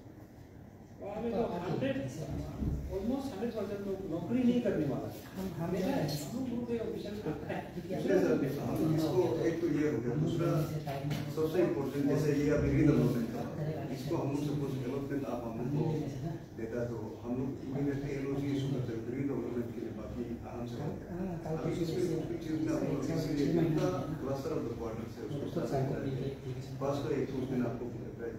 वहाँ पे तो हंड्रेड ऑलमोस्ट हंड्रेड परसेंट लोग नौकरी नहीं करने वाला हम हमेशा ऑफिशियल करता है। इसको एक तो ये हो गया दूसरा सबसे इम्पोर्टेंट जैसे ये अभी रीडेवलपमेंट का इसको हम लोग सपोज़ डेवलपमेंट आप हम लोग को देता तो हम लोग इमीडिएटली एलओसी इशू करते हैं। रीडेवलपमेंट के लिए बाकी आराम से अभी इसमें चीज़ में हम लोग इसलिए क्लस्टर ऑफ़ द क्वार्टर से उसको साथ फ़र्स्ट तो उसमें आपको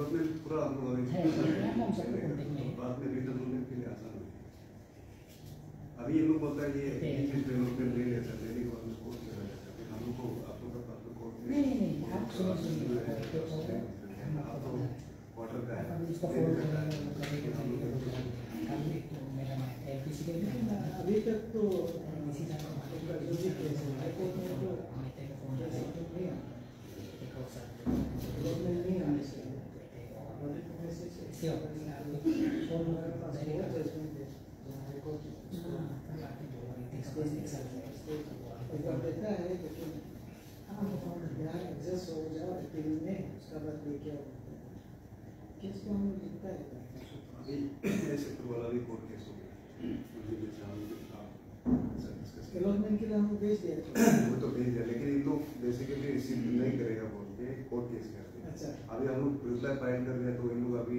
पूरा हम लोग है, है, हम सब लोग देखेंगे। बाद में रीडेवलपमेंट के लिए आसान हो अभी ये लोग बोलता है ये चीज़ डेवलपमेंट ले लेते हैं लेने के उसको कोर्ट करा जाता है हम लोग को आप लोग का पास कोर्ट में नहीं, नहीं, नहीं, आप सुनो, सुनो। आप तो वाटर का है इसका फ़ोन का है। अभी तक तो उसका जो भी केस है हाई कोर्ट में तो नहीं आ डेवलपमेंट नहीं आने से ऑडिट में से से फ़ोन हमारे पास बहुत जजमेंट है हाई कोर्ट एक बार देता है लेकिन यहाँ एग्जस्ट हो जाओ अपील में उसका बाद लेके आओ केस को हम लोग लिखता है अभी ऐसे तो वाला भी कोर्ट केस हो गया अभी जैसे हम आप सर डिस्कस के लिए हम भेज दिया वो तो भेज दिया लेकिन लोग बेसिकली रिसीव नहीं करेगा बोल के कोर्ट केस दिया अच्छा। अभी हम लोग रिप्लाई फ़ाइल कर दिया तो इन लोग अभी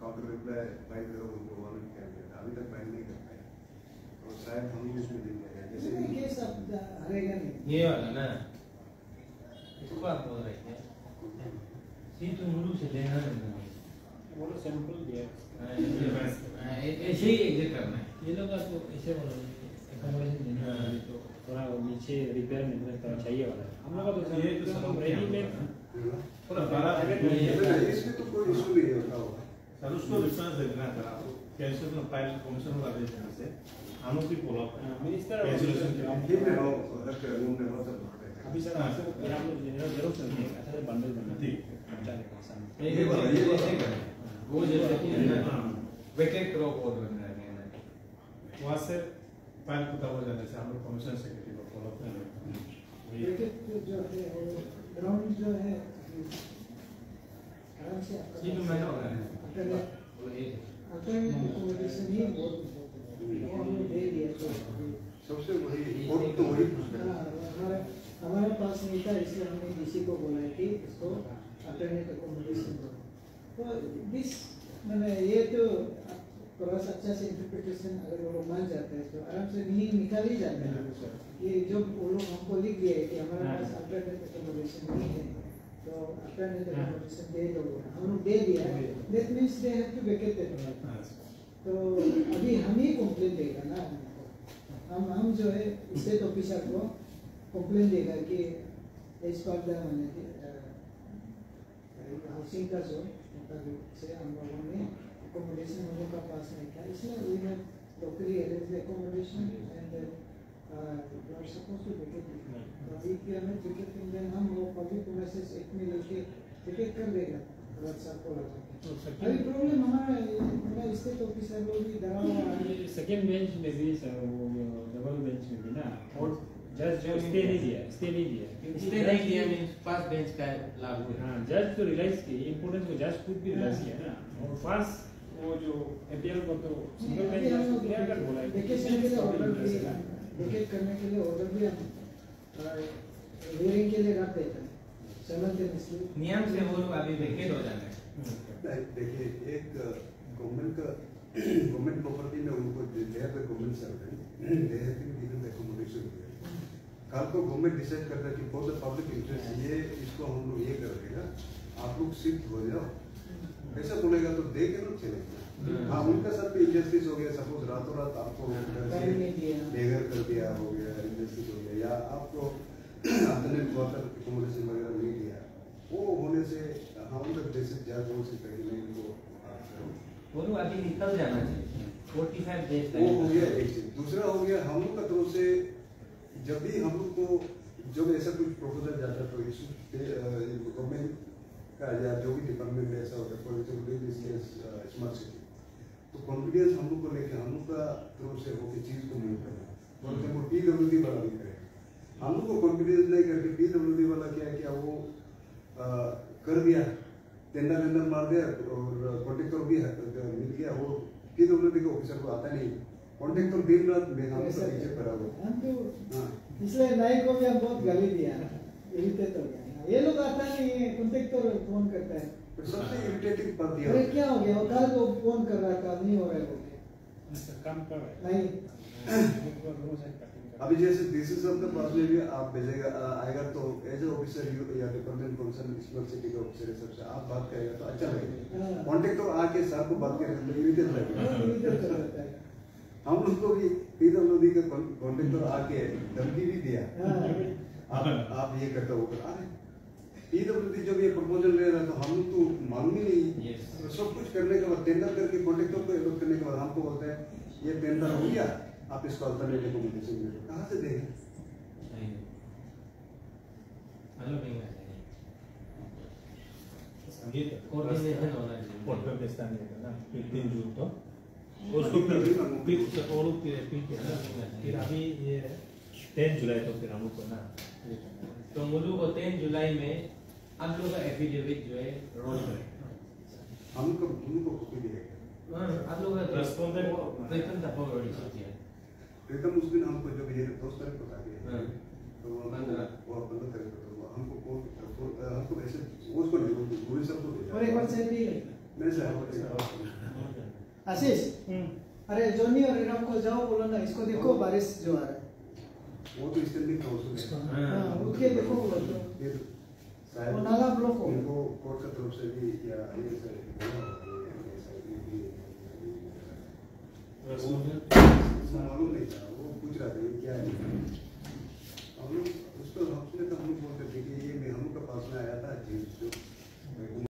काउंटर रिप्लाई फ़ाइल करो उनको वारंट कर दिया अभी तक फ़ाइल नहीं कर पाए। तो शायद हम उसमें देख जाएगा जैसे जैसे केस अब हरेगा नहीं ये वाला ना इसको आप बोल रहे थे सी तो मुलुक से लेना नहीं वो लोग सैंपल दिया। हाँ, ऐसे ऐसे ही एग्जिट करना है। ये लोग आपको ऐसे बोलो एकोमोडेशन देने के लिए तो थोड़ा नीचे रिपेयर में चाहिए वाला हम लोग का तो ये तो सब रेडीमेड पूरा बारह इसमें तो कोई इशू नहीं होता होगा सर उसको रेफरेंस देना है सर आपको कैंसिल में फ़ाइल कमीशन वाले देने से हम लोग फॉलो अप मिनिस्टर कैंसिलेशन के लिए ठीक है वो अगर रूम में बहुत सब अभी सर आपको फिर हम लोग जनरल ज़रूर करते अच्छा बंडल बना ठीक पहुँचा ये वाला ये ऐसे वो जैसे कि वेकेट क्रॉप और बन रहा है वहाँ से फ़ाइल पता हो जाने से हम लोग कमीशन सेक्रेटरी को फॉलो अप करेंगे जो है वो ग्राउंड जो है आराम से ये। तो मैंने हो। बहुत दे दिया तो सबसे वही कोर्ट तो वही हाँ, हमारे हमारे पास नहीं था इसलिए हमने डीसी को बोला कि इसको अल्टरनेट एकोमोडेशन दो तो दिस मैंने ये तो थोड़ा सा अच्छा से इंटरप्रिटेशन अगर वो लोग मान जाते हैं तो आराम से नहीं निकाल ही जाते हैं ये जो वो लोग हमको लिख दिया है कि हमारे पास अल्टरनेट एकोमोडेशन नहीं है तो अल्टरनेट एकोमोडेशन दे दो हम लोग दे दिया। है that means they have to vacate it तो अभी हम ही कंप्लेन देगा ना हम हम जो है स्टेट ऑफिसर को कंप्लेन देगा कि इस पर द मैंने हाउसिंग का जो से हम लोगों ने एकोमोडेशन हम लोग का पास नहीं था इसलिए we have locally arrange accommodation and you are suppose to vacate तो अभी क्या है टिकट इंजन हम लोग पब्लिक मैसेज एक में लेके टिकट कर देगा व्हाट्सएप को लगा अभी प्रॉब्लम हमारा हमारा स्टेट ऑफिसर लोग भी डरा हुआ है सेकंड बेंच में भी सर वो डबल बेंच में भी ना और जज जो स्टे नहीं दिया स्टे नहीं दिया स्टे नहीं दिया मीन्स फ़र्स्ट बेंच का लागू है हाँ जज तो रियलाइज़ की इम्पोर्टेंस को जज खुद भी रियलाइज़ किया ना और फ़र्स्ट वो जो एपीएल को तो सिंगल बेंच उसको क्लियर कट बोला है वेकेशन के लिए ऑर्डर भी वेकेट करने के लिए ऑर्डर भी हम हियरिंग के लिए रख देते हैं साइमल्टेनियसली नियम से वो लोग अभी वेकेट हो जाना है। देखिए एक गवर्नमेंट का गवर्नमेंट प्रॉपर्टी में उनको they have the government servant they have been given the accommodation कल को गवर्नमेंट डिसाइड करता है कि फॉर द पब्लिक इंटरेस्ट ये इसको हम लोग ये कर देगा आप लोग शिफ्ट हो जाओ। ऐसा बोलेगा तो दे के लोग चलेगा। हाँ उनका साथ भी इंजस्टिस हो गया सपोज़ रातों रात आपको बेघर कर दिया हो गया इंजस्टिस हो गया या आपको क्वार्टर एकोमोडेशन वगैरह नहीं दिया। वो होने से हम लोग जैसे जज हो सकते हैं इनको वो अभी निकल जाना चाहिए। 45 डेज़ वो हो गया एक चीज़ दूसरा हो गया हम लोग का तरफ़ से जब भी हम लोग को जब ऐसा कुछ प्रपोजल जाता है तो इशू गवर्नमेंट या जो भी डिपार्टमेंट में ऐसा होता है फॉर एग्ज़ाम्पल स्मार्ट सिटी तो कॉन्फिडेंस हम लोग को लेके हम लोग का तरफ़ से होकर चीज़ को मूव करना for example P W D वाला भी करे। हम लोग को कॉन्फिडेंस नहीं करके पी डब्ल्यू डी वाला क्या किया वो आ, कर दिया टेंडर वेंडर मार दिया और कॉन्ट्रेक्टर भी मिल गया वो पी डब्ल्यू डी के ऑफिसर को आता नहीं। कॉन्ट्रेक्टर दिन रात में हम लोग पीछे पड़ा हुआ। हम तो हाँ। इसलिए नाई को भी हम बहुत गाली दिया इरिटेट हो। गया ये लोग आता नहीं है कॉन्टेक्टर फ़ोन करता है। सबसे इरिटेटिंग पद दिया अरे क्या हो गया? वो कल को फ़ोन कर रहा था नहीं हो रहा है बोल काम कर रहा नहीं। अभी जैसे डीसी साहब के पास में भी आप भेजेगा आएगा तो एज ऑफिसर यू या डिपार्टमेंट स्मार्ट सिटी का ऑफिसर है सबसे आप बात करेगा तो अच्छा लगेगा हाँ। कॉन्टेक्ट तो आके सर को बात करेगा तो इरिटेट लगेगा हम लोग को भी पीडब्ल्यूडी का कॉन्टेक्ट तो आके धमकी भी दिया। आप आप ये करते हो कर अरे पीडब्ल्यूडी जब ये प्रपोजल ले रहा तो हम तो मालूम ही नहीं। तो सब कुछ करने के बाद टेंडर करके कॉन्ट्रेक्टर को एलोट करने के बाद हमको बोलते हैं ये टेंडर हो गया आप इसको अल्टरनेट एकोमोडेशन में दो। कहाँ से देंगे? मतलब तो उसको फिर फिर फिर अभी ये टेन जुलाई तो फिर हम लोग को ना। है। तो मुझे को टेन जुलाई में आप लोग का एफिडेविट जो है रोल करें। हमको उनको कॉपी दिया आप लोग का Respondent- रिटर्न था फॉर रिसीव किया प्रीतम उस दिन हमको जब ये दो तारीख को बता दिया हाँ। तो वो पंद्रह। वो पंद्रह तारीख को तो हमको कौन हमको ऐसे वो उसको नहीं वो गुरु सर को और एक बार से भी नहीं सर आशीष अरे जोनी और इरम को जाओ बोलो ना इसको देखो बारिश जो आ रहा है। वो तो स्टैंडिंग काउंसिल है। हाँ, रुकिए देखो बोलो तो। तो वो नाला ब्लॉक हो इनको कोर्ट की तरफ़ से भी या ये से मालूम नहीं था वो पूछ रहा था ये क्या है? हम लोग उसको हमने तो हम लोग बोलते थे कि ये मेहमू के पास में आया था जीन्स जो